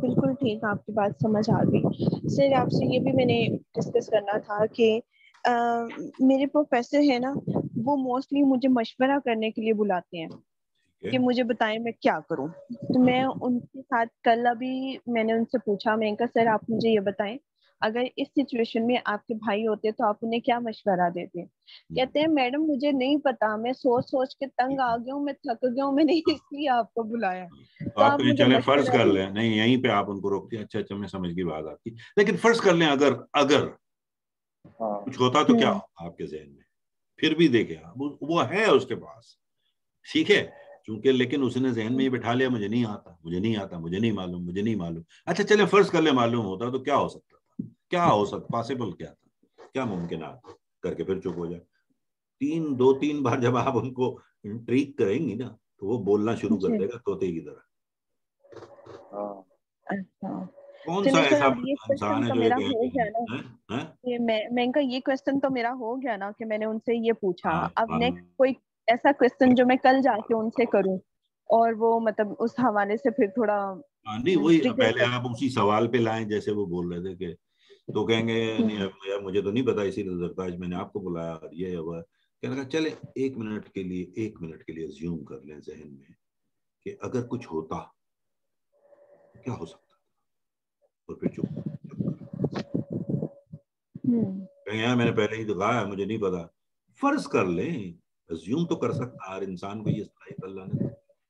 बिल्कुल ठीक आपकी बात समझ आ गई। सर आपसे ये भी मैंने डिस्कस करना था कि मेरे प्रोफेसर है ना वो मोस्टली मुझे मशवरा करने के लिए बुलाते हैं कि मुझे बताएँ मैं क्या करूँ। तो मैं उनके साथ कल अभी मैंने उनसे पूछा मैंने कहा सर आप मुझे ये बताएँ अगर इस सिचुएशन में आपके भाई होते तो आप उन्हें क्या मशवरा देते? कहते हैं मैडम मुझे नहीं पता मैं सोच सोच के तंग आ गया हूँ मैं थक गया हूँ मैंने इसलिए आपको बुलाया। तो आप चले फ़र्ज़ कर लें। नहीं यहीं पे आप उनको रोकते अच्छा अच्छा मैं समझ गई बात आपकी। लेकिन फ़र्ज़ कर लें अगर अगर हाँ। कुछ होता तो क्या हम्म। आपके जहन में? फिर भी देखे वो है उसके पास। ठीक है? क्योंकि लेकिन उसने जहन में ही बैठा लिया मुझे नहीं आता मुझे नहीं आता मुझे नहीं मालूम मुझे नहीं मालूम। अच्छा चले फ़र्ज़ कर ले मालूम होता तो क्या हो सकता था? क्या हो सकता पॉसिबल क्या था? क्या मुमकिन करके फिर चुप हो जाए। तीन दो तीन बार जब आप उनको ट्रीक करेंगी ना तो वो बोलना शुरू कर देगा तोते की तरह। हाँ। अच्छा। कौन सा ऐसा इंसान है तो जो मेरा हो गया ना। ये मैं मैं ये क्वेश्चन तो मेरा हो गया ना कि मैंने उनसे ये पूछा। हाँ, अब नेक्स्ट हाँ। कोई ऐसा क्वेश्चन जो मैं कल जाके उनसे करूँ और वो मतलब उस हवाले से फिर थोड़ा हाँ, नहीं वही पहले आप उसी सवाल पे लाएँ जैसे वो बोल रहे थे कि तो कहेंगे नहीं यार मुझे तो नहीं पता इसी नज़र मैंने आपको बुलाया और ये हुआ। कहने का चले एक मिनट के लिए एक मिनट के लिए ज्यूम कर लें जहन में कि अगर कुछ होता तो क्या हो सकता? और फिर चुप हम्म। यार मैंने पहले ही तो कहा है मुझे नहीं पता। फ़र्ज़ कर लें अज्यूम तो कर सकता हर इंसान को ये सलाहियत अल्लाह ने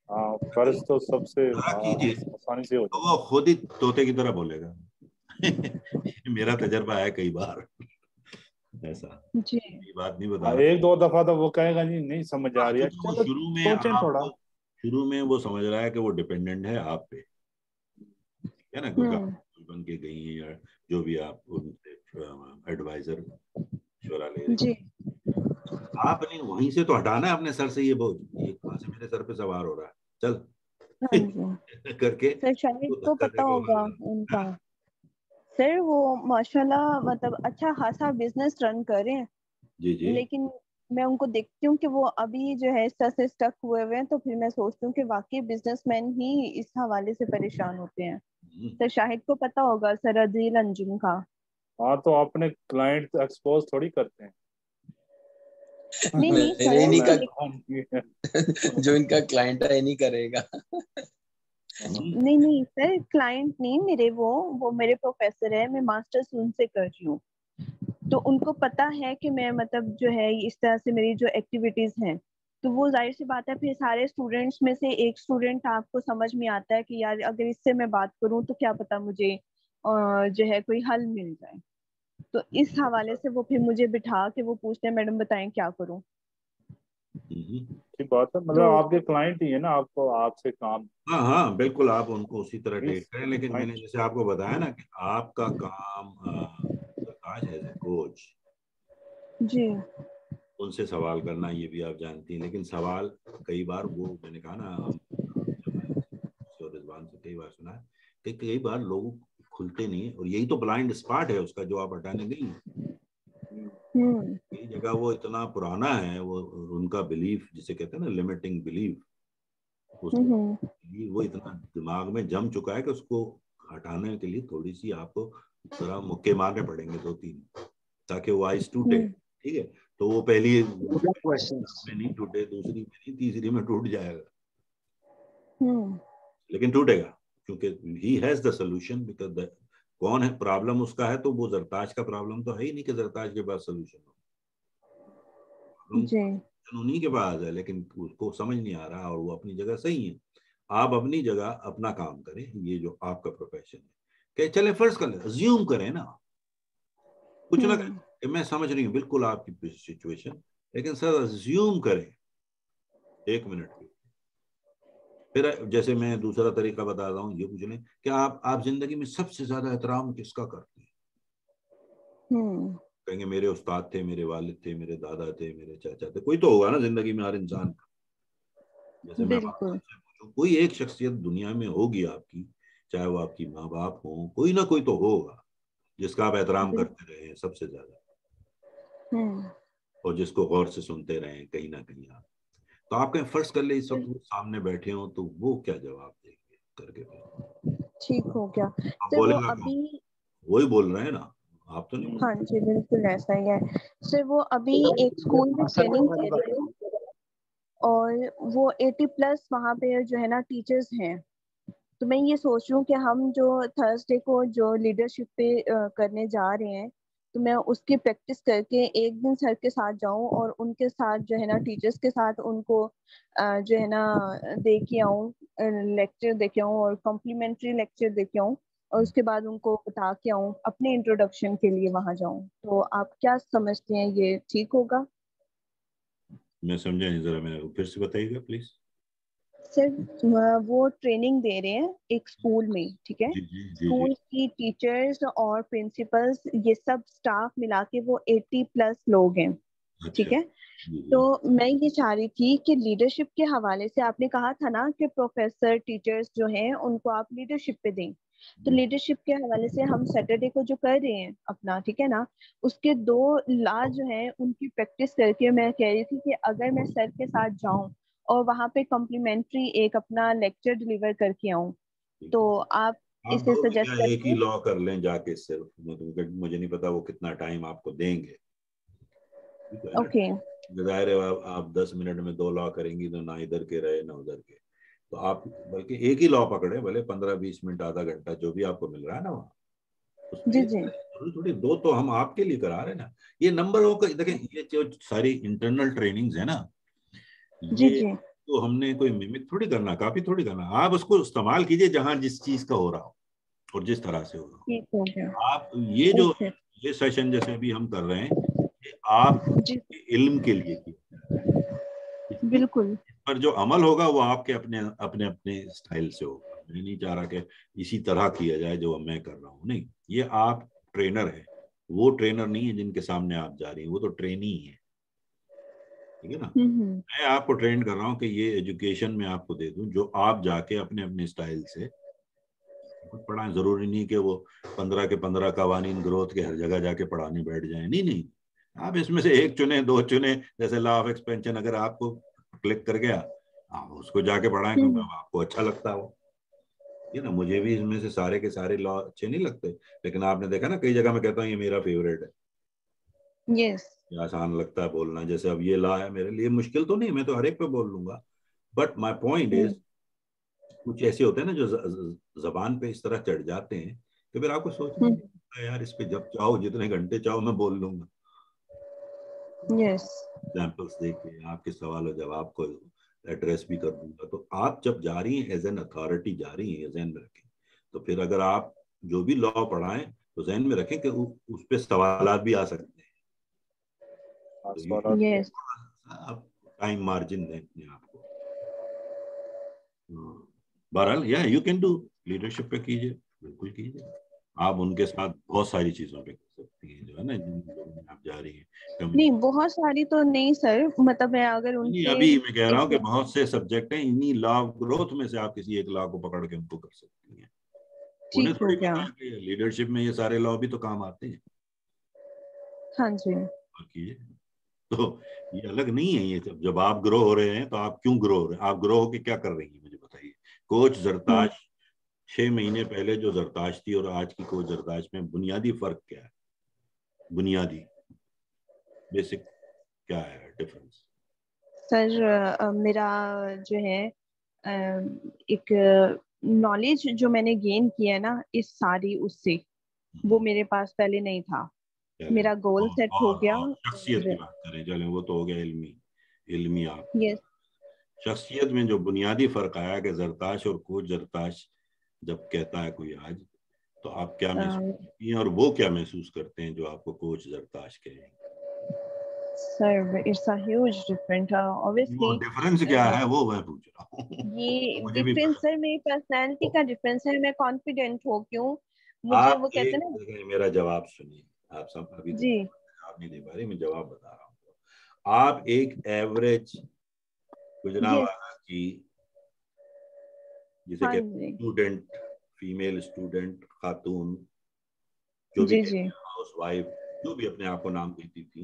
हाँ फ़र्ज़ तो सबसे हाँ, आसानी से होता तो वो खुद ही तोते की तरह बोलेगा। मेरा तजर्बा है कई बार। ऐसा। जी। बात नहीं बता हाँ, एक दो दफ़ा तो वो कहेगा नहीं नहीं समझ आ रही है। हाँ, तो शुरू में थोड़ा। शुरू में वो समझ रहा है कि वो डिपेंडेंट है आप पे। है ना? क्योंकि हम्म। बन के गई है या जो भी आप उनसे एडवाइजर मशवरा ले रहे आपने वहीं से तो हटाना है अपने सर से ये बोझ ये कहाँ से मेरे सर पे सवार हो रहा है? चल। हाँ करके सर शायद तो पता होगा उनका। सर वो माशाल्लाह मतलब अच्छा खासा बिज़नेस रन कर रहे हैं। जी जी। लेकिन मैं उनको देखती हूँ कि वो अभी जो है इस तरह से स्टक हुए हुए हैं तो फिर मैं सोचती हूँ कि वाकई बिजनेसमैन ही इस हवाले से परेशान होते हैं। सर शाहिद को पता होगा सर अजील अंजुम का। हाँ तो अपने क्लाइंट एक्सपोज थोड़ी करते हैं। नहीं नहीं नहीं का जो इनका क्लाइंट है नहीं करेगा। नहीं नहीं सर क्लाइंट नहीं मेरे वो वो मेरे प्रोफेसर है मैं मास्टर्स उनसे कर रही हूँ। तो उनको पता है कि मैं मतलब जो है इस तरह से मेरी जो एक्टिविटीज़ हैं तो वो ज़ाहिर सी बात है फिर सारे स्टूडेंट्स में से एक स्टूडेंट आपको समझ में आता है कि यार अगर इससे मैं बात करूँ तो क्या पता मुझे जो है कोई हल मिल जाए। तो इस हवाले से वो फिर मुझे बिठा के वो पूछते हैं मैडम बताएँ क्या करूँ? ठीक बात है। मतलब तो, आपके क्लाइंट ही है ना आपको आपसे काम। हाँ हाँ बिल्कुल आप उनको उसी तरह ट्रीट करें लेकिन मैंने जैसे आपको बताया ना कि आपका काम आज है कोच। जी। उनसे सवाल करना ये भी आप जानती हैं लेकिन सवाल कई बार वो मैंने कहा ना रिजवान से कई बार सुना है कि कई बार लोग खुलते नहीं है और यही तो ब्लाइंड स्पॉट है उसका जो आप हटाने गई हम्म। ये जगह वो इतना पुराना है वो उनका बिलीफ जिसे कहते हैं ना लिमिटिंग बिलीफ हम्म। वो इतना दिमाग में जम चुका है कि उसको हटाने के लिए थोड़ी सी आपको जरा मुक्के मारने पड़ेंगे दो तीन ताकि वो आइस टूटे हम्म। ठीक है तो वो पहली में नहीं टूटे दूसरी में नहीं तीसरी में टूट जाएगा। हम्म। लेकिन टूटेगा क्योंकि he has the solution because कौन है प्रॉब्लम उसका है तो वो जरताज का प्रॉब्लम तो है ही नहीं कि जरताज के पास सोल्यूशन हो। उन्हीं के पास है लेकिन उसको समझ नहीं आ रहा और वो अपनी जगह सही है। आप अपनी जगह अपना काम करें ये जो आपका प्रोफेशन है। चले फ़र्ज़ कर ले। अज्यूम करें ना कुछ ना हम्म। मैं समझ रही हूँ बिल्कुल आपकी सिचुएशन लेकिन सर अज्यूम करें। एक मिनट की फिर जैसे मैं दूसरा तरीका बता रहा हूँ ये पूछ लें कि आप आप ज़िंदगी में सबसे ज़्यादा एहतराम किसका करते हैं? हम्म। कहेंगे मेरे उस्ताद थे मेरे वालिद थे मेरे दादा थे मेरे चाचा थे। कोई तो होगा ना ज़िंदगी में हर इंसान का। जैसे मैं पूछूँ कोई एक शख्सियत दुनिया में होगी आपकी चाहे वो आपकी माँ बाप हो कोई ना कोई तो होगा। जिसका आप एहतराम करते रहे सबसे ज़्यादा। हम्म। और जिसको गौर से सुनते रहे कहीं ना कहीं आप। तो आप कहीं फ़र्ज़ कर ले इस वक्त सामने बैठे हो तो वो क्या जवाब देंगे करके ठीक हो गया। आप बोलेगा अभी वही बोल रहे हैं ना। आप तो नहीं हाँ जी बिल्कुल ऐसा ही है। सर वो अभी एक स्कूल में ट्रेनिंग दे रहे हैं और वो 80 प्लस वहाँ पे जो है ना टीचर्स हैं। तो मैं ये सोच रही हूँ कि हम जो थर्सडे को जो लीडरशिप पे करने जा रहे हैं तो मैं उसकी प्रैक्टिस करके एक दिन सर के साथ जाऊँ और उनके साथ जो है ना टीचर्स के साथ उनको जो है ना दे के आऊँ लेक्चर दे के आऊँ और कॉम्प्लीमेंट्री लेक्चर दे के आऊँ और उसके बाद उनको बता के आऊँ, अपने इंट्रोडक्शन के लिए वहाँ जाऊँ। तो आप क्या समझते हैं, ये ठीक होगा? मैं समझा नहीं, जरा मैं फिर से बताइएगा प्लीज़ सर वो ट्रेनिंग दे रहे हैं एक स्कूल में ठीक है? स्कूल की टीचर्स और प्रिंसिपल्स ये सब स्टाफ मिला के वो 80 प्लस लोग हैं अच्छा। ठीक है तो मैं ये चाह रही थी कि लीडरशिप के हवाले से आपने कहा था ना कि प्रोफेसर टीचर्स जो हैं उनको आप लीडरशिप पे दें। तो लीडरशिप के हवाले से हम सैटरडे को जो कर रहे हैं अपना ठीक है ना? उसके दो ला जो है उनकी प्रैक्टिस करके मैं कह रही थी कि अगर मैं सर के साथ जाऊँ और वहाँ पे कॉम्प्लीमेंट्री एक अपना लेक्चर डिलीवर करके आऊँ। तो आप इसे सजेस्ट एक ही लॉ कर लें जाके सिर्फ़? मुझे नहीं पता वो कितना टाइम आपको देंगे। ओके ज़ाहिर है आप दस मिनट में दो लॉ करेंगी तो ना इधर के रहे ना उधर के। तो आप बल्कि एक ही लॉ पकड़े भले पंद्रह बीस मिनट आधा घंटा जो भी आपको मिल रहा है ना वहाँ। जी जी। थोड़ी थोड़ी दो तो हम आपके लिए करा रहे हैं ना। ये नंबर देखें ये जो सारी इंटरनल ट्रेनिंग्स है ना जी जी तो हमने कोई मिमिक थोड़ी करना काफ़ी थोड़ी करना। आप उसको इस्तेमाल कीजिए जहाँ जिस चीज़ का हो रहा हो और जिस तरह से हो रहा हो। आप ये जो ये सेशन जैसे अभी हम कर रहे हैं ये आप इल्म के लिए किए बिल्कुल। पर जो अमल होगा वो आपके अपने अपने अपने स्टाइल से होगा। मैं नहीं चाह रहा कि इसी तरह किया जाए जो मैं कर रहा हूँ। नहीं ये आप ट्रेनर है। वो ट्रेनर नहीं है जिनके सामने आप जा रही हैं। वो तो ट्रेनी है। ठीक है ना? मैं आपको ट्रेन कर रहा हूँ कि ये एजुकेशन में आपको दे दूँ जो आप जाके अपने अपने स्टाइल से पढ़ाएँ। ज़रूरी नहीं कि वो पंद्रह के पंद्रह कवानीन ग्रोथ के हर जगह जाके पढ़ाने बैठ जाए। नहीं नहीं। आप इसमें से एक चुने दो चुने जैसे लॉ ऑफ़ एक्सपेंशन अगर आपको क्लिक कर गया आप उसको जाके पढ़ाएँ क्योंकि आपको अच्छा लगता हो। ये ना मुझे भी इसमें से सारे के सारे लॉ अच्छे नहीं लगते। लेकिन आपने देखा ना कई जगह मैं कहता हूँ ये मेरा फेवरेट है। Yes. आसान लगता है बोलना। जैसे अब ये ला है मेरे लिए मुश्किल तो नहीं मैं तो हर एक पे बोल लूँगा। बट माई पॉइंट इज़ कुछ ऐसे होते हैं ना जो जबान पे इस तरह चढ़ जाते हैं तो फिर आपको सोचना हम्म। यार इस पे जब चाहो जितने घंटे चाहो मैं बोल लूँगा। यस एग्जांपल्स देखिए आपके सवाल और जवाब को एड्रेस भी कर दूँगा। तो आप जब जा रही हैं एज एन अथॉरिटी जा रही हैं जहन में रखें। तो फिर अगर आप जो भी लॉ पढ़ाएँ तो जहन में रखें कि उस पर सवाल भी आ सकते टाइम मार्जिन दें अपने आप को हाँ। बहरहाल या यू कैन डू लीडरशिप पे कीजिए बिल्कुल कीजिए। आप उनके साथ बहुत सारी चीज़ों पे कर सकती हैं जो है ना जिन लोगों में आप जा रही हैं नहीं बहुत सारी तो नहीं सर। मतलब मैं अगर उनके अभी मैं कह रहा हूँ कि बहुत से सब्जेक्ट हैं इन्हीं लॉ ग्रोथ में से आप किसी एक लॉ को पकड़ के उनको कर सकती हैं। ठीक हो गया लीडरशिप में ये सारे लॉ भी तो काम आते हैं। हाँ जी। कीजिए। तो ये अलग नहीं है ये जब जब आप ग्रो हो रहे हैं तो आप क्यों ग्रो हो रहे हैं? आप ग्रो होके क्या कर रही हैं मुझे बताइए। कोच जरताज छह महीने पहले जो जरताश थी और आज की कोच जरताश में बुनियादी फ़र्क क्या है? बुनियादी बेसिक क्या है डिफरेंस सर मेरा जो है एक नॉलेज जो मैंने गेन किया है ना इस सारी उससे वो मेरे पास पहले नहीं था। मेरा गोल सेट हो गया शख्सियत की बात करें चले वो तो हो गया इल्मी इल्मी आप। यस शख्सियत में जो बुनियादी फ़र्क आया कि जरताश और कोच जरताश जब कहता है कोई आज तो आप क्या महसूस करती हैं और वो क्या महसूस करते हैं जो आपको कोच जरताश कहेंगे? Sir it's a huge different obviously difference क्या है वो मैं पूछ रहा हूँ। ये डिफरेंस सर मेरी पर्सनालिटी का डिफरेंस है मैं कॉन्फिडेंट हो। क्यों मुझे वो कहते हैं ना मेरा जवाब सुनिए। आप सब अभी जी। नहीं दे पा रहे मैं जवाब बता रहा हूँ। आप एक एवरेज गुजरावाला की जिसे हाँ कहते स्टूडेंट फीमेल स्टूडेंट खातून जो भी हाउस वाइफ जो। भी अपने आप को नाम देती थी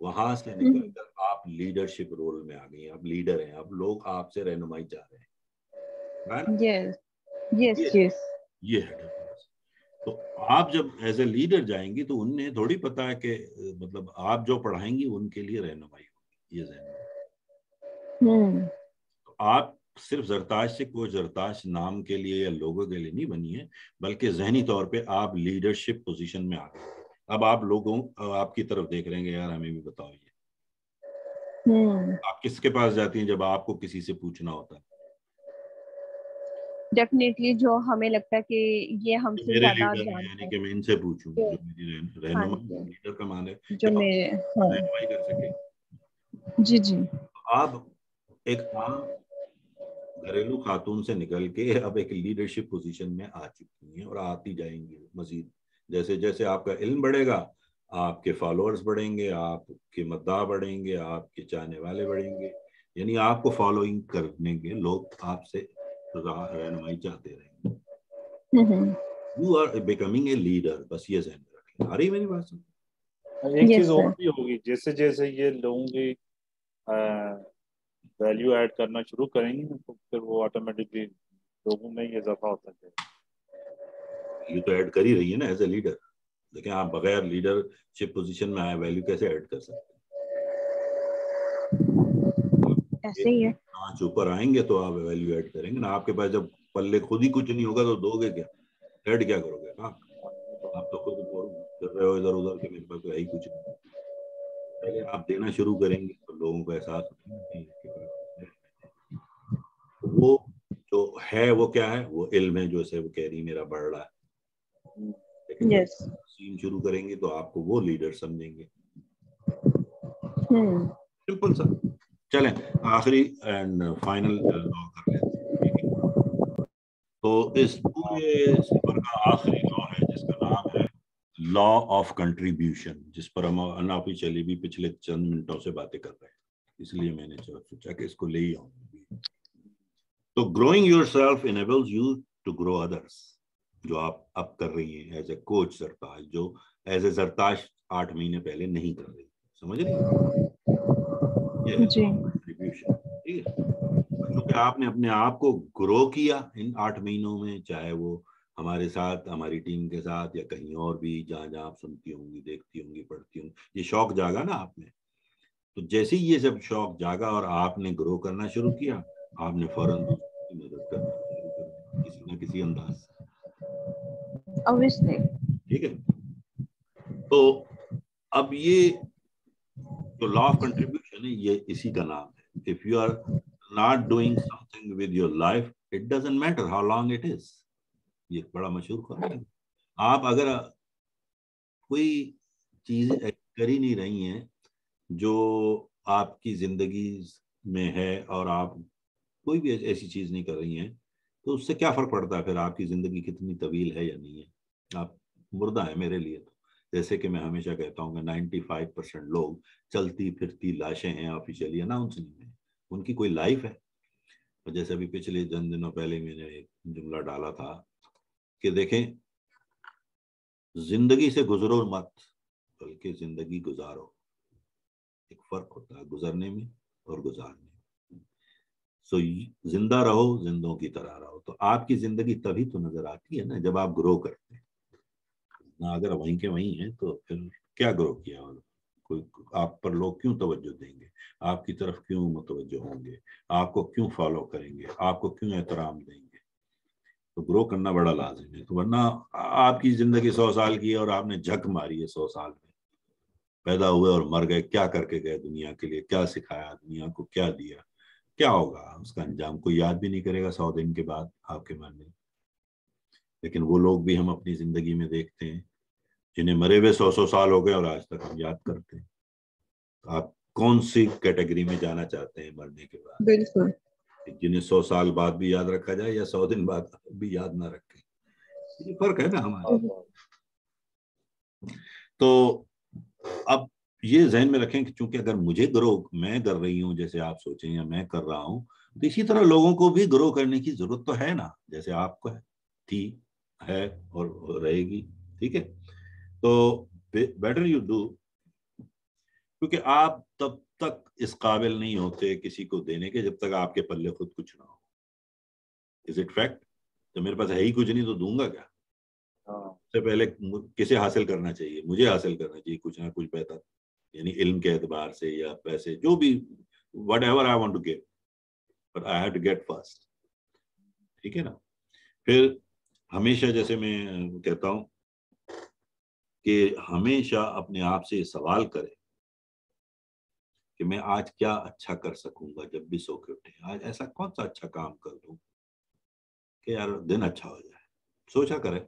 वहाँ से हम्म। निकलकर आप लीडरशिप रोल में आ गई आप लीडर हैं। अब लोग आपसे रहनुमाई चाह रहे हैं। यस यस यस ये है। तो आप जब एज ए लीडर जाएँगी तो उन्हें थोड़ी पता है कि मतलब आप जो पढ़ाएँगी उनके लिए रहनुमाई होगी ये जहन हम्म। तो आप सिर्फ़ जरताश से कोई जरताश नाम के लिए या लोगों के लिए नहीं बनी है बल्कि जहनी तौर पे आप लीडरशिप पोजीशन में आ गए अब आप लोगों आपकी तरफ़ देख रहे हैं यार हमें भी बताओ ये हम्म। आप किसके पास जाती हैं जब आपको किसी से पूछना होता है डेफिनेटली जो हमें लगता है कि ये हमसे ज़्यादा यानी कि मैं इनसे पूछूँ जो मेरी रहनुमाई लीडर का मान है जो मेरे हाँ। कर सके। जी जी। आप एक आम घरेलू खातून से निकल के अब एक लीडरशिप पोजीशन में आ चुकी हैं और आती जाएँगी मजीद। जैसे जैसे आपका इल्म बढ़ेगा आपके फॉलोअर्स बढ़ेंगे आपके मद्दा बढ़ेंगे आपके चाहने वाले बढ़ेंगे। यानी आपको फॉलोइंग करने के लोग आपसे रहनुमाई चाहते रहेंगे। You are becoming a leader बस ये जहन में रखें आ रही मेरी बात सुन? एक चीज़ और भी होगी जैसे जैसे ये लोगों की वैल्यू ऐड करना शुरू करेंगे तो फिर वो ऑटोमेटिकली लोगों में ये इजाफा होता जाएगा ये तो ऐड कर ही रही है ना एज ए लीडर लेकिन आप बगैर लीडरशिप पोजीशन में आए वैल्यू कैसे ऐड कर सकते ऐसे ही है। पाँच ऊपर आएँगे तो आप वैल्यू ऐड करेंगे। ना आपके पास जब पल्ले खुद ही कुछ नहीं होगा तो दोगे क्या? ऐड क्या करोगे आप आप तो खुद कर रहे हो इधर उधर के मेरे पास तो है कुछ नहीं। पहले आप देना शुरू करेंगे तो लोगों को एहसास वो जो है वो क्या है? वो इल्म है जो से वो कह रही मेरा बढ़ रहा है। लेकिन yes. शुरू करेंगे तो आपको वो लीडर समझेंगे। Simple hmm. सा। चलें, आखिरी एंड फाइनल लॉ कर लेते हैं तो इस पूरे सफ़र का आखिरी लॉ है, जिसका नाम है लॉ ऑफ़ कंट्रीब्यूशन जिस पर हम अनाफी चली भी पिछले चंद मिनटों से बातें कर रहे हैं। इसलिए मैंने सोचा कि इसको ले ही आऊँ। तो growing yourself enables you to grow others जो आप अब कर रही हैं एज ए कोच सरताज, जो एज ए सरताज आठ महीने पहले नहीं कर रही। समझ रही कंट्रीब्यूशन ठीक है? क्योंकि आपने अपने आप को ग्रो किया इन आठ महीनों में? चाहे वो हमारे साथ हमारी टीम के साथ या कहीं और भी जहाँ जहाँ आप सुनती होंगी देखती होंगी पढ़ती होंगी। ये शौक जागा ना आपने? तो जैसे ही ये सब शौक जागा और आपने ग्रो करना शुरू किया आपने फ़ौरन की मदद करना शुरू कर किसी ना किसी अंदाज से। ठीक है? तो अब ये जो लॉ ऑफ़ कंट्रीब्यूशन है ये इसी का नाम है if you are not doing something with your life it doesn't matter how long it is ये बड़ा मशहूर कहानी है आप अगर कोई चीज़ कर ही नहीं रही हैं जो आपकी ज़िंदगी में है और आप कोई भी ऐसी चीज़ नहीं कर रही हैं तो उससे क्या फ़र्क पड़ता है फिर आपकी ज़िंदगी कितनी तवील है या नहीं है आप मुर्दा है मेरे लिए जैसे कि मैं हमेशा कहता हूँ कि 95 परसेंट लोग चलती फिरती लाशें हैं ऑफिशियली अनाउंस नहीं है उनकी कोई लाइफ है? और जैसे अभी पिछले जन दिनों पहले मैंने एक जुमला डाला था कि देखें, ज़िंदगी से गुजरो मत, बल्कि ज़िंदगी गुजारो। एक फ़र्क होता है गुजरने में और गुजारने में। सो ज़िंदा रहो, जिंदों की तरह रहो। तो आपकी ज़िंदगी तभी तो नज़र आती है ना, जब आप ग्रो करते हैं। ना अगर वहीं के वहीं है तो फिर क्या ग्रो किया कोई, आप पर लोग क्यों तवज्जो देंगे? आपकी तरफ़ क्यों मुतवजो होंगे? आपको क्यों फॉलो करेंगे? आपको क्यों एहतराम देंगे? तो ग्रो करना बड़ा लाजिम है तो वरना आपकी ज़िंदगी सौ साल की है और आपने झक मारी है सौ साल में। पैदा हुए और मर गए, क्या करके गए दुनिया के लिए? क्या सिखाया दुनिया को क्या दिया? क्या होगा? उसका अंजाम कोई याद भी नहीं करेगा सौ दिन के बाद आपके मन में लेकिन वो लोग भी हम अपनी ज़िंदगी में देखते हैं। जिन्हें मरे हुए सौ सौ साल हो गए और आज तक हम याद करते हैं। आप कौन सी कैटेगरी में जाना चाहते हैं मरने के बाद? बिल्कुल। जिन्हें सौ साल बाद भी याद रखा जाए या सौ दिन बाद भी याद ना रखे। ये फ़र्क है ना हमारा। तो अब ये जहन में रखें कि चूँकि अगर मुझे ग्रो मैं कर रही हूँ जैसे आप सोचें या मैं कर रहा हूँ तो इसी तरह लोगों को भी ग्रो करने की ज़रूरत तो है ना। जैसे आपको है थी है और रहेगी ठीक है? तो बेटर यू डू क्योंकि आप तब तक इस काबिल नहीं होते किसी को देने के जब तक आपके पल्ले खुद कुछ ना हो। इज़ इट फैक्ट तो मेरे पास है ही कुछ नहीं तो दूँगा क्या? हाँ। सबसे पहले किसे हासिल करना चाहिए? मुझे हासिल करना चाहिए कुछ ना कुछ बेहतर यानी इल्म के एतबार से या पैसे जो भी whatever I want to get but I have to get first ठीक है ना? फिर हमेशा जैसे मैं कहता हूँ कि हमेशा अपने आप से सवाल करें कि मैं आज क्या अच्छा कर सकूँगा जब भी सो के उठे। आज ऐसा कौन सा अच्छा काम कर दूँ कि यार दिन अच्छा हो जाए? सोचा करें।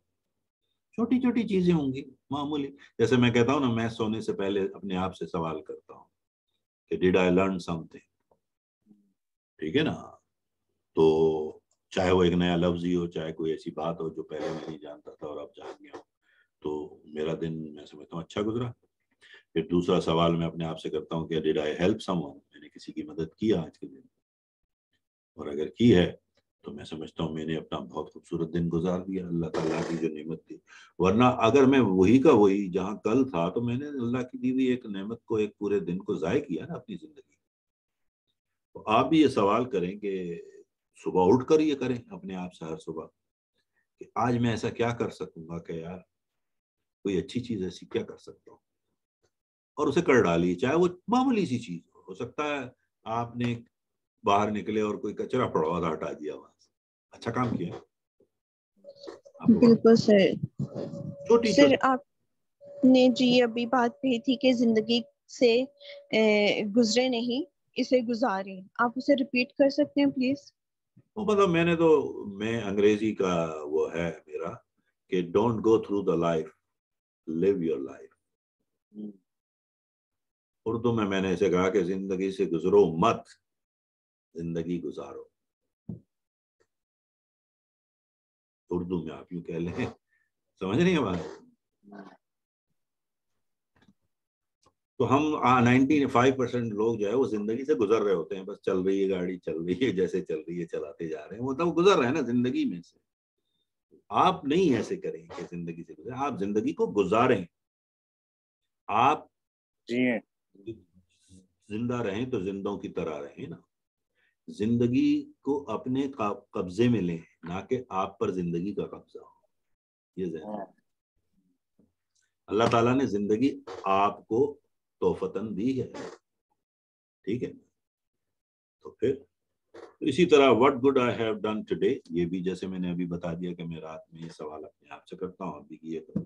छोटी छोटी चीज़ें होंगी, मामूली। जैसे मैं कहता हूँ ना, मैं सोने से पहले अपने आप से सवाल करता हूँ कि डिड आई लर्न समथिंग ठीक है ना? तो चाहे वो एक नया लफ्ज ही हो, चाहे कोई ऐसी बात हो जो पहले मैं नहीं जानता था और अब जान गया हूँ। तो मेरा दिन, मैं समझता हूँ अच्छा गुजरा। फिर दूसरा सवाल मैं अपने आप से करता हूँ कि डिड आई हेल्प समवन मैंने किसी की मदद की आज के दिन? और अगर की है तो मैं समझता हूँ, मैंने अपना बहुत खूबसूरत दिन गुजार दिया, अल्लाह ताला की जो नेमत थी। वरना अगर मैं वही का वही, जहाँ कल था तो मैंने अल्लाह की दी हुई एक नेमत को, एक पूरे दिन को ज़ाय किया ना अपनी ज़िंदगी। तो आप भी ये सवाल करें कि सुबह उठ कर ये करें, अपने आप से हर सुबह, कि आज मैं ऐसा क्या कर सकूँगा कि यार कोई अच्छी चीज़ ऐसी क्या कर सकता हूँ? और उसे कर डालिए चाहे वो मामूली सी चीज़ हो। हो सकता है आपने बाहर निकले और कोई कचरा पड़ा हुआ था हटा दिया वहाँ से। अच्छा काम किया। बिल्कुल सर। छोटी सर आपने जी अभी बात कही थी कि ज़िंदगी से गुजरे नहीं इसे गुजारे। आप उसे रिपीट कर सकते हैं प्लीज़ वो मतलब मैंने तो मैं अंग्रेज़ी का वो है मेरा कि don't go through the life live your life Urdu में मैंने इसे कहा कि ज़िंदगी से गुजरो मत ज़िंदगी गुजारो। उर्दू में आप यूँ कह लें। समझ रही है बात? तो हम नाइनटी फाइव परसेंट लोग जो है वो ज़िंदगी से गुजर रहे होते हैं। बस चल रही है गाड़ी चल रही है जैसे चल रही है चलाते जा रहे हैं। वो तो गुजर रहे हैं ना ज़िंदगी में से। आप नहीं ऐसे करें कि ज़िंदगी से गुजरे आप ज़िंदगी को गुजारें। आप ज़िंदा रहें तो जिंदों की तरह रहें ना। ज़िंदगी को अपने कब्जे में लें ना कि आप पर ज़िंदगी का कब्जा हो। ये जहन हाँ। अल्लाह ताला ने ज़िंदगी आपको तोहफतन दी है। ठीक है? तो फिर तो इसी तरह what good I have done today ये भी जैसे मैंने अभी बता दिया कि मैं रात में ये सवाल अपने आप से करता हूँ अभी किए तो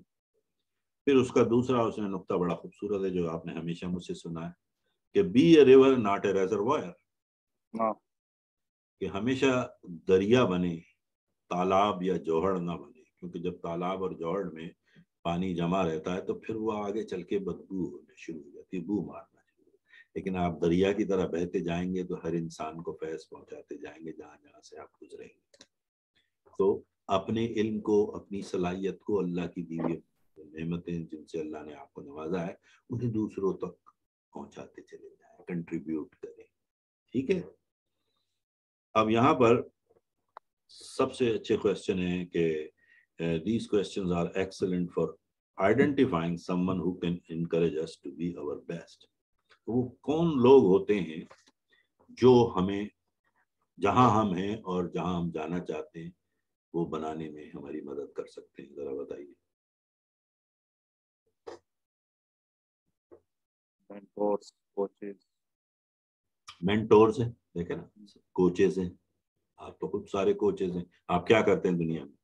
फिर उसका दूसरा उसने नुकता बड़ा खूबसूरत है जो आपने हमेशा मुझसे सुना है कि be a river not a reservoir कि हमेशा दरिया बने तालाब या जोहड़ ना बने क्योंकि जब तालाब और जोहड़ में पानी जमा रहता है तो फिर वो आगे चल के बदबू होने शुरू हो जाती है बू मारना। लेकिन आप दरिया की तरह बहते जाएँगे तो हर इंसान को फैस पहुंचाते जाएँगे जहाँ जहाँ से आप गुजरेंगे। तो अपने इल्म को, अपनी सलाहियत को अल्लाह की दी हुई नेमतें जिनसे अल्लाह ने आपको नवाजा है, उन्हें दूसरों तक पहुंचाते चले जाए कंट्रीब्यूट करें। ठीक है? अब यहाँ पर सबसे अच्छे क्वेश्चन है कि these questions are excellent for identifying someone who can encourage us to be our best वो कौन लोग होते हैं जो हमें जहाँ हम हैं और जहाँ हम जाना चाहते हैं वो बनाने में हमारी मदद कर सकते हैं? जरा बताइए। मेंटोर्स कोचेस मेंटोर्स हैं? देखे ना? कोचेस हैं। आप तो खूब सारे कोचेस हैं। आप क्या करते हैं दुनिया में?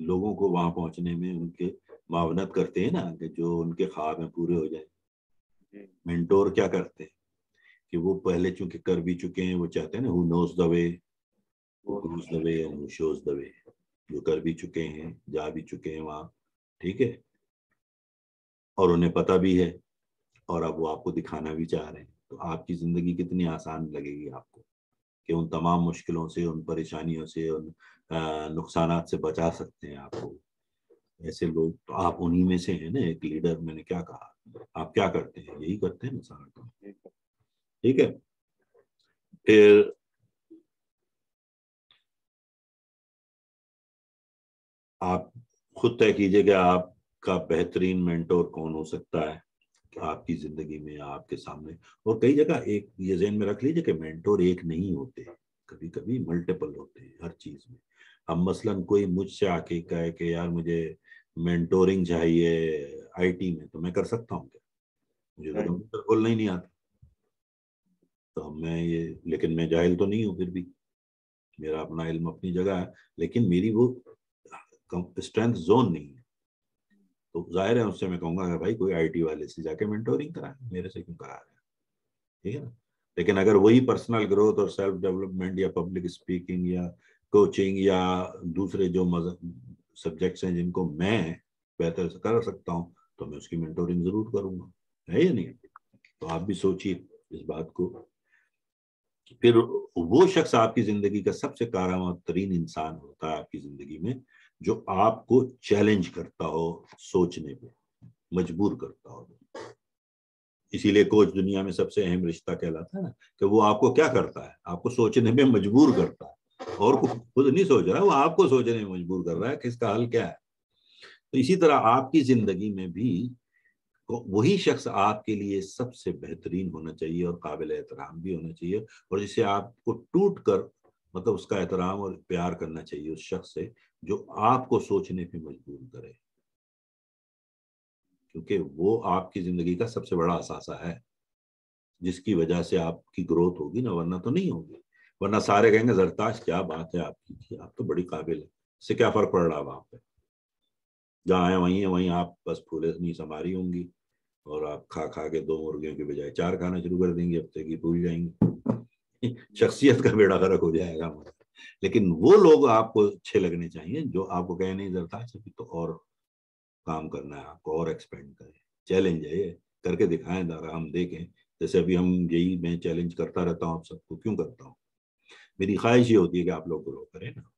लोगों को वहाँ पहुँचने में उनके मावनत करते हैं ना कि जो उनके ख्वाब हैं पूरे हो जाए। मेंटोर क्या करते हैं? कि वो पहले चूँकि कर भी चुके हैं, वो चाहते हैं ना who knows the way goes the way shows the way जो कर भी चुके हैं, जा भी चुके हैं वहाँ, ठीक है? और उन्हें पता भी है, और अब वो आपको दिखाना भी चाह रहे हैं। तो आपकी ज़िंदगी कितनी आसान लगेगी आपको कि उन तमाम मुश्किलों से, उन परेशानियों से, उन नुकसान से बचा सकते हैं आपको ऐसे लोग तो आप उन्हीं में से हैं ना, एक लीडर मैंने क्या कहा? आप क्या करते हैं? यही करते हैं सारा काम ठीक है? फिर आप खुद तय कीजिए कि आपका बेहतरीन मेंटोर कौन हो सकता है आपकी ज़िंदगी में आपके सामने। और कई जगह एक ये जहन में रख लीजिए कि मेंटोर एक नहीं होते। कभी कभी मल्टीपल होते हैं हर चीज़ में। हम मसलन कोई मुझसे आके कहे कि यार मुझे मेंटोरिंग चाहिए आईटी में तो मैं कर सकता हूँ क्या? मुझे तो कंप्यूटर खोलना ही नहीं आता। तो मैं ये लेकिन मैं जाहिल तो नहीं हूँ फिर भी। मेरा अपना इल्म अपनी जगह है लेकिन मेरी वो स्ट्रेंथ जोन नहीं है। तो ज़ाहिर है उससे मैं कहूँगा भाई कोई आईटी वाले से जाके मेंटोरिंग करा मेरे से क्यों करा रहे हैं? ठीक है ना? लेकिन अगर वही पर्सनल ग्रोथ और सेल्फ डेवलपमेंट या पब्लिक स्पीकिंग या कोचिंग या दूसरे जो सब्जेक्ट्स हैं जिनको मैं बेहतर कर सकता हूँ तो मैं उसकी मेंटोरिंग ज़रूर करूँगा। है या नहीं? तो आप भी सोचिए इस बात को। फिर वो शख्स आपकी ज़िंदगी का सबसे कारामतरीन इंसान होता है आपकी ज़िंदगी में, जो आपको चैलेंज करता हो सोचने पे, मजबूर करता हो। इसीलिए कोच दुनिया में सबसे अहम रिश्ता कहलाता है ना, कि वो आपको क्या करता है? आपको सोचने में मजबूर करता है। और खुद नहीं सोच रहा, वो आपको सोचने में मजबूर कर रहा है कि इसका हल क्या है। तो इसी तरह आपकी ज़िंदगी में भी वही शख्स आपके लिए सबसे बेहतरीन होना चाहिए और काबिल एहतराम भी होना चाहिए और जिसे आपको टूट कर मतलब उसका एहतराम और प्यार करना चाहिए उस शख्स से, जो आपको सोचने पे मजबूर करे। क्योंकि वो आपकी ज़िंदगी का सबसे बड़ा असासा है, जिसकी वजह से आपकी ग्रोथ होगी, ना वरना तो नहीं होगी। वरना सारे कहेंगे जरताज क्या बात है आपकी आप तो बड़ी काबिल है। इससे क्या फ़र्क पड़ रहा वहाँ पे? जहाँ है, वहीं है, वहीं आप बस फूले नहीं संभारी होंगी और आप खा खा के दो मुर्गियों के बजाय चार खाना शुरू कर देंगे, हफ़्ते की भूल जाएँगे। शख्सियत का बेड़ा गर्क हो जाएगा लेकिन वो लोग आपको अच्छे लगने चाहिए जो आपको कहे, नहीं जरता सभी तो और काम करना है, आपको और एक्सपेंड करें। चैलेंज है ये। करके दिखाएँ, दारा, हम देखें। जैसे अभी हम यही, मैं चैलेंज करता रहता हूँ आप सबको, क्यों करता हूँ? मेरी ख्वाहिश ये होती है कि आप लोग ग्रो करें ना।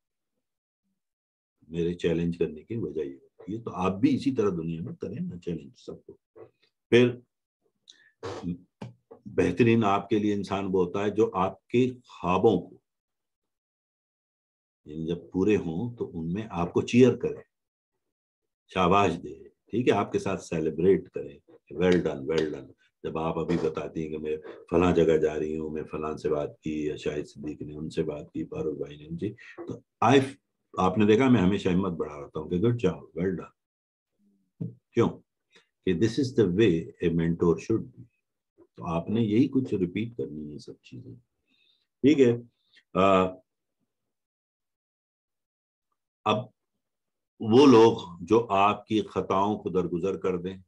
मेरे चैलेंज करने की वजह ये होती है तो आप भी इसी तरह दुनिया में करें ना चैलेंज सबको। फिर, बेहतरीन आपके लिए इंसान वो होता है जो आपके ख्वाबों को जब पूरे हों तो उनमें आपको चीयर करे, शाबाश दे, ठीक है, आपके साथ सेलिब्रेट करें वेल डन वेल डन जब आप अभी बताती हैं कि मैं फला जगह जा रही हूँ मैं फलान से बात की या शाहिद सिद्दीक ने उनसे बात की फारूक भाई ने उनसे तो आई आपने देखा मैं हमेशा हिम्मत बढ़ा रहा हूँ कि गुड जॉब वेल डन क्यों? कि this is the way a mentor should be तो आपने यही कुछ रिपीट करनी है सब चीज़ें। ठीक है? आ, अब वो लोग जो आपकी खताओं को दरगुजर कर दें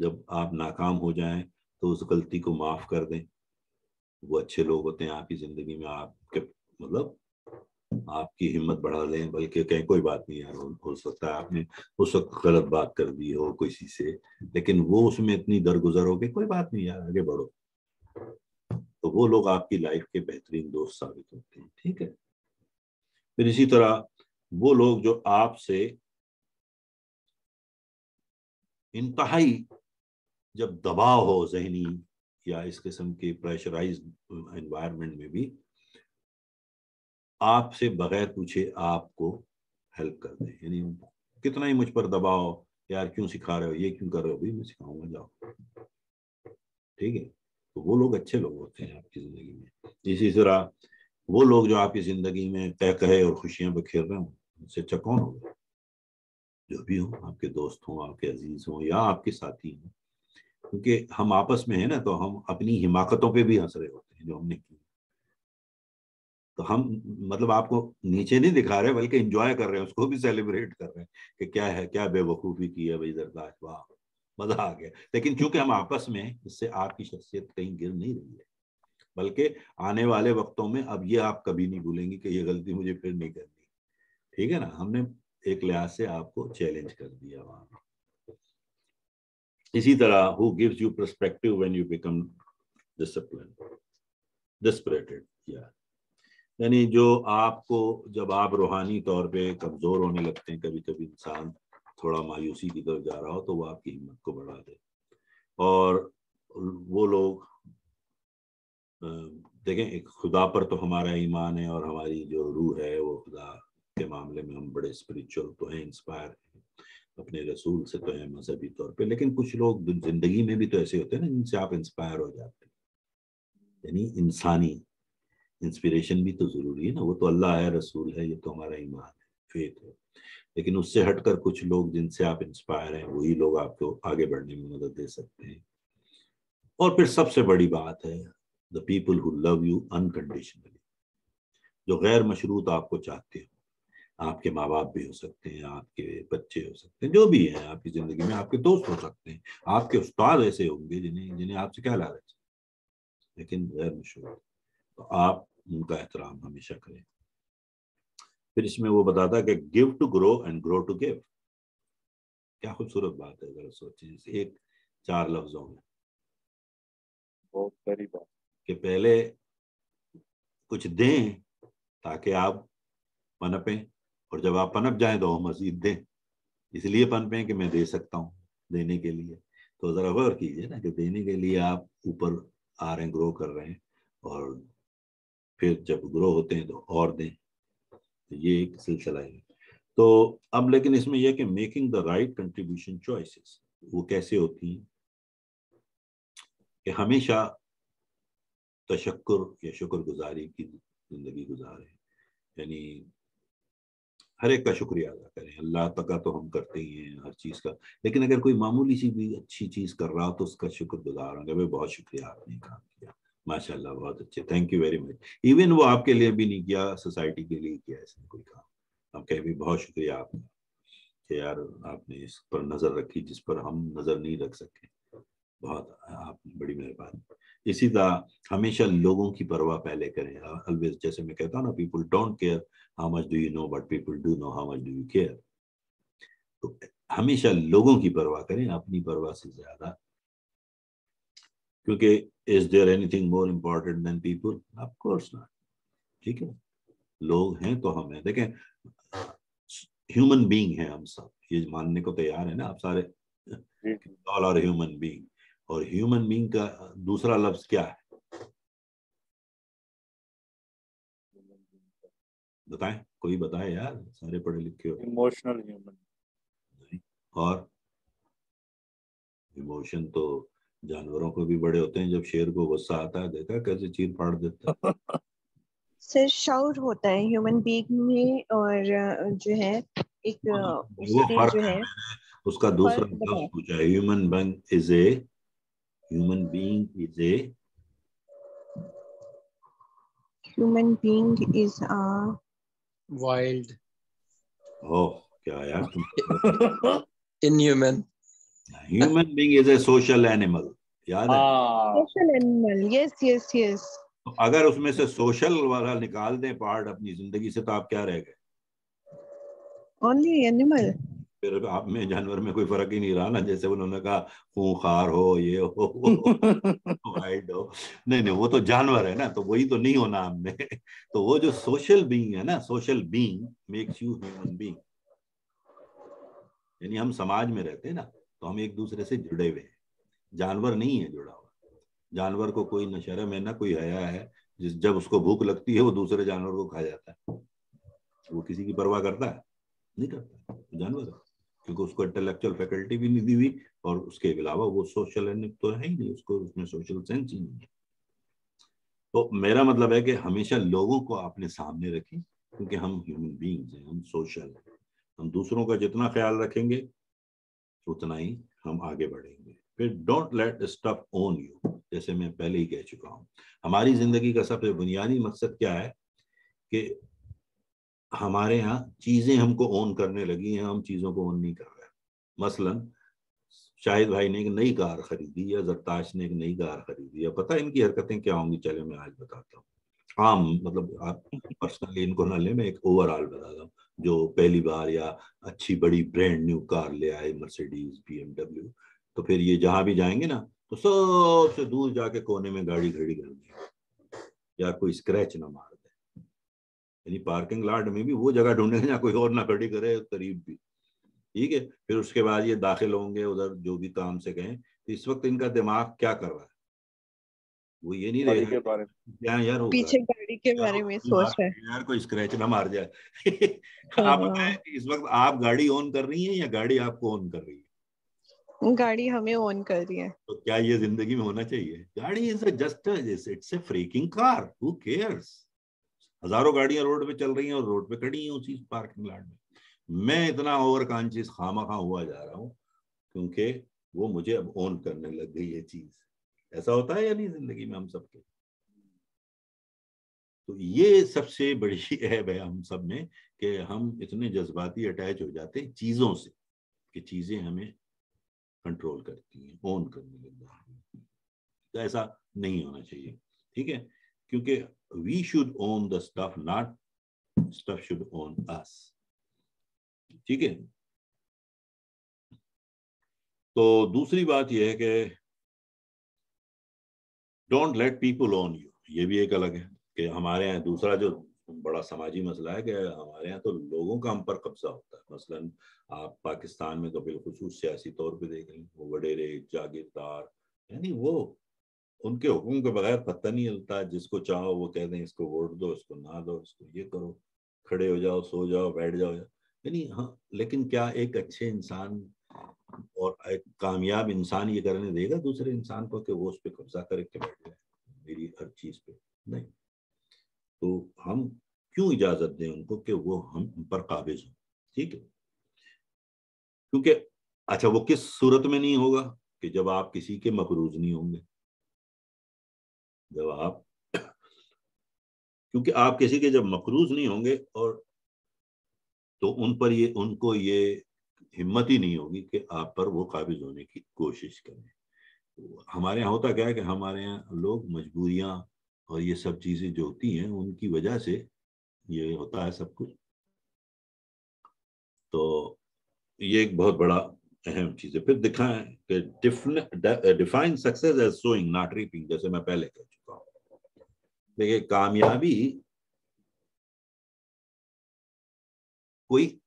जब आप नाकाम हो जाएँ तो उस गलती को माफ़ कर दें। वो अच्छे लोग होते हैं आपकी ज़िंदगी में आपके मतलब आपकी हिम्मत बढ़ा लें, बल्कि कहें, कोई बात नहीं यार, हो सकता है आपने उस वक्त गलत बात कर दी हो किसी से। लेकिन वो उसमें इतनी दरगुजर हो गई, कोई बात नहीं यार, आगे बढ़ो। तो वो लोग आपकी लाइफ के बेहतरीन दोस्त साबित होते हैं, ठीक है? फिर इसी तरह वो लोग जो आपसे इंतहाई जब दबाव हो जहनी या इस किस्म के प्रेशराइज एनवायरनमेंट में भी, आपसे बगैर पूछे आपको हेल्प कर दे। यानी कितना ही मुझ पर दबाव, यार क्यों सिखा रहे हो, ये क्यों कर रहे हो भाई मैं सिखाऊँगा, जाओ। ठीक है? तो वो लोग अच्छे लोग होते हैं आपकी ज़िंदगी में। इसी तरह वो लोग जो आपकी ज़िंदगी में तय कहे और खुशियाँ बखेर रहे हो, उनसे अच्छा कौन होगा जो भी हो, आपके दोस्त हों, आपके अज़ीज़ हों या आपके साथी हों क्योंकि हम आपस में है ना तो हम अपनी हिमाकतों पे भी हंस रहे होते हैं जो हमने की। तो हम मतलब आपको नीचे नहीं दिखा रहे, बल्कि इंजॉय कर रहे हैं, उसको भी सेलिब्रेट कर रहे हैं कि क्या है, क्या बेवकूफ़ी की है, भाई जरदाश वाह, मज़ा आ गया। लेकिन चूँकि हम आपस में इससे आपकी शख्सियत कहीं गिर नहीं रही है। बल्कि आने वाले वक्तों में अब ये आप कभी नहीं भूलेंगे कि ये गलती मुझे फिर नहीं करनी। ठीक है ना? हमने एक लिहाज से आपको चैलेंज कर दिया वहाँ। इसी तरह who gives you perspective when you become discipline desperated या यानी जो आपको, जब आप रूहानी तौर पे कमज़ोर होने लगते हैं कभी कभी इंसान थोड़ा मायूसी की तरफ़ जा रहा हो तो वो आपकी हिम्मत को बढ़ा दे। और वो लोग देखें, एक खुदा पर तो हमारा ईमान है और हमारी जो रूह है, वो खुदा के मामले में हम बड़े स्पिरिचुअल तो हैं इंस्पायर हैं। अपने रसूल से तो है मजहबी तौर पे, लेकिन कुछ लोग ज़िंदगी में भी तो ऐसे होते हैं ना, जिनसे आप इंस्पायर हो जाते हैं। यानी इंसानी इंस्पिरेशन भी तो ज़रूरी है ना, वो तो अल्लाह है, रसूल है, ये तो हमारा ईमान है फेथ है। लेकिन उससे हटकर कुछ लोग जिनसे आप इंस्पायर हैं, वही लोग आपको आगे बढ़ने में मदद दे सकते हैं। और फिर सबसे बड़ी बात है the people who love you unconditionally जो गैर मशरूत आपको चाहते हो। आपके माँ बाप भी हो सकते हैं आपके बच्चे हो सकते हैं जो भी है आपकी ज़िंदगी में आपके दोस्त हो सकते हैं आपके उस्ताद ऐसे होंगे जिन्हें जिन्हें आपसे क्या लालच लेकिन गैर मशहूर तो आप उनका एहतराम हमेशा करें। फिर इसमें वो बताता कि give to grow and grow to give. क्या खूबसूरत बात है अगर सोचें एक चार लफ्जों में। बहुत बड़ी बात। कि पहले कुछ दें ताकि आप पनपें और जब आप पनप जाए तो मजीद दें। इसलिए पनपें कि मैं दे सकता हूँ देने के लिए। तो ज़रा गौर कीजिए ना कि देने के लिए आप ऊपर आ रहे हैं ग्रो कर रहे हैं और फिर जब ग्रो होते हैं तो और दें। तो ये एक सिलसिला है। तो अब लेकिन इसमें यह कि making the right contribution choices वो कैसे होती हैं? कि हमेशा तशक्र या शुक्रगुजारी की ज़िंदगी गुजारें। यानी हर एक का शुक्रिया अदा करें। अल्लाह तक तो हम करते ही हैं हर चीज़ का। लेकिन अगर कोई मामूली सी भी अच्छी चीज़ कर रहा तो उसका शुक्रगुजार होंगे भाई बहुत शुक्रिया आपने काम किया। माशाल्लाह, बहुत अच्छे। Thank you very much even वो आपके लिए भी नहीं किया सोसाइटी के लिए किया ऐसा कोई काम। आप कहें भी बहुत शुक्रिया आपका कि यार आपने इस पर नज़र रखी जिस पर हम नज़र नहीं रख सके। बहुत आपने बड़ी मेहरबानी। इसी तरह हमेशा लोगों की परवाह पहले करें। अलवेज जैसे मैं कहता हूँ ना people don't care how much do you know but people do know how much do you care तो हमेशा लोगों की परवाह करें अपनी परवाह से ज़्यादा। क्योंकि is there anything more important than people of course not ठीक है? लोग हैं तो हम हैं। देखें ह्यूमन बीइंग है हम सब। ये मानने को तैयार है ना आप सारे। ऑल आर ह्यूमन बीइंग और ह्यूमन बीइंग का दूसरा लफ्ज क्या है? बताएँ कोई बताए यार सारे पढ़े लिखे हो। इमोशनल ह्यूमन और? इमोशन तो जानवरों को भी बड़े होते हैं जब शेर को गुस्सा आता है देखा कैसे चीर फाड़ देता सर शाउर होता है ह्यूमन बीइंग में और जो है एक हाँ, वो फ़र्क जो है उसका दूसरा लफ्ज पूछा human being is a human being is a human being is a wild Oh, क्या यार तुम Inhuman. Human being is a social animal याद है? Social animal yes yes yes अगर उसमें से सोशल वाला निकाल दें पार्ट अपनी ज़िंदगी से तो आप क्या रह गए? ओनली एनिमल फिर आप में जानवर में कोई फ़र्क ही नहीं रहा ना, जैसे उन्होंने कहा, खूंखार हो, ये हो वाइट हो। नहीं नहीं, वो तो जानवर है ना तो वही तो नहीं होना हमने तो वो जो सोशल बीइंग है ना, social being makes you human being यानी हम समाज में रहते हैं ना तो हम एक दूसरे से जुड़े हुए हैं। जानवर नहीं है जुड़ा हुआ। जानवर को कोई न शर्म है, ना कोई हया है, जिस, जब उसको भूख लगती है, वो दूसरे जानवर को खा जाता है। वो किसी की परवाह करता है? नहीं करता। जानवर है। क्योंकि उसको इंटेलेक्चुअल फैकल्टी भी नहीं दी हुई और उसके अलावा वो सोशल तो है ही नहीं, उसको उसमें सोशल सेंस ही नहीं है। तो मेरा मतलब है कि हमेशा लोगों को आपने सामने रखें, क्योंकि हम ह्यूमन बींग्स हैं, हम सोशल हैं। हम दूसरों का जितना ख्याल रखेंगे, उतना ही हम आगे बढ़ेंगे। फिर don't let stuff on you जैसे मैं पहले ही कह चुका हूँ। हमारी ज़िंदगी का सबसे बुनियादी मकसद क्या है कि हमारे यहाँ चीज़ें हमको ओन करने लगी हैं, हम चीज़ों को ओन नहीं कर रहे। मसलन, शाहिद भाई ने एक नई कार खरीदी या जरताश ने एक नई कार खरीदी या पता इनकी हरकतें क्या होंगी, चले मैं आज बताता हूँ। आम मतलब आप पर्सनली इनको ना ले, मैं एक ओवरऑल बताता हूँ जो पहली बार या अच्छी बड़ी ब्रांड न्यू कार ले आए मर्सिडीज बी तो फिर ये जहाँ भी जाएँगे ना तो सबसे दूर जाके कोने में गाड़ी खड़ी कर देंगे। या कोई स्क्रैच ना मार। दे यानी पार्किंग लाट में भी वो जगह ढूंढेंगे जहाँ कोई और ना खड़ी करे करीब भी। ठीक है? फिर उसके बाद ये दाखिल होंगे उधर जो भी काम से गए तो इस वक्त इनका दिमाग क्या कर रहा है? वो ये नहीं रहेगा यार यार पीछे गाड़ी के बारे में सोच रहे हैं। यार कोई स्क्रैच ना मार जाए। आप बताएँ इस वक्त आप गाड़ी ऑन कर रही हैं या गाड़ी आपको ऑन कर रही है? गाड़ी हमें ऑन कर रही है। तो क्या ये ज़िंदगी में होना चाहिए? गाड़ी is just it's a freaking car who cares हज़ारों गाड़ियाँ रोड पे चल रही हैं और रोड पे खड़ी हैं उसी पार्किंग लॉट में। मैं इतना ओवर कॉन्शियस खामा खा हुआ जा रहा हूँ, क्योंकि वो मुझे अब ऑन करने लग गई ये चीज़। ऐसा होता है या नहीं ज़िंदगी में हम सबके? तो ये सबसे बड़ी ऐब है हम सब में कि हम इतने जज्बाती अटैच हो जाते हैं चीज़ों से कि चीज़ें हमें कंट्रोल करती हैं ऑन करने लग जाती हैं। तो ऐसा नहीं होना चाहिए, ठीक है? क्योंकि we should own the stuff not stuff should own us ठीक है? तो दूसरी बात यह है कि don't let people own you ये भी एक अलग है कि हमारे यहाँ दूसरा जो बड़ा समाजी मसला है कि हमारे यहाँ तो लोगों का हम पर कब्जा होता है। मसलन आप पाकिस्तान में तो बिलखसूस सियासी तौर पे देख लें, वो वडेरे, जागीरदार, यानी वो उनके हुक्म के बगैर पता नहीं चलता, जिसको चाहो वो कह दें, इसको वोट दो, इसको ना दो, इसको ये करो, खड़े हो जाओ, सो जाओ, बैठ जाओ। यानी हाँ लेकिन क्या एक अच्छे इंसान और एक कामयाब इंसान ये करने देगा दूसरे इंसान को कि वो उस पर कब्जा करके बैठ जाए मेरी हर चीज़ पे? नहीं। तो हम क्यों इजाज़त दें उनको कि वो हम पर काबिज हों? ठीक है? क्योंकि अच्छा वो किस सूरत में नहीं होगा कि जब आप किसी के मकरूज नहीं होंगे? जब आप क्योंकि आप किसी के जब मकरूज नहीं होंगे और तो उन पर ये, उनको ये हिम्मत ही नहीं होगी कि आप पर वो काबिज होने की कोशिश करें। हमारे यहाँ होता क्या है कि हमारे यहाँ लोग मजबूरियाँ और ये सब चीज़ें जो होती हैं, उनकी वजह से ये होता है सब कुछ। तो ये एक बहुत बड़ा अहम चीज़ है। फिर दिखाएँ कि define success as sowing, not reaping, जैसे मैं पहले कह चुका देखिए, कामयाबी कोई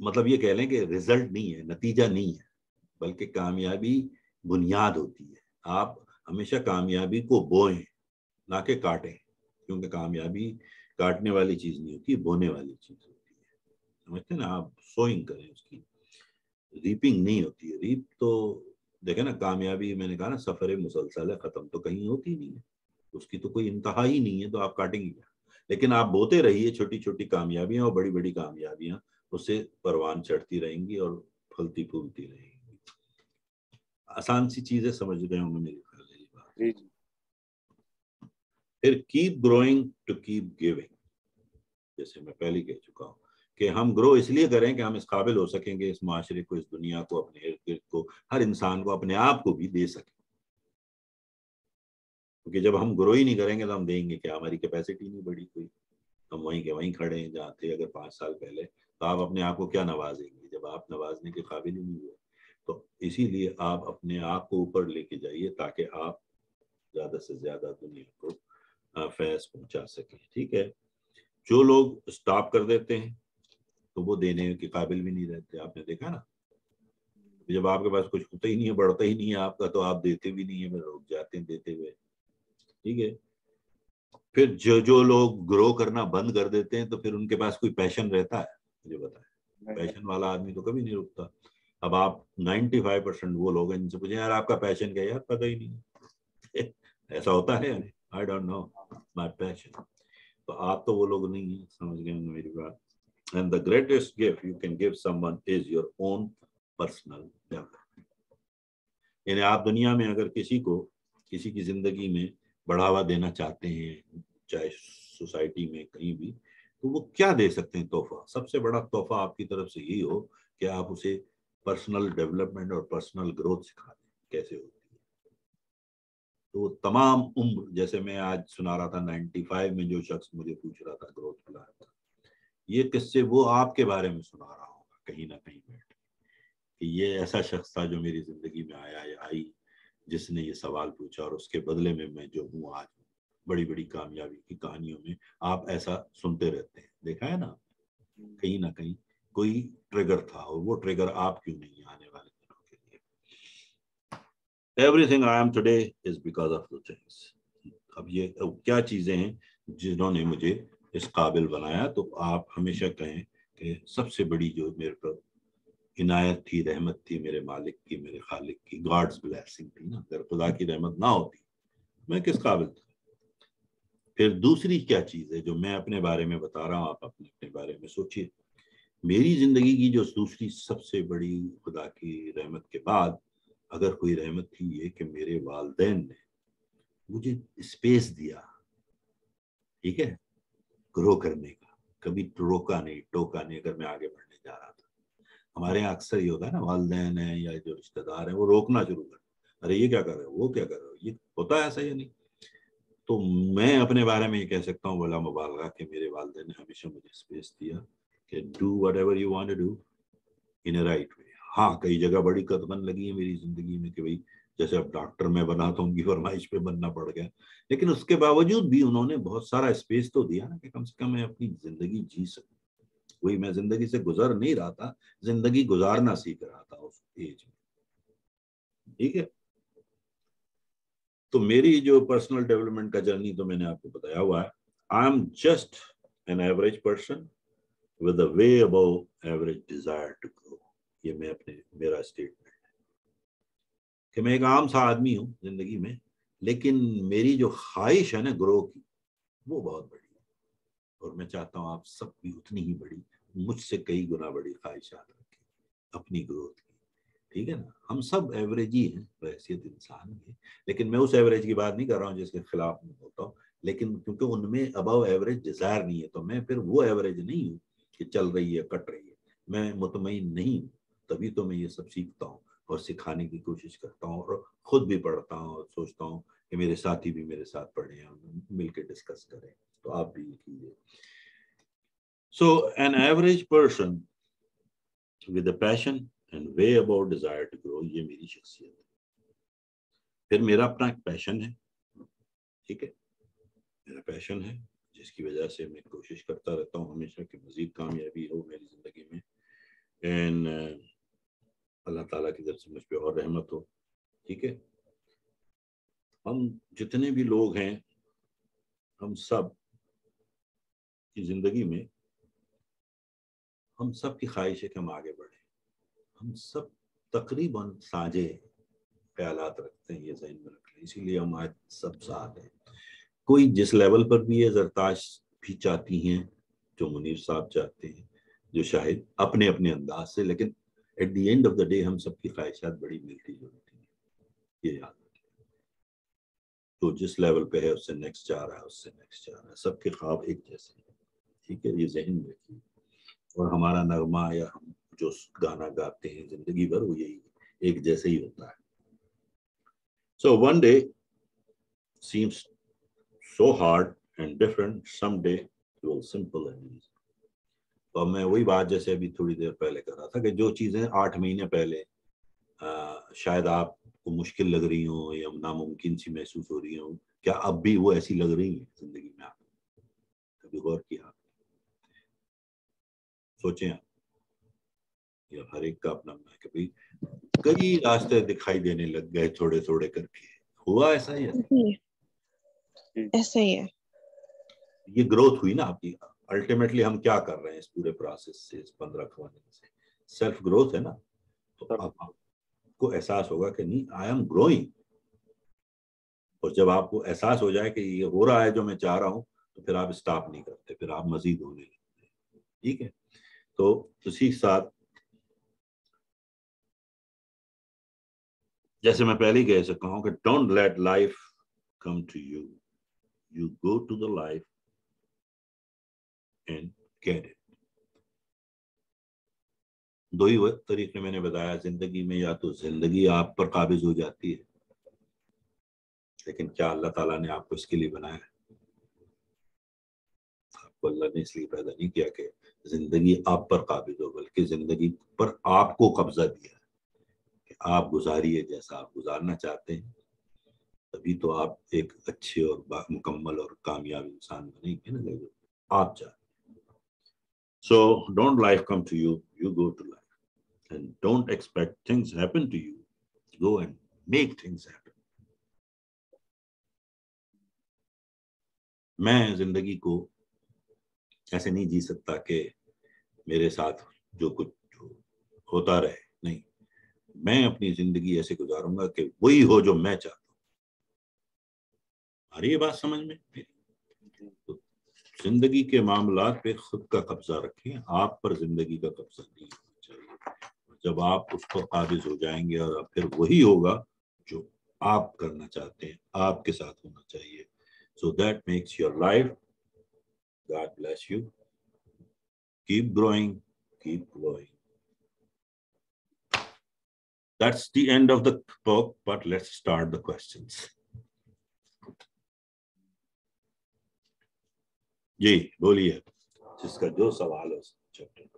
मतलब ये कह लें कि रिज़ल्ट नहीं है, नतीजा नहीं है, बल्कि कामयाबी बुनियाद होती है। आप हमेशा कामयाबी को बोएँ, ना के काटें, क्योंकि कामयाबी काटने वाली चीज़ नहीं होती, बोने वाली चीज़ होती है। समझते ना आप? सोइंग करें उसकी। रीपिंग नहीं होती है। रीप तो देखे ना, कामयाबी मैंने कहा ना, सफ़र मुसलसल है खत्म तो कहीं होती नहीं है। उसकी तो कोई इंतहा ही नहीं है तो आप काटेंगे क्या? लेकिन आप बोते रहिए छोटी छोटी कामयाबियाँ और बड़ी बड़ी कामयाबियाँ उससे परवान चढ़ती रहेंगी और फलती फूलती रहेंगी। आसान सी चीज़ें समझ गए होंगे मेरे ख्याल बात। फिर keep growing to keep giving जैसे मैं पहले कह चुका हूँ कि हम ग्रो इसलिए करें कि हम इस काबिल हो सकेंगे इस माशरे को इस दुनिया को अपने इर्द गिर्द को हर इंसान को अपने आप को भी दे सकें। क्योंकि जब हम ग्रो ही नहीं करेंगे तो हम देंगे क्या? हमारी कैपेसिटी नहीं बढ़ी कोई। हम वहीं के वहीं खड़े हैं, जहाँ थे अगर पाँच साल पहले। तो आप अपने आप को क्या नवाजेंगे? जब आप नवाजने के काबिल ही नहीं हुए तो इसीलिए आप अपने आप को ऊपर लेके जाइए ताकि आप ज़्यादा से ज़्यादा दुनिया को फैस पहुँचा सके। ठीक है? जो लोग स्टॉप कर देते हैं तो वो देने के काबिल भी नहीं रहते। आपने देखा ना? जब आपके पास कुछ होता ही नहीं है, बढ़ता ही नहीं है आपका तो आप देते भी नहीं है रुक जाते हैं देते हुए। ठीक है। फिर जो जो लोग ग्रो करना बंद कर देते हैं तो फिर उनके पास कोई पैशन रहता है मुझे बताए पैशन वाला आदमी तो कभी नहीं रुकता। अब आप 95 परसेंट वो लोग हैं जिनसे पूछे यार आपका पैशन क्या यार पता ही नहीं ऐसा होता है I don't know my passion तो आप तो वो लोग नहीं है समझ गए मेरी बात। And the greatest gift you can give someone is your own personal development यानी आप दुनिया में अगर किसी को किसी की ज़िंदगी में बढ़ावा देना चाहते हैं, चाहे सोसाइटी में कहीं भी तो वो क्या दे सकते हैं तोहफा? सबसे बड़ा तोहफा आपकी तरफ़ से यही हो कि आप उसे पर्सनल डेवलपमेंट और पर्सनल ग्रोथ सिखा दें, कैसे होती है। तो तमाम उम्र, जैसे मैं आज सुना रहा था 95 में जो शख्स मुझे पूछ रहा था ग्रोथ प्लान था ये किससे वो आपके बारे में सुना रहा होगा, कहीं ना कहीं बैठ कि ये ऐसा शख्स था जो मेरी ज़िंदगी में आया, आई जिसने ये सवाल पूछा और उसके बदले में मैं जो हूँ आज बड़ी बड़ी कामयाबी की कहानियों में आप ऐसा सुनते रहते हैं। देखा है ना? कहीं ना कहीं कोई ट्रिगर था और वो ट्रिगर आप क्यों नहीं आने वाले दिनों के लिए? Everything I am today is because of the things अब ये, अब क्या चीज़ें हैं जिन्होंने मुझे इस काबिल बनाया? तो आप हमेशा कहें कि सबसे बड़ी जो मेरे पर इनायत थी रहमत थी मेरे मालिक की, मेरे खालिक की गॉड्स ब्लेसिंग थी ना। अगर खुदा की रहमत ना होती, मैं किस काबिल था? फिर दूसरी क्या चीज़ है जो मैं अपने बारे में बता रहा हूँ, आप अपने अपने बारे में सोचिए। मेरी ज़िंदगी की जो दूसरी सबसे बड़ी खुदा की रहमत के बाद अगर कोई रहमत थी, ये कि मेरे वालदेन ने मुझे स्पेस दिया, ठीक है? ग्रो करने का, कभी रोका नहीं, टोका नहीं, अगर मैं आगे बढ़ने जा रहा हमारे यहाँ अक्सर ये होता है ना, वालदेन है या जो रिश्तेदार है, वो रोकना शुरू कर अरे, ये क्या कर रहे हो? वो क्या कर रहे हो? ये होता है ऐसा या नहीं? तो मैं अपने बारे में ये कह सकता हूँ बोला मुबालगा कि मेरे वालदे ने हमेशा मुझे स्पेस दिया कि do whatever you want do in right way हाँ कई जगह बड़ी कदमन लगी है मेरी ज़िंदगी में कि भाई, जैसे अब डॉक्टर में बना तो उनकी फरमाइश पे बनना पड़ गया। लेकिन उसके बावजूद भी उन्होंने बहुत सारा स्पेस तो दिया ना कि कम से कम मैं अपनी ज़िंदगी जी सकूँ। वही मैं ज़िंदगी से गुजर नहीं रहा था, ज़िंदगी गुजारना सीख रहा था उस एज में। ठीक है? तो मेरी जो पर्सनल डेवलपमेंट का जर्नी तो मैंने आपको बताया हुआ है। I am just an average person with way above average desire to grow ये मैं अपने, मेरा स्टेटमेंट है। कि मैं एक आम सा आदमी हूँ ज़िंदगी में, लेकिन मेरी जो ख्वाहिश है ना ग्रो की, वो बहुत बड़ी है। और मैं चाहता हूँ आप सब भी उतनी ही बड़ी मुझसे कई गुना बड़ी ख्वाहिशात रखें, अपनी ग्रोथ की। ठीक है ना? हम सब एवरेज ही हैं, बहसीत इंसान के लेकिन मैं उस एवरेज की बात नहीं कर रहा हूँ जिसके खिलाफ में होता हूँ। लेकिन क्योंकि उनमें अबव एवरेज डिज़ायर नहीं है तो मैं फिर वो एवरेज नहीं हूँ कि चल रही है, कट रही है। मैं मुतमिन नहीं हूँ, तभी तो मैं ये सब सीखता हूँ और सिखाने की कोशिश करता हूँ और खुद भी पढ़ता हूँ और सोचता हूँ कि मेरे साथी भी मेरे साथ पढ़े हैं मिलकर डिस्कस करें। तो आप भी ये कीजिए। So an average person with a passion and way about desire to grow ये मेरी शख्सियत है। फिर मेरा अपना एक पैशन है। ठीक है? मेरा पैशन है, जिसकी वजह से मैं कोशिश करता रहता हूँ हमेशा कि मजीद कामयाबी हो मेरी ज़िंदगी में। एंड अल्लाह ताला की तरफ़ से मुझ पर और रहमत हो। ठीक है? हम जितने भी लोग हैं, हम सब की ज़िंदगी में हम सब की ख्वाहिश है कि हम आगे बढ़े। हम सब तकरीबन साझे ख्याल रखते हैं, ये जहन में रख लें। इसीलिए हम आज सब साथ हैं। कोई जिस लेवल पर भी है जरताश भी चाहती हैं, जो मुनीर साहब चाहते हैं, जो शायद अपने अपने अंदाज से, लेकिन at the end of the day हम सबकी ख्वाहिशात बड़ी मिलती जुलती हैं। ये याद रखें। तो जिस लेवल पे है, उससे नेक्स्ट जा रहा है, उससे नेक्स्ट जा रहा है। सबके ख्वाब एक जैसे हैं। ठीक है? ये जहन में रखिए। और हमारा नगमा या हम जो गाना गाते हैं ज़िंदगी भर वो यही एक जैसे ही होता है। So one day seems so hard and different some day simple and easy तो मैं वही बात जैसे अभी थोड़ी देर पहले कर रहा था कि जो चीज़ें आठ महीने पहले आ, शायद आपको मुश्किल लग रही हो या नामुमकिन सी महसूस हो रही हो क्या अब भी वो ऐसी लग रही है ज़िंदगी में आप कभी गौर किया? सोचें आप या हर एक का अपना अपना कि भाई कई रास्ते दिखाई देने लग गए थोड़े थोड़े करके। हुआ ऐसा ही है? ऐसा ही है। ये ग्रोथ हुई ना आपकी? अल्टीमेटली हम क्या कर रहे हैं इस पूरे प्रोसेस से इस पंद्रह खवाने से? सेल्फ ग्रोथ है ना? तो अब आपको एहसास होगा कि नहीं आई एम ग्रोइंग और जब आपको एहसास हो जाए कि ये हो रहा है जो मैं चाह रहा हूँ तो फिर आप स्टॉप नहीं करते फिर आप मजीद होने लगते ठीक है? तो उसी साथ जैसे मैं पहले ही कह सकता हूँ कि don't let life come to you you go to the life and get it दो ही तरीके मैंने बताया, ज़िंदगी में या तो ज़िंदगी आप पर काबिज हो जाती है, लेकिन क्या अल्लाह ताला ने आपको इसके लिए बनाया? है आपको अल्लाह ने इसलिए पैदा नहीं किया कि ज़िंदगी आप पर काबिज हो, बल्कि ज़िंदगी पर आपको कब्जा दिया है कि आप गुजारिए जैसा आप गुजारना चाहते हैं। तभी तो आप एक अच्छे और मुकम्मल और कामयाब इंसान बनेंगे ना जो आप चाहते so don't life come to you you go to life and don't expect things happen to you go and make things happen मैं ज़िंदगी को ऐसे नहीं जी सकता कि मेरे साथ जो कुछ होता रहे। नहीं, मैं अपनी ज़िंदगी ऐसे गुजारूँगा कि वही हो जो मैं चाहता हूँ। रही है बात समझ में? तो ज़िंदगी के मामला पे खुद का कब्जा रखें, आप पर ज़िंदगी का कब्जा नहीं होना चाहिए। जब आप उस पर काबिज हो जाएँगे और फिर वही होगा जो आप करना चाहते हैं, आपके साथ होना चाहिए। So that makes your life God bless you keep growing keep growing That's the end of the book, but let's start the questions. जी बोलिए जिसका जो सवाल हो चैप्टर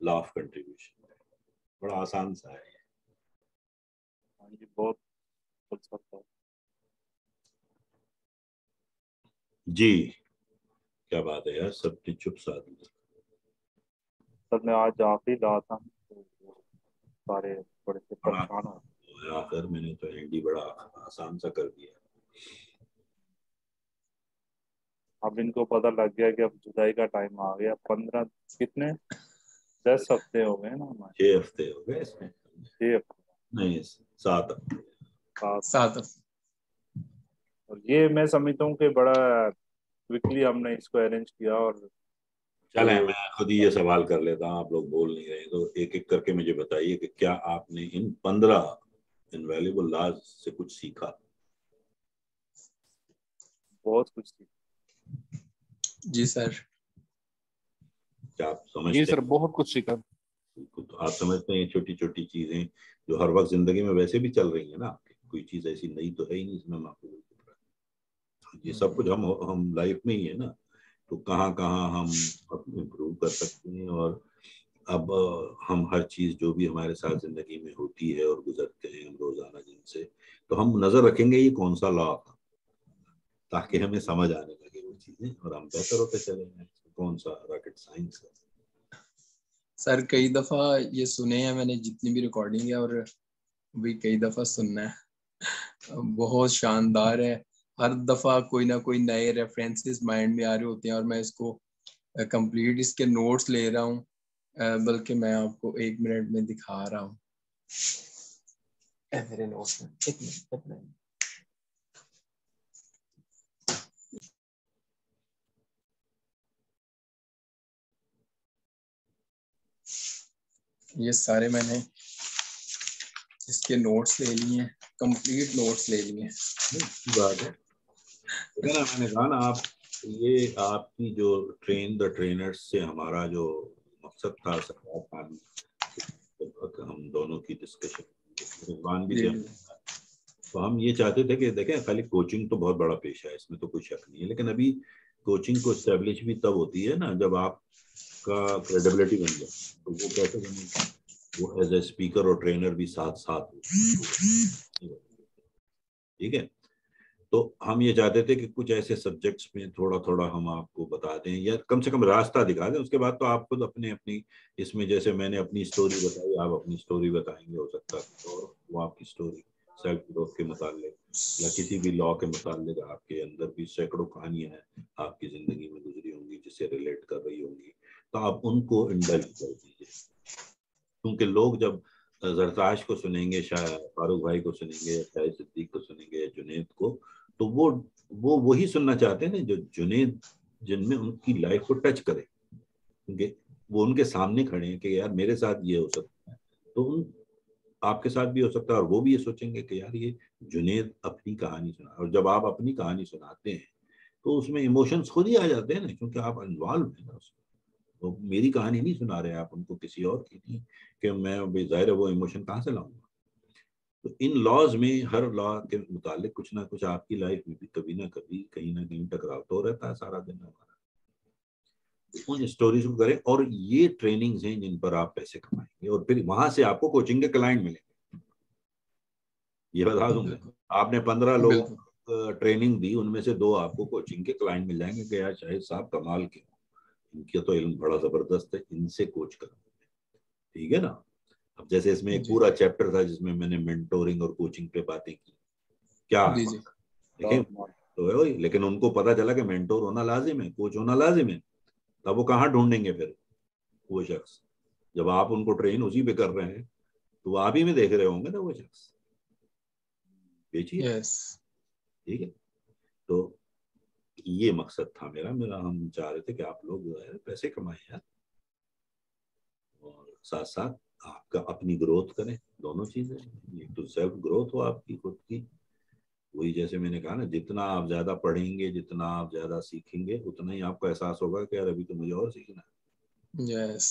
लॉ ऑफ कंट्रीब्यूशन बड़ा आसान सा है हाँ जी बहुत जी क्या बात है यार? सबने चुप साथ सर मैं आज आप ही रहा था सारे बड़े से परेशान हो आखिर मैंने तो एंडी बड़ा आसान सा कर दिया। अब इनको पता लग गया कि अब जुदाई का टाइम आ गया। पंद्रह कितने? दस हफ़्ते हो गए ना हमारे। छह हफ़्ते हो गए इसमें। छह हफ़्ते। नहीं सात हफ़्ते। सात हफ़्ते। और ये मैं समझता हूँ कि बड़ा क्विकली हमने इसको अरेंज किया और चले मैं खुद ही ये सवाल कर लेता हूँ आप लोग बोल नहीं रहे तो एक एक करके मुझे बताइए कि क्या आपने इन पंद्रह इनवेल्यूबल लॉज से कुछ सीखा? बहुत कुछ सीखा। जी सर। क्या आप समझते जी सर बहुत कुछ सीखा। तो आप समझते हैं छोटी छोटी चीज़ें जो हर वक्त ज़िंदगी में वैसे भी चल रही है ना कोई चीज़ ऐसी नई तो है ही नहीं इसमें आपको ये सब कुछ हम हम लाइफ में ही है ना। तो कहाँ कहाँ हम इम्प्रूव कर सकते हैं और अब, हम हर चीज़ जो भी हमारे साथ ज़िंदगी में होती है और गुजरते हैं हम रोज़ाना जिनसे तो हम नज़र रखेंगे ये कौन सा लॉ था, ताकि हमें समझ आने लगे वो चीज़ें और हम बेहतर होते चलेंगे कौन सा रॉकेट साइंस है? सर, कई दफ़ा ये सुने हैं मैंने जितनी भी रिकॉर्डिंग है और भी कई दफ़ा सुनना है। बहुत शानदार है। हर दफ़ा कोई ना कोई नए रेफरेंसेस माइंड में आ रहे होते हैं और मैं इसको कंप्लीट इसके नोट्स ले रहा हूँ बल्कि मैं आपको एक मिनट में दिखा रहा हूँ। मेरे नोट्स में एक मिनट एक मिनट ये सारे मैंने इसके नोट्स ले लिए हैं कंप्लीट नोट्स ले लिए बात है। ना मैंने कहा ना आप ये आपकी जो ट्रेन द ट्रेनर्स से हमारा जो मकसद था सरकार हम दोनों की डिस्कशन भी तो हम ये चाहते थे कि देखें खाली कोचिंग तो बहुत बड़ा पेशा है इसमें तो कोई शक नहीं है लेकिन अभी कोचिंग को स्टेब्लिश भी तब होती है ना जब आपका क्रेडिबिलिटी बन जाए। तो वो कैसे बनेगा वो एज ए स्पीकर और ट्रेनर भी साथ साथ हो। ठीक है? तो हम ये चाहते थे कि कुछ ऐसे सब्जेक्ट्स में थोड़ा थोड़ा हम आपको बता दें या कम से कम रास्ता दिखा दें। उसके बाद तो आप खुद अपने अपनी इसमें जैसे मैंने अपनी स्टोरी बताई, आप अपनी स्टोरी बताएँगे, हो सकता है और, वो आपकी स्टोरी सेल्फ ग्रोथ के मुतालिक या किसी भी लॉ के मुतालिक आपके अंदर भी सैकड़ों कहानियाँ हैं, आपकी ज़िंदगी में गुजरी होंगी जिससे रिलेट कर रही होंगी तो आप उनको इंडल्ज कर दीजिए। क्योंकि लोग जब जरताश को सुनेंगे, शाह, फारूक भाई को सुनेंगे या सिद्दीक को सुनेंगे, या जुनेद को तो वो वो वही सुनना चाहते हैं ना, जो जुनेद जिनमें उनकी लाइफ को टच करे। क्योंकि वो उनके सामने खड़े हैं कि यार मेरे साथ ये हो सकता है। तो उन, आपके साथ भी हो सकता है और वो भी ये सोचेंगे कि यार ये जुनेद अपनी कहानी सुना, और जब आप अपनी कहानी सुनाते हैं तो उसमें इमोशंस खुद ही आ जाते हैं ना, क्योंकि आप इन्वॉल्व हैं ना उसमें। तो मेरी कहानी नहीं सुना रहे आप उनको किसी और की नहीं, कि मैं ज़ाहिर है वो इमोशन कहाँ से लाऊँगा? तो इन लॉज में हर लॉ के मुतालिक कुछ ना कुछ आपकी लाइफ में भी कभी ना कभी कहीं ना कहीं टकराव तो रहता है सारा दिन हमारा। उन स्टोरीज को करें और ये ट्रेनिंग्स हैं जिन पर आप पैसे कमाएँगे और फिर वहाँ से आपको कोचिंग के क्लाइंट मिलेंगे। ये बता दूँगा आपने पंद्रह लोग ट्रेनिंग दी उनमें से दो आपको कोचिंग के क्लाइंट मिल जाएँगे कि यार शाहिद साहब कमाल के इनका तो इल्म बड़ा ज़बरदस्त है इनसे कोच करो। ठीक है ना? अब जैसे इसमें एक पूरा चैप्टर था जिसमें मैंने मेंटोरिंग और कोचिंग पे बातें की। क्या? देखें तो है वही। लेकिन उनको पता चला कि मेंटोर होना लाजिम है कोच होना लाजिम है। तब वो कहाँ ढूंढेंगे फिर वो शख्स? जब आप उनको ट्रेन उसी पे कर रहे हैं तो आप ही में देख रहे होंगे ना वो शख्स। बेचिए ठीक है? तो ये मकसद था मेरा। मेरा हम चाह रहे थे कि आप लोग जो है पैसे कमाए यार। और साथ साथ आपका अपनी ग्रोथ करें दोनों चीज़ें। एक तो सेल्फ ग्रोथ हो आपकी खुद की। वही जैसे मैंने कहा ना जितना आप ज़्यादा पढ़ेंगे जितना आप ज़्यादा सीखेंगे उतना ही आपको एहसास होगा कि यार अभी तो मुझे और सीखना है। Yes.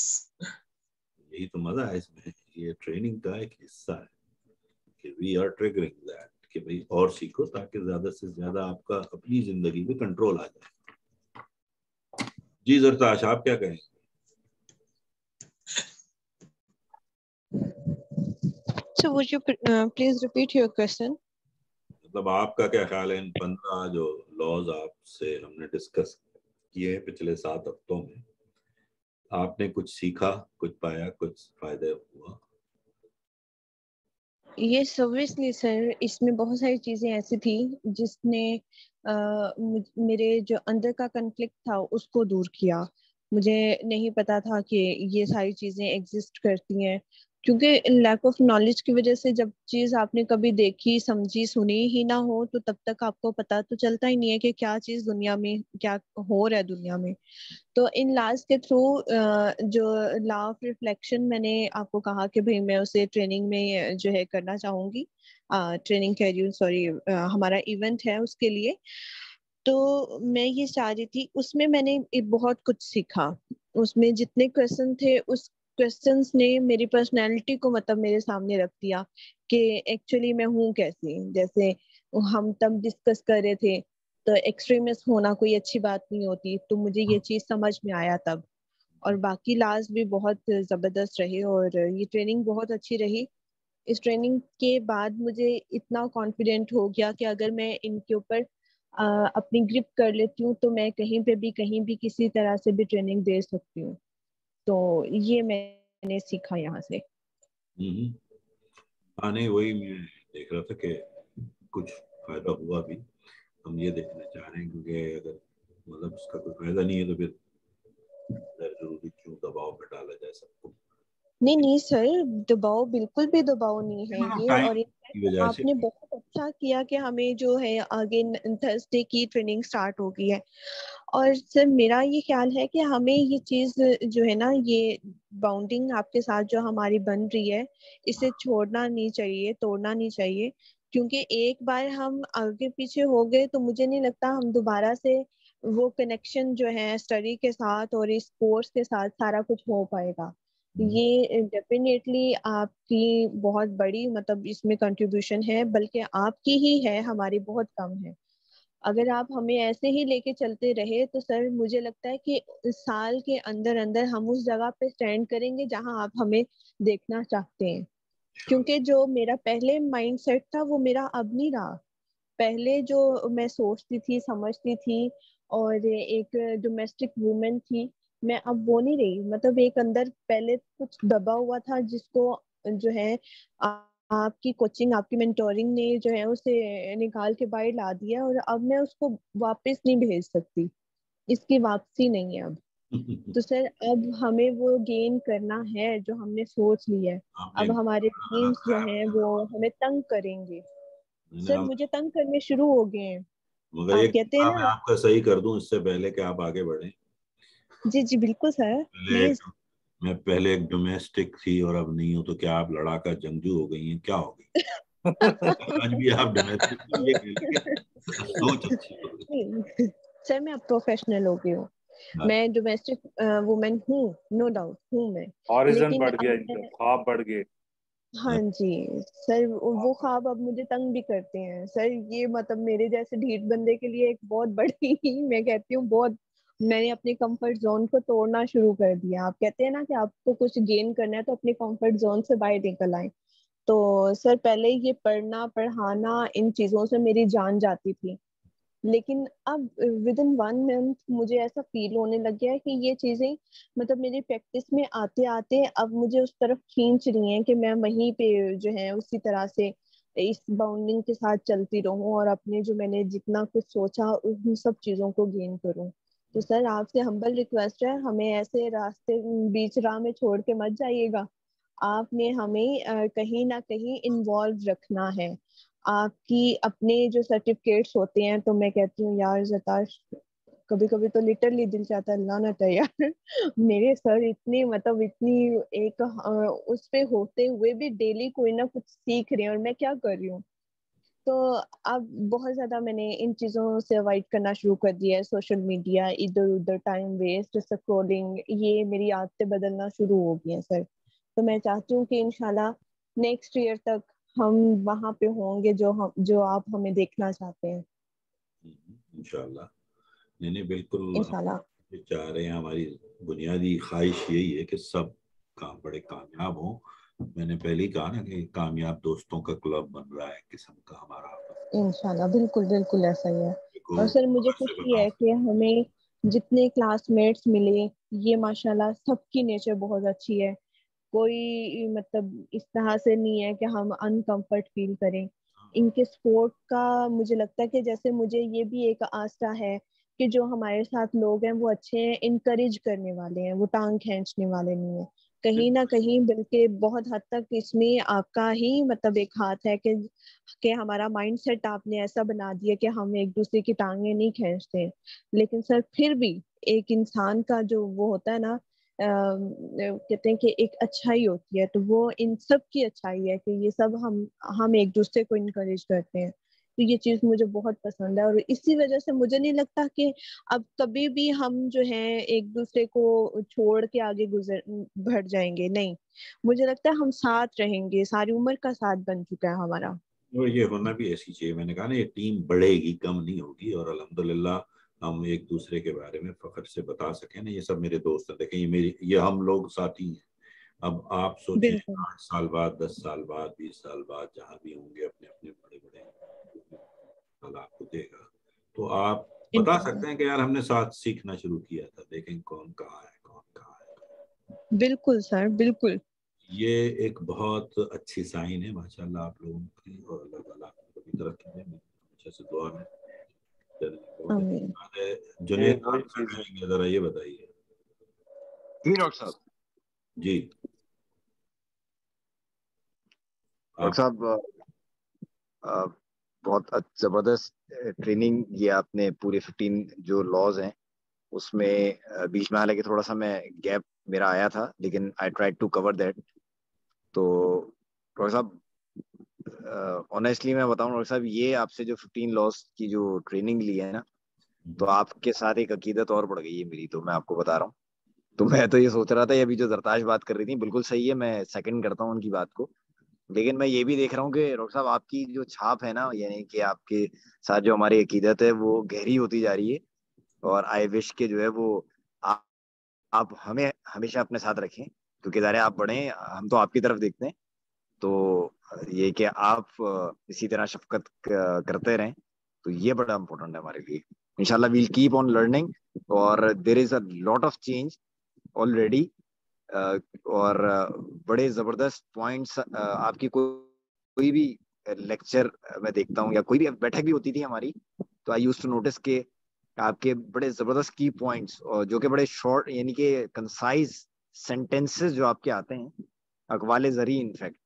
यही तो मज़ा है इसमें। ये ट्रेनिंग का एक हिस्सा है कि वी आर ट्रिगरिंग दैट कि भाई और सीखो ताकि ज़्यादा से ज़्यादा आपका अपनी ज़िंदगी में कंट्रोल आ जाए। जी जरताश आप क्या कहेंगे? Would you uh, please repeat your question? मतलब आपका क्या ख्याल है इन पंद्रह जो लॉज आपसे हमने डिस्कस किए हैं पिछले सात हफ्तों में? आपने कुछ सीखा कुछ पाया कुछ फ़ायदे हुआ? ये ऑब्वियसली सर इसमें बहुत सारी चीज़ें ऐसी थी जिसने आ, मेरे जो अंदर का कन्फ्लिक्ट था उसको दूर किया। मुझे नहीं पता था कि ये सारी चीज़ें एग्जिस्ट करती हैं। क्योंकि लैक ऑफ़ नॉलेज की वजह से जब चीज़ आपने कभी देखी, समझी, सुनी ही ना हो तो तब तक आपको पता तो चलता ही नहीं है कि क्या चीज़ दुनिया में, क्या हो रहा है दुनिया में। तो इन लॉज के थ्रू जो लॉ ऑफ़ रिफ्लेक्शन मैंने आपको कहा कि भाई मैं उसे ट्रेनिंग में जो है करना चाहूँगी। ट्रेनिंग कह रही सॉरी हमारा इवेंट है उसके लिए। तो मैं ये चाह रही थी, उसमें मैंने बहुत कुछ सीखा। उसमें जितने क्वेश्चन थे, उस क्वेश्चंस ने मेरी पर्सनैलिटी को मतलब मेरे सामने रख दिया कि एक्चुअली मैं हूँ कैसी? जैसे हम तब डिस्कस कर रहे थे तो एक्सट्रीमिस्ट होना कोई अच्छी बात नहीं होती तो मुझे ये चीज़ समझ में आया तब। और बाकी लास्ट भी बहुत ज़बरदस्त रहे और ये ट्रेनिंग बहुत अच्छी रही। इस ट्रेनिंग के बाद मुझे इतना कॉन्फिडेंट हो गया कि अगर मैं इनके ऊपर अपनी ग्रिप कर लेती हूँ तो मैं कहीं पे भी कहीं भी किसी तरह से भी ट्रेनिंग दे सकती हूँ। तो ये मैंने सीखा यहाँ से। हम्म। हाँ नहीं वही मैं देख रहा था कि कुछ फ़ायदा हुआ भी। हम ये देखना चाह रहे हैं क्योंकि अगर मतलब उसका कोई फ़ायदा नहीं है तो फिर ज़रूरी क्यों दबाव में डाला जाए सबको? नहीं नहीं सर दबाव बिल्कुल भी दबाव नहीं है हाँ, ये और आपने बहुत अच्छा किया कि हमें जो है आगे थर्सडे की ट्रेनिंग स्टार्ट हो गई है। और सर मेरा ये ख्याल है कि हमें ये चीज़ जो है ना, ये बाउंडिंग आपके साथ जो हमारी बन रही है, इसे छोड़ना नहीं चाहिए, तोड़ना नहीं चाहिए। क्योंकि एक बार हम आगे पीछे हो गए तो मुझे नहीं लगता हम दोबारा से वो कनेक्शन जो है स्टडी के साथ और इस कोर्स के साथ सारा कुछ हो पाएगा। ये डेफिनेटली आपकी बहुत बड़ी मतलब इसमें कंट्रीब्यूशन है बल्कि आपकी ही है हमारी बहुत कम है। अगर आप हमें ऐसे ही लेके चलते रहे तो सर मुझे लगता है कि साल के अंदर अंदर हम उस जगह पे स्टैंड करेंगे जहाँ आप हमें देखना चाहते हैं। क्योंकि जो मेरा पहले माइंड सेट था वो मेरा अब नहीं रहा। पहले जो मैं सोचती थी समझती थी और एक डोमेस्टिक वुमेन थी मैं अब वो नहीं रही। मतलब एक अंदर पहले कुछ दबा हुआ था जिसको जो है आ, आपकी कोचिंग आपकी मेंटोरिंग ने जो है उसे निकाल के बाहर ला दिया और अब मैं उसको वापस नहीं भेज सकती। इसकी वापसी नहीं है अब। तो सर अब हमें वो गेन करना है जो हमने सोच लिया है। अब हमारे टीम्स जो हैं वो हमें तंग करेंगे। सर मुझे तंग करने शुरू हो गए हैं। मगर एक कहते हैं आपका सही कर दूँ इससे पहले कि आप आगे बढ़े। जी जी बिल्कुल सर। मैं पहले एक डोमेस्टिक थी और अब नहीं हूँ तो क्या आप लड़ाका जंगजू हो गई हैं? क्या हो गई? आज भी आप डोमेस्टिक सोच अच्छी सर मैं अब प्रोफेशनल हो गई हूँ। हाँ। मैं डोमेस्टिक वुमेन हूँ नो डाउट हूँ मैं। हॉरिजन बढ़ गया ख्वाब बढ़ गए। हाँ जी सर वो ख्वाब अब मुझे तंग भी करते हैं। सर ये मतलब मेरे जैसे ढीठ बंदे के लिए एक बहुत बड़ी मैं कहती हूँ बहुत मैंने अपने कंफर्ट जोन को तोड़ना शुरू कर दिया। आप कहते हैं ना कि आपको कुछ गेन करना है तो अपने कंफर्ट जोन से बाहर निकल आए। तो सर, पहले ये पढ़ना, पढ़ाना, इन चीज़ों से मेरी जान जाती थी। लेकिन अब विद इन वन मंथ मुझे ऐसा फील होने लग गया है कि ये चीज़ें मतलब मेरी प्रैक्टिस में आते आते अब मुझे उस तरफ़ खींच रही हैं कि मैं वहीं पे जो है उसी तरह से इस बाउंडिंग के साथ चलती रहूँ और अपने जो मैंने जितना कुछ सोचा उन सब चीज़ों को गेन करूँ। तो सर, आपसे हम्बल रिक्वेस्ट है, हमें ऐसे रास्ते, बीच राह में छोड़ के मत जाइएगा। आपने हमें कहीं ना कहीं इन्वॉल्व रखना है। आपकी अपने जो सर्टिफिकेट्स होते हैं तो मैं कहती हूँ, यार, जताश कभी कभी तो लिटरली दिल चाहता है, अल्लाह ना यार, मेरे सर इतने मतलब इतनी एक उस पे होते हुए भी डेली कोई ना कुछ सीख रहे हैं, और मैं क्या कर रही हूँ? तो अब बहुत ज़्यादा मैंने इन चीज़ों से अवॉइड करना शुरू कर दिया है सोशल मीडिया इधर उधर टाइम वेस्ट स्क्रोलिंग ये मेरी आदतें बदलना शुरू हो गई हैं सर तो मैं चाहती हूँ कि इनशाला नेक्स्ट ईयर तक हम वहाँ पे होंगे जो हम जो आप हमें देखना चाहते हैं। इंशाल्लाह। नहीं नहीं बिल्कुल चाह रहे हैं हमारी बुनियादी ख्वाहिश यही है कि सब काम बड़े कामयाब हों। मैंने पहले ही कहा ना कि कामयाब दोस्तों का क्लब बन रहा है किस्म का हमारा इंशाल्लाह बिल्कुल बिल्कुल ऐसा ही है। और सर मुझे खुशी है कि हमें जितने क्लासमेट्स मिले ये माशाल्लाह सबकी नेचर बहुत अच्छी है। कोई मतलब इस तरह से नहीं है कि हम अनकंफर्ट फील करें। इनके स्पोर्ट का मुझे लगता है कि जैसे मुझे ये भी एक आस्था है कि जो हमारे साथ लोग हैं वो अच्छे हैं इनकरेज करने वाले हैं वो टांग खींचने वाले नहीं है। कहीं ना कहीं बल्कि बहुत हद तक इसमें आपका ही मतलब एक हाथ है कि कि हमारा माइंड सेट आपने ऐसा बना दिया कि हम एक दूसरे की टांगे नहीं खींचते। लेकिन सर फिर भी एक इंसान का जो वो होता है ना कहते हैं कि एक अच्छाई होती है तो वो इन सब की अच्छाई है कि ये सब हम हम एक दूसरे को इनकरेज करते हैं। तो ये चीज़ मुझे बहुत पसंद है और इसी वजह से मुझे नहीं लगता कि अब कभी भी हम जो है एक दूसरे को छोड़ के आगे गुजर बढ़ जाएँगे। नहीं मुझे लगता है हम साथ रहेंगे सारी उम्र का साथ बन चुका है हमारा। और ये होना भी ऐसी चाहिए मैंने कहा ना ये टीम बढ़ेगी कम नहीं होगी और अल्हम्दुलिल्लाह हम एक दूसरे के बारे में फख्र से बता सके ना ये सब मेरे दोस्त हैं। देखें ये मेरी ये हम लोग साथी हैं। अब आप सोचें आठ साल बाद दस साल बाद बीस साल बाद जहाँ भी होंगे अपने अपने बड़े बड़े आपको देगा। तो आप बता सकते हैं कि यार हमने साथ सीखना शुरू किया था देखें कौन कहाँ है कौन कहाँ है। बिल्कुल सर बिल्कुल। ये एक बहुत अच्छी साइन है माशाल्लाह आप लोगों की और अल्लाह ताला आपको कभी तरक्की दे अच्छे से दुआ में जुनेद जरा ये बताइए। जी डॉक्टर साहब। जी। डॉक्टर साहब बहुत ज़बरदस्त ट्रेनिंग ये आपने पूरे फिफ्टीन जो लॉज हैं उसमें बीच में हालाँकि थोड़ा सा मैं गैप मेरा आया था लेकिन I try to cover that तो डॉक्टर साहब ऑनेस्टली मैं बताऊँ डॉक्टर साहब ये आपसे जो 15 लॉस की जो ट्रेनिंग ली है ना तो हम्म। आपके साथ एक अकीदत और बढ़ गई है मेरी तो मैं आपको बता रहा हूँ। तो मैं तो ये सोच रहा था अभी जो जरताश बात कर रही थी बिल्कुल सही है मैं सेकंड करता हूँ उनकी बात को। लेकिन मैं ये भी देख रहा हूँ कि डॉक्टर साहब आपकी जो छाप है ना यानी कि आपके साथ जो हमारी अकीदत है वो गहरी होती जा रही है और आई विश के जो है वो आप, आप हमें हमेशा अपने साथ रखें क्योंकि ज़ाहिर आप बढ़े हम तो आपकी तरफ़ देखते हैं। तो ये कि आप इसी तरह शफकत करते रहें तो ये बड़ा इम्पोर्टेंट है हमारे लिए। इनशाला वील कीप ऑन लर्निंग और there is a lot of change already और बड़े ज़बरदस्त पॉइंट्स आपकी कोई भी लेक्चर मैं देखता हूँ या कोई भी बैठक भी होती थी हमारी तो आई यूज़ टू नोटिस के आपके बड़े ज़बरदस्त की पॉइंट्स और जो कि बड़े शॉर्ट यानी कि कंसाइज सेंटेंसेस जो आपके आते हैं, अकवाल जरी इनफैक्ट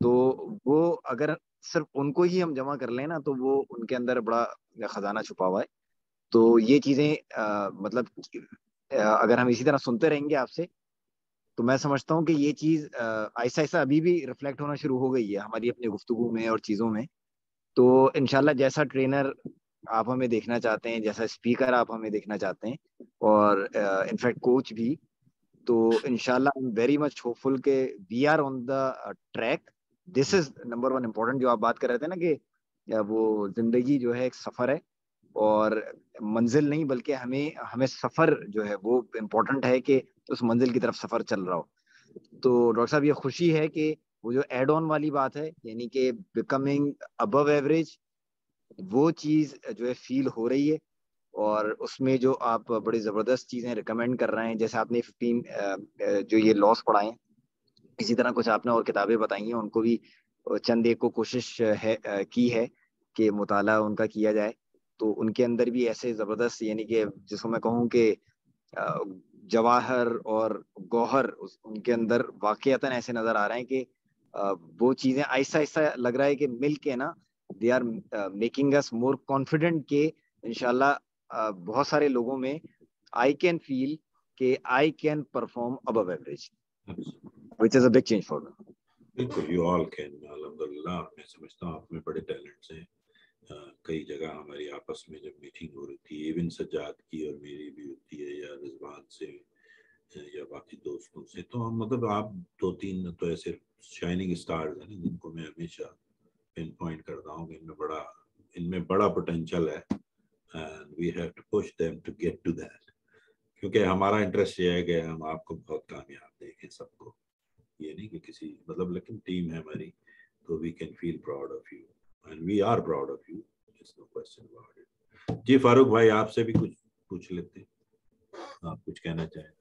तो वो अगर सिर्फ़ उनको ही हम जमा कर लें ना तो वो उनके अंदर बड़ा खजाना छुपा हुआ है। तो ये चीज़ें मतलब अगर हम इसी तरह सुनते रहेंगे आपसे तो मैं समझता हूँ कि ये चीज़ ऐसा ऐसा अभी भी रिफ्लेक्ट होना शुरू हो गई है हमारी अपनी गुफ्तगु में और चीज़ों में। तो इनशाला जैसा ट्रेनर आप हमें देखना चाहते हैं जैसा स्पीकर आप हमें देखना चाहते हैं और इनफैक्ट uh, कोच भी तो इनशाला वेरी मच होपफुल के we are on the track this is number one important जो आप बात कर रहे थे ना कि वो ज़िंदगी जो है एक सफ़र है और मंजिल नहीं बल्कि हमें हमें सफ़र जो है वो इम्पोर्टेंट है कि उस मंजिल की तरफ़ सफ़र चल रहा हो। तो डॉक्टर साहब, ये खुशी है कि वो जो एड ऑन वाली बात है, यानी कि बिकमिंग अबव एवरेज वो चीज़ जो है फील हो रही है और उसमें जो आप बड़ी ज़बरदस्त चीज़ें रिकमेंड कर रहे हैं, जैसे आपने फिफ्टीन जो ये लॉस पढ़ाए इसी तरह कुछ आपने और किताबें बताई हैं, उनको भी चंद एक को कोशिश है की है कि मुताला उनका किया जाए। तो उनके अंदर भी ऐसे ज़बरदस्त, यानी कि जिसको मैं कहूँ कि जवाहर और गौहर उनके अंदर वाकता ऐसे नज़र आ रहे हैं कि वो चीज़ें ऐसा ऐसा लग रहा है कि मिल के ना they are making us more confident के इनशाला बहुत सारे लोगों में आई कैन फील के I can perform above average which is a big change for me बिल्कुल यू ऑल कैन अल्हम्दुलिल्लाह मैं समझता हूँ, आप में बड़े टैलेंट्स हैं। कई जगह हमारी आपस में जब मीटिंग हो रही थी इवन सज्जाद की और मेरी भी होती है या रिजवान से, या बाकी दोस्तों से तो हम मतलब आप दो तीन तो ऐसे शाइनिंग स्टार्स हैं जिनको मैं हमेशा पिन पॉइंट करता हूँ इनमें बड़ा इनमें बड़ा पोटेंशियल है and we have to push them to get to that क्योंकि हमारा इंटरेस्ट ये है कि हम आपको बहुत कामयाब देखें सबको। ये नहीं कि किसी मतलब लेकिन टीम है हमारी तो we can feel proud of you and we are proud of you. There's no question about it. जी, फारूक भाई, आपसे भी कुछ पूछ लेते आप कुछ कहना चाहें?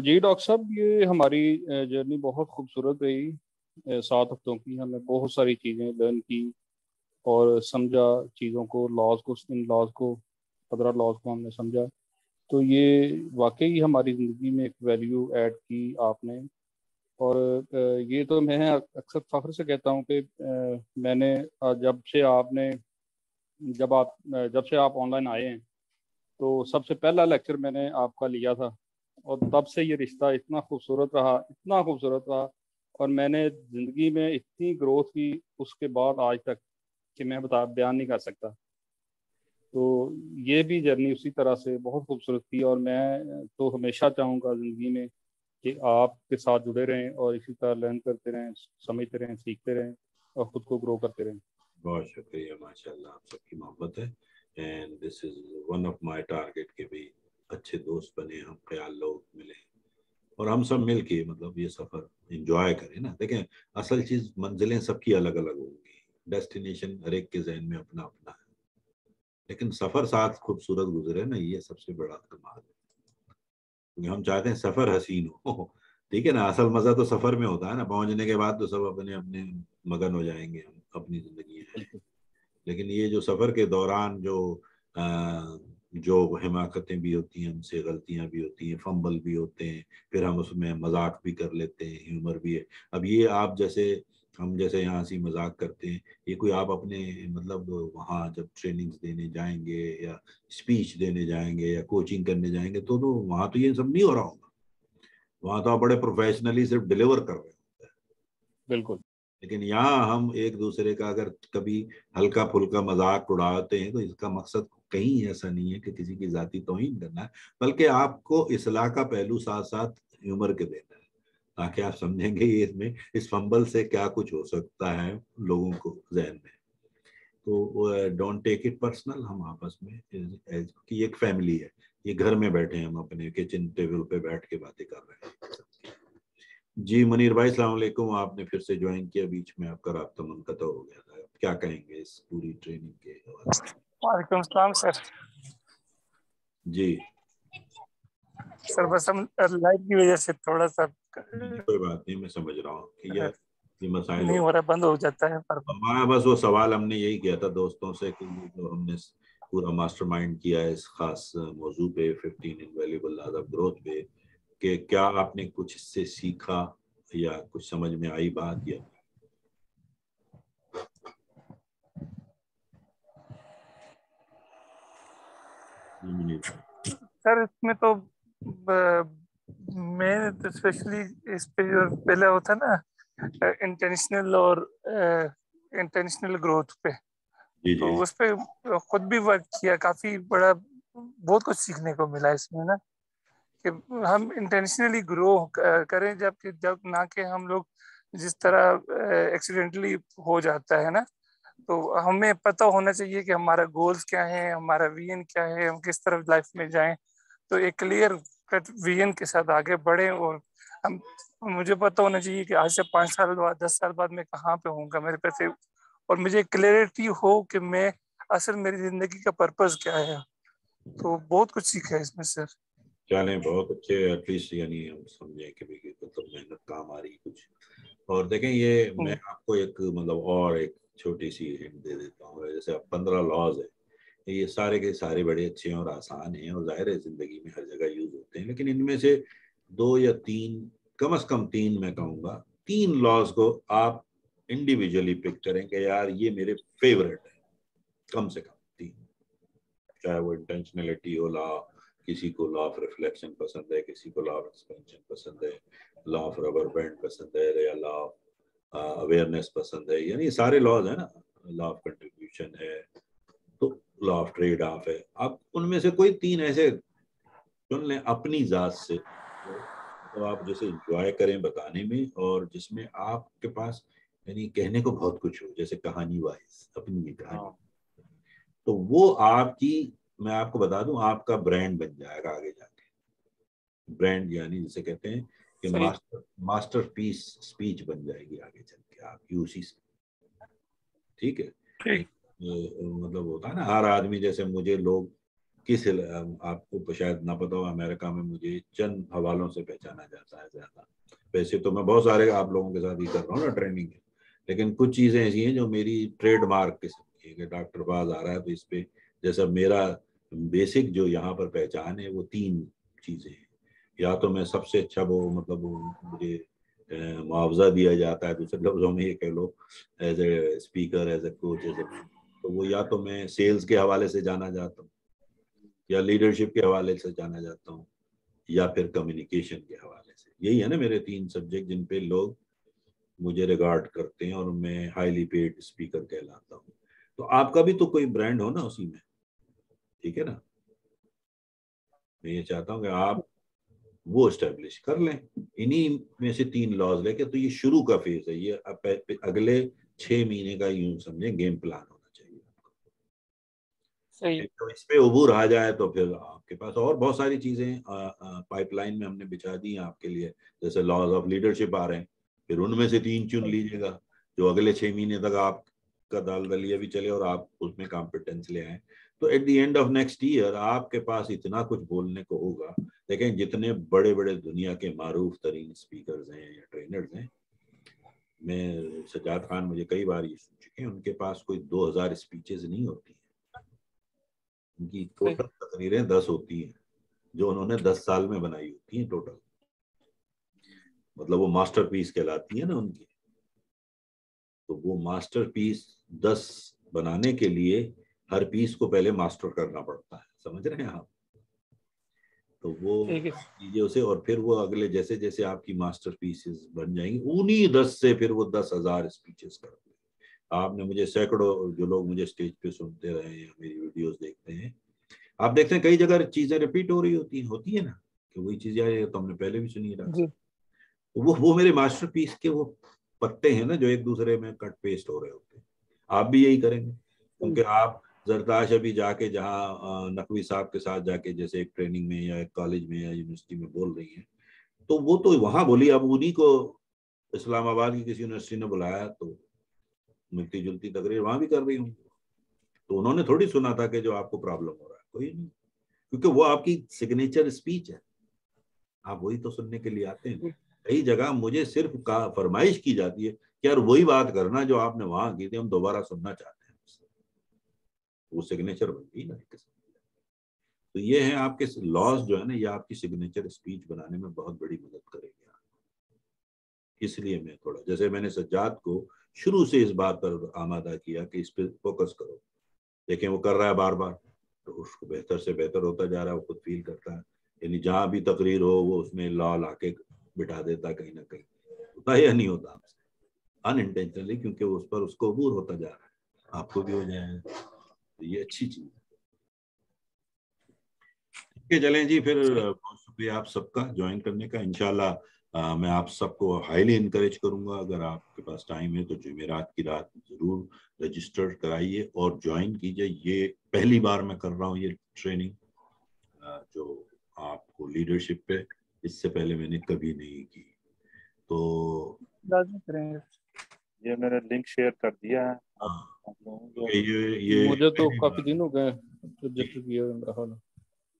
जी, डॉक्टर साहब, ये हमारी जर्नी बहुत खूबसूरत रही। सात हफ्तों की हमने बहुत सारी चीज़ें लर्न की और समझा चीज़ों को लॉज को, इन लॉज को पंद्रह लॉज को हमने समझा। तो ये वाकई हमारी ज़िंदगी में एक वैल्यू ऐड की आपने। और ये तो मैं अक्सर फख्र से कहता हूँ कि मैंने जब से आपने, जब आप जब से आप ऑनलाइन आए हैं तो सबसे पहला लेक्चर मैंने आपका लिया था और तब से ये रिश्ता इतना खूबसूरत रहा, इतना खूबसूरत रहा और मैंने ज़िंदगी में इतनी ग्रोथ की उसके बाद आज तक कि मैं बता, बयान नहीं कर सकता। तो ये भी जर्नी उसी तरह से बहुत खूबसूरत थी और मैं तो हमेशा चाहूँगा ज़िंदगी में कि आपके साथ जुड़े रहें और इसी तरह लर्न करते रहें, समझते रहें, सीखते रहें और खुद को ग्रो करते रहें। बहुत शुक्रिया, माशाल्लाह, आप सबकी मोहब्बत है। And this is one of my target के भी अच्छे दोस्त बने, हम ख्याल लोग मिले। और हम सब मिल के मतलब ये सफ़र इंजॉय करें ना। देखें, असल चीज़ मंजिलें सबकी अलग अलग होंगी। डेस्टिनेशन हर एक के जहन में अपना अपना है। लेकिन सफ़र साथ खूबसूरत गुजरे ना, ये सबसे बड़ा कमाल है। क्योंकि हम चाहते हैं सफ़र हसीन हो। ठीक है ना असल मज़ा तो सफ़र में होता है ना पहुँचने के बाद तो सब अपने अपने मगन हो जाएँगे हम अपनी ज़िंदगी है। लेकिन ये जो सफ़र के दौरान जो आ, जो हिमाकतें भी होती हैं हमसे गलतियाँ भी होती हैं फंबल भी होते हैं फिर हम उसमें मज़ाक भी कर लेते हैं ह्यूमर भी है। अब ये आप जैसे हम जैसे यहाँ से मज़ाक करते हैं ये कोई आप अपने मतलब वहाँ जब ट्रेनिंग्स देने जाएँगे या स्पीच देने जाएँगे या कोचिंग करने जाएँगे तो तो वहाँ तो ये सब नहीं हो रहा होगा। वहाँ तो आप बड़े प्रोफेशनली सिर्फ़ डिलीवर कर रहे होते हैं। बिल्कुल। लेकिन यहाँ हम एक दूसरे का अगर कभी हल्का फुल्का मज़ाक उड़ाते हैं तो इसका मकसद कहीं ऐसा नहीं है कि किसी की जाति तोहिन करना है बल्कि आपको इसलाह का पहलू साथ साथ ह्यूमर के देना ताकि आप समझेंगे इसमें इस फंबल से क्या कुछ हो सकता है लोगों को जहन में। तो डोंट टेक इट पर्सनल हम आपस में कि एक फैमिली है ये घर में बैठे हैं हम अपने किचन टेबल पे बैठ के बातें कर रहे हैं। जी मनीर भाई सलामकुम आपने फिर से ज्वाइन किया बीच में आपका रबता मुनकता हो गया था। क्या कहेंगे इस पूरी ट्रेनिंग के वालेकुम सलाम सर। जी। सर बस हम लाइट की वजह से थोड़ा सा कोई बात नहीं मैं समझ रहा हूँ कि यह मसाइल नहीं हो रहा बंद हो जाता है पर हमारा बस वो सवाल हमने यही किया था दोस्तों से कि जो हमने पूरा मास्टरमाइंड किया है इस खास मौजू पे 15 इनवेल्यूबल लॉज ऑफ़ ग्रोथ पे कि क्या आपने कुछ इससे सीखा या कुछ समझ में आई बात या? सर इसमें तो मैं तो स्पेशली इस पे जो पहला होता ना इंटेंशनल और इंटेंशनल ग्रोथ पे। जी जी। तो उस पे खुद भी वर्क किया काफ़ी बड़ा बहुत कुछ सीखने को मिला इसमें ना। कि हम इंटेंशनली ग्रो करें जब कि जब ना कि हम लोग जिस तरह एक्सीडेंटली हो जाता है ना तो हमें पता होना चाहिए कि हमारा गोल्स क्या है हमारा विजन क्या है हम किस तरफ़ लाइफ में जाएँ। तो एक क्लियर विजन के साथ आगे बढ़े और हम मुझे पता होना चाहिए कि आज से पाँच साल बाद दस साल बाद मैं कहाँ पे हूँ मेरे पैसे और मुझे क्लैरिटी हो कि मैं असल मेरी ज़िंदगी का पर्पज क्या है। तो बहुत कुछ सीखा है इसमें सर चले बहुत अच्छे एटलीस्ट यानी हम समझे कि भाई मतलब मेहनत काम आ रही कुछ। और देखें ये हम्म। मैं आपको एक मतलब और एक छोटी सी हिंट दे देता हूँ। जैसे अब पंद्रह लॉज है। ये सारे के सारे बड़े अच्छे हैं और आसान हैं और ज़ाहिर है ज़िंदगी में हर जगह यूज़ होते हैं, लेकिन इनमें से दो या तीन, कम अज कम तीन मैं कहूँगा, तीन लॉज को आप इंडिविजुअली पिक करें कि यार ये मेरे फेवरेट है, कम से कम तीन। चाहे वो इंटेंशनलिटी हो लॉ किसी को लॉ ऑफ़ रिफ्लेक्शन पसंद है, किसी को लॉ ऑफ़ एक्सपेंशन पसंद है लॉ ऑफ़ रबर बैंड पसंद है, या लॉ ऑफ़ अवेयरनेस पसंद है, यानी सारे लॉज है ना लॉ ऑफ़ कंट्रीब्यूशन है लॉ ऑफ़ ट्रेड ऑफ़ है। आप उनमें से कोई तीन ऐसे चुन लें अपनी जात से। तो आप जैसे इंजॉय करें बताने में और जिसमें आपके पास यानी कहने को बहुत कुछ हो जैसे कहानी वाइज अपनी कहानी। हाँ। तो वो आपकी मैं आपको बता दूँ आपका ब्रांड बन जाएगा आगे जाके। ब्रांड यानी जिसे कहते हैं कि मास्टर मास्टर पीस स्पीच बन जाएगी आगे चल के आपकी उसी से ठीक है? ठीक। मतलब होता है ना, हर आदमी, जैसे मुझे लोग किस आपको शायद ना पता हो, अमेरिका में मुझे चंद हवालों से पहचाना जाता है ज़्यादा। वैसे तो मैं बहुत सारे आप लोगों के साथ ही कर रहा हूँ ना ट्रेनिंग लेकिन कुछ चीज़ें ऐसी हैं जो मेरी ट्रेडमार्क किस्म की है डॉक्टर बाज आ रहा है तो इस पे जैसा मेरा बेसिक जो यहाँ पर पहचान है, वो तीन चीज़ें हैं। या तो मैं सबसे अच्छा वो मतलब मुझे मुआवजा दिया जाता है, दूसरे लफ्जों में ये कह लो as a speaker as a coach as a तो वो या तो मैं सेल्स के हवाले से जाना जाता हूँ, या लीडरशिप के हवाले से जाना जाता हूँ, या फिर कम्युनिकेशन के हवाले से। यही है ना मेरे तीन सब्जेक्ट जिन पे लोग मुझे रिगार्ड करते हैं और मैं हाईली पेड स्पीकर कहलाता हूँ। तो आपका भी तो कोई ब्रांड हो ना उसी में, ठीक है ना? मैं ये चाहता हूँ कि आप वो स्टेब्लिश कर लें। इन्हीं में से तीन लॉज लेके तो ये शुरू का फ़ेज़ है। ये अगले छह महीने का यूँ समझे गेम प्लान चाहिए सही। तो इस पे उबूर आ जाए तो फिर आपके पास और बहुत सारी चीज़ें पाइपलाइन में हमने बिछा दी आपके लिए। जैसे लॉज ऑफ़ लीडरशिप आ रहे हैं फिर उनमें से तीन चुन लीजिएगा जो अगले छह महीने तक आपका दाल दलिया भी चले और आप उसमें कॉम्पिटेंस ले आए। तो at the end of next year आपके पास इतना कुछ बोलने को होगा। लेकिन जितने बड़े बड़े दुनिया के मारूफ तरीन स्पीकर हैं या ट्रेनर्स हैं मैं सजाद खान मुझे कई बार ये सुन चुके हैं उनके पास कोई दो हज़ार स्पीचेस नहीं होती। उनकी टोटल तकरीरें दस होती हैं जो उन्होंने दस साल में बनाई होती हैं टोटल मतलब वो मास्टर पीस कहलाती है ना उनकी। तो वो मास्टर पीस दस बनाने के लिए हर पीस को पहले मास्टर करना पड़ता है समझ रहे हैं आप? तो वो चीज़ें उसे और फिर वो अगले जैसे जैसे आपकी मास्टर पीसेस बन जाएँगी उन्हीं दस से फिर वो दस हज़ार स्पीचेस करते आपने मुझे सैकड़ों जो लोग मुझे स्टेज पे सुनते रहे या मेरी वीडियोस देखते हैं आप देखते हैं कई जगह चीज़ें रिपीट हो रही होती होती है ना कि वही चीज़ यार तो हमने पहले भी सुनी रहा तो वो वो मेरे मास्टर पीस के वो पत्ते हैं ना जो एक दूसरे में कट पेस्ट हो रहे होते हैं। आप भी यही करेंगे? क्योंकि आप जरदाश अभी जाके जहाँ नकवी साहब के साथ जाके जैसे एक ट्रेनिंग में या एक कॉलेज में या यूनिवर्सिटी में बोल रही हैं तो वो तो वहाँ बोली अब उन्हीं को इस्लामाबाद की किसी यूनिवर्सिटी ने बुलाया तो मिलती जुलती तकरीर वहाँ भी कर रही हूँ तो उन्होंने थोड़ी सुना था कि जो आपको प्रॉब्लम हो रहा है कोई नहीं। क्योंकि वो आपकी सिग्नेचर स्पीच है। आप वही तो सुनने के लिए आते हैं। कई जगह मुझे सिर्फ़ का फरमाइश की जाती है कि यार वही बात करना जो आपने वहाँ की थी हम दोबारा सुनना चाहते हैं वो सिग्नेचर बन गई ना तो ये है आपके लॉस जो है ना ये आपकी सिग्नेचर स्पीच बनाने में बहुत बड़ी मदद करेंगे। इसलिए मैं थोड़ा जैसे मैंने सज्जाद को शुरू से इस बात पर आमादा किया कि इस पर फोकस करो। देखें, वो कर रहा है बार बार तो उसको बेहतर से बेहतर होता जा रहा है, वो खुद फील करता है। यानी जहाँ भी तकरीर हो, वो उसमें लॉ ला के बिठा देता कहीं ना कहीं। होता या नहीं होता? आपसे अनइंटेंशनली क्योंकि उस पर उसको अबूर होता जा रहा है। आपको भी हो जाए। तो ये अच्छी चीज़ है। चलें जी, फिर, बहुत शुक्रिया आप सबका ज्वाइन करने का। इनशाला मैं आप सबको हाईली इनकरेज करूँगा। अगर आपके पास टाइम है तो जुमेरात की रात ज़रूर रजिस्टर कराइए और ज्वाइन कीजिए। ये पहली बार मैं कर रहा हूँ ये ट्रेनिंग जो आपको लीडरशिप पे इससे पहले मैंने कभी नहीं की। तो ये मैंने लिंक शेयर कर दिया है। हाँ। ये ये मुझे तो काफ़ी दिन हो गए रजिस्टर किया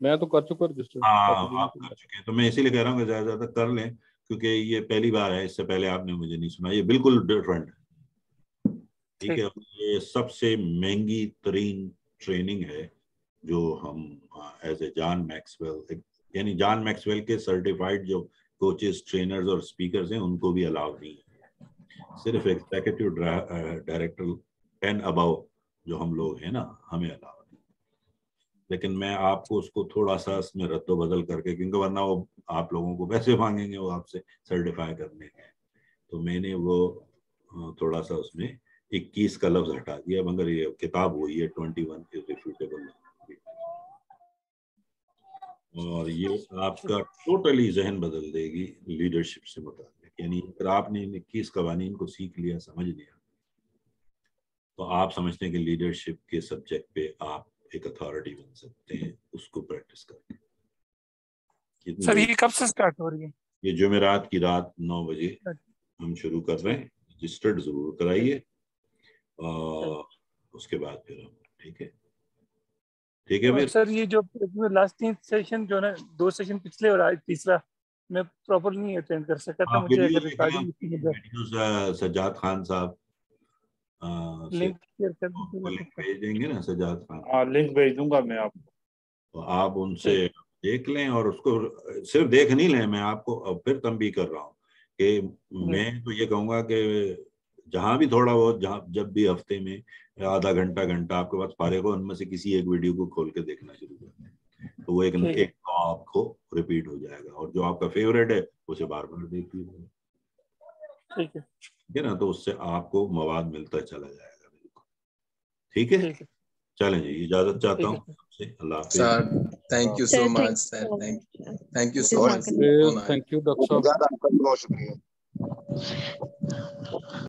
मैं तो कर चुका रजिस्टर हाँ आप कर चुके हैं। तो मैं इसीलिए कह रहा हूँ ज़्यादा ज़्यादा कर लें। क्योंकि ये पहली बार है इससे पहले आपने मुझे नहीं सुना ये बिल्कुल डिफरेंट है। ठीक है ये सबसे महँगी तरीन ट्रेनिंग है जो हम एज ए जान मैक्सवेल यानी जान मैक्सवेल के सर्टिफाइड जो कोचेस ट्रेनर्स और स्पीकर्स हैं उनको भी अलाउ नहीं है। सिर्फ़ एग्जीक्यूटिव डायरेक्टर टेन अबाउ जो हम लोग हैं ना हमें अलाउ लेकिन मैं आपको उसको थोड़ा सा इसमें रद्द बदल करके, क्योंकि वरना वो आप लोगों को पैसे मांगेंगे, वो आपसे सर्टिफाई करने के तो मैंने वो थोड़ा सा उसमें 21 का लफ्ज हटा दिया, मगर ये किताब हुई है ट्वेंटी 21 इरिफ्यूटेबल और ये आपका टोटली जहन बदल देगी लीडरशिप से मुताबिक। यानी अगर आपने इन इक्कीस कवानीन को सीख लिया, समझ लिया तो आप समझते हैं कि लीडरशिप के सब्जेक्ट पे आप एक अथॉरिटी बन सकते हैं उसको प्रैक्टिस करके। सर ये कब से स्टार्ट हो रही है? ये जुमेरात की रात नौ बजे अच्छा। हम शुरू कर रहे हैं रजिस्टर्ड ज़रूर कराइए। और उसके बाद फिर हम ठीक है? ठीक है फिर? सर ये जो लास्ट तीन सेशन जो ना दो सेशन पिछले और आज तीसरा मैं प्रॉपर नहीं अटेंड कर सका था मुझे सज्जाद खान साहब लिंक भेज देंगे ना सजाद खान। हाँ लिंक भेज दूँगा मैं आपको। तो आप उनसे देख लें और उसको सिर्फ़ देख नहीं लें मैं आपको फिर तंबी कर रहा हूँ कि मैं तो ये कहूँगा कि जहाँ भी थोड़ा बहुत जहाँ जब भी हफ़्ते में आधा घंटा घंटा आपके पास फारे हो उनमें से किसी एक वीडियो को खोल के देखना शुरू कर दें। तो वो एक एक तो आपको रिपीट हो जाएगा और जो आपका फेवरेट है उसे बार बार देख लीजिए ठीक है। ठीक है ना तो उससे आपको मवाद मिलता चला जाएगा बिल्कुल। ठीक है? चलें जी इजाज़त चाहता हूँ। Allah sir thank you so much sir thank you thank you so much thank you doctor साहब बहुत शुक्रिया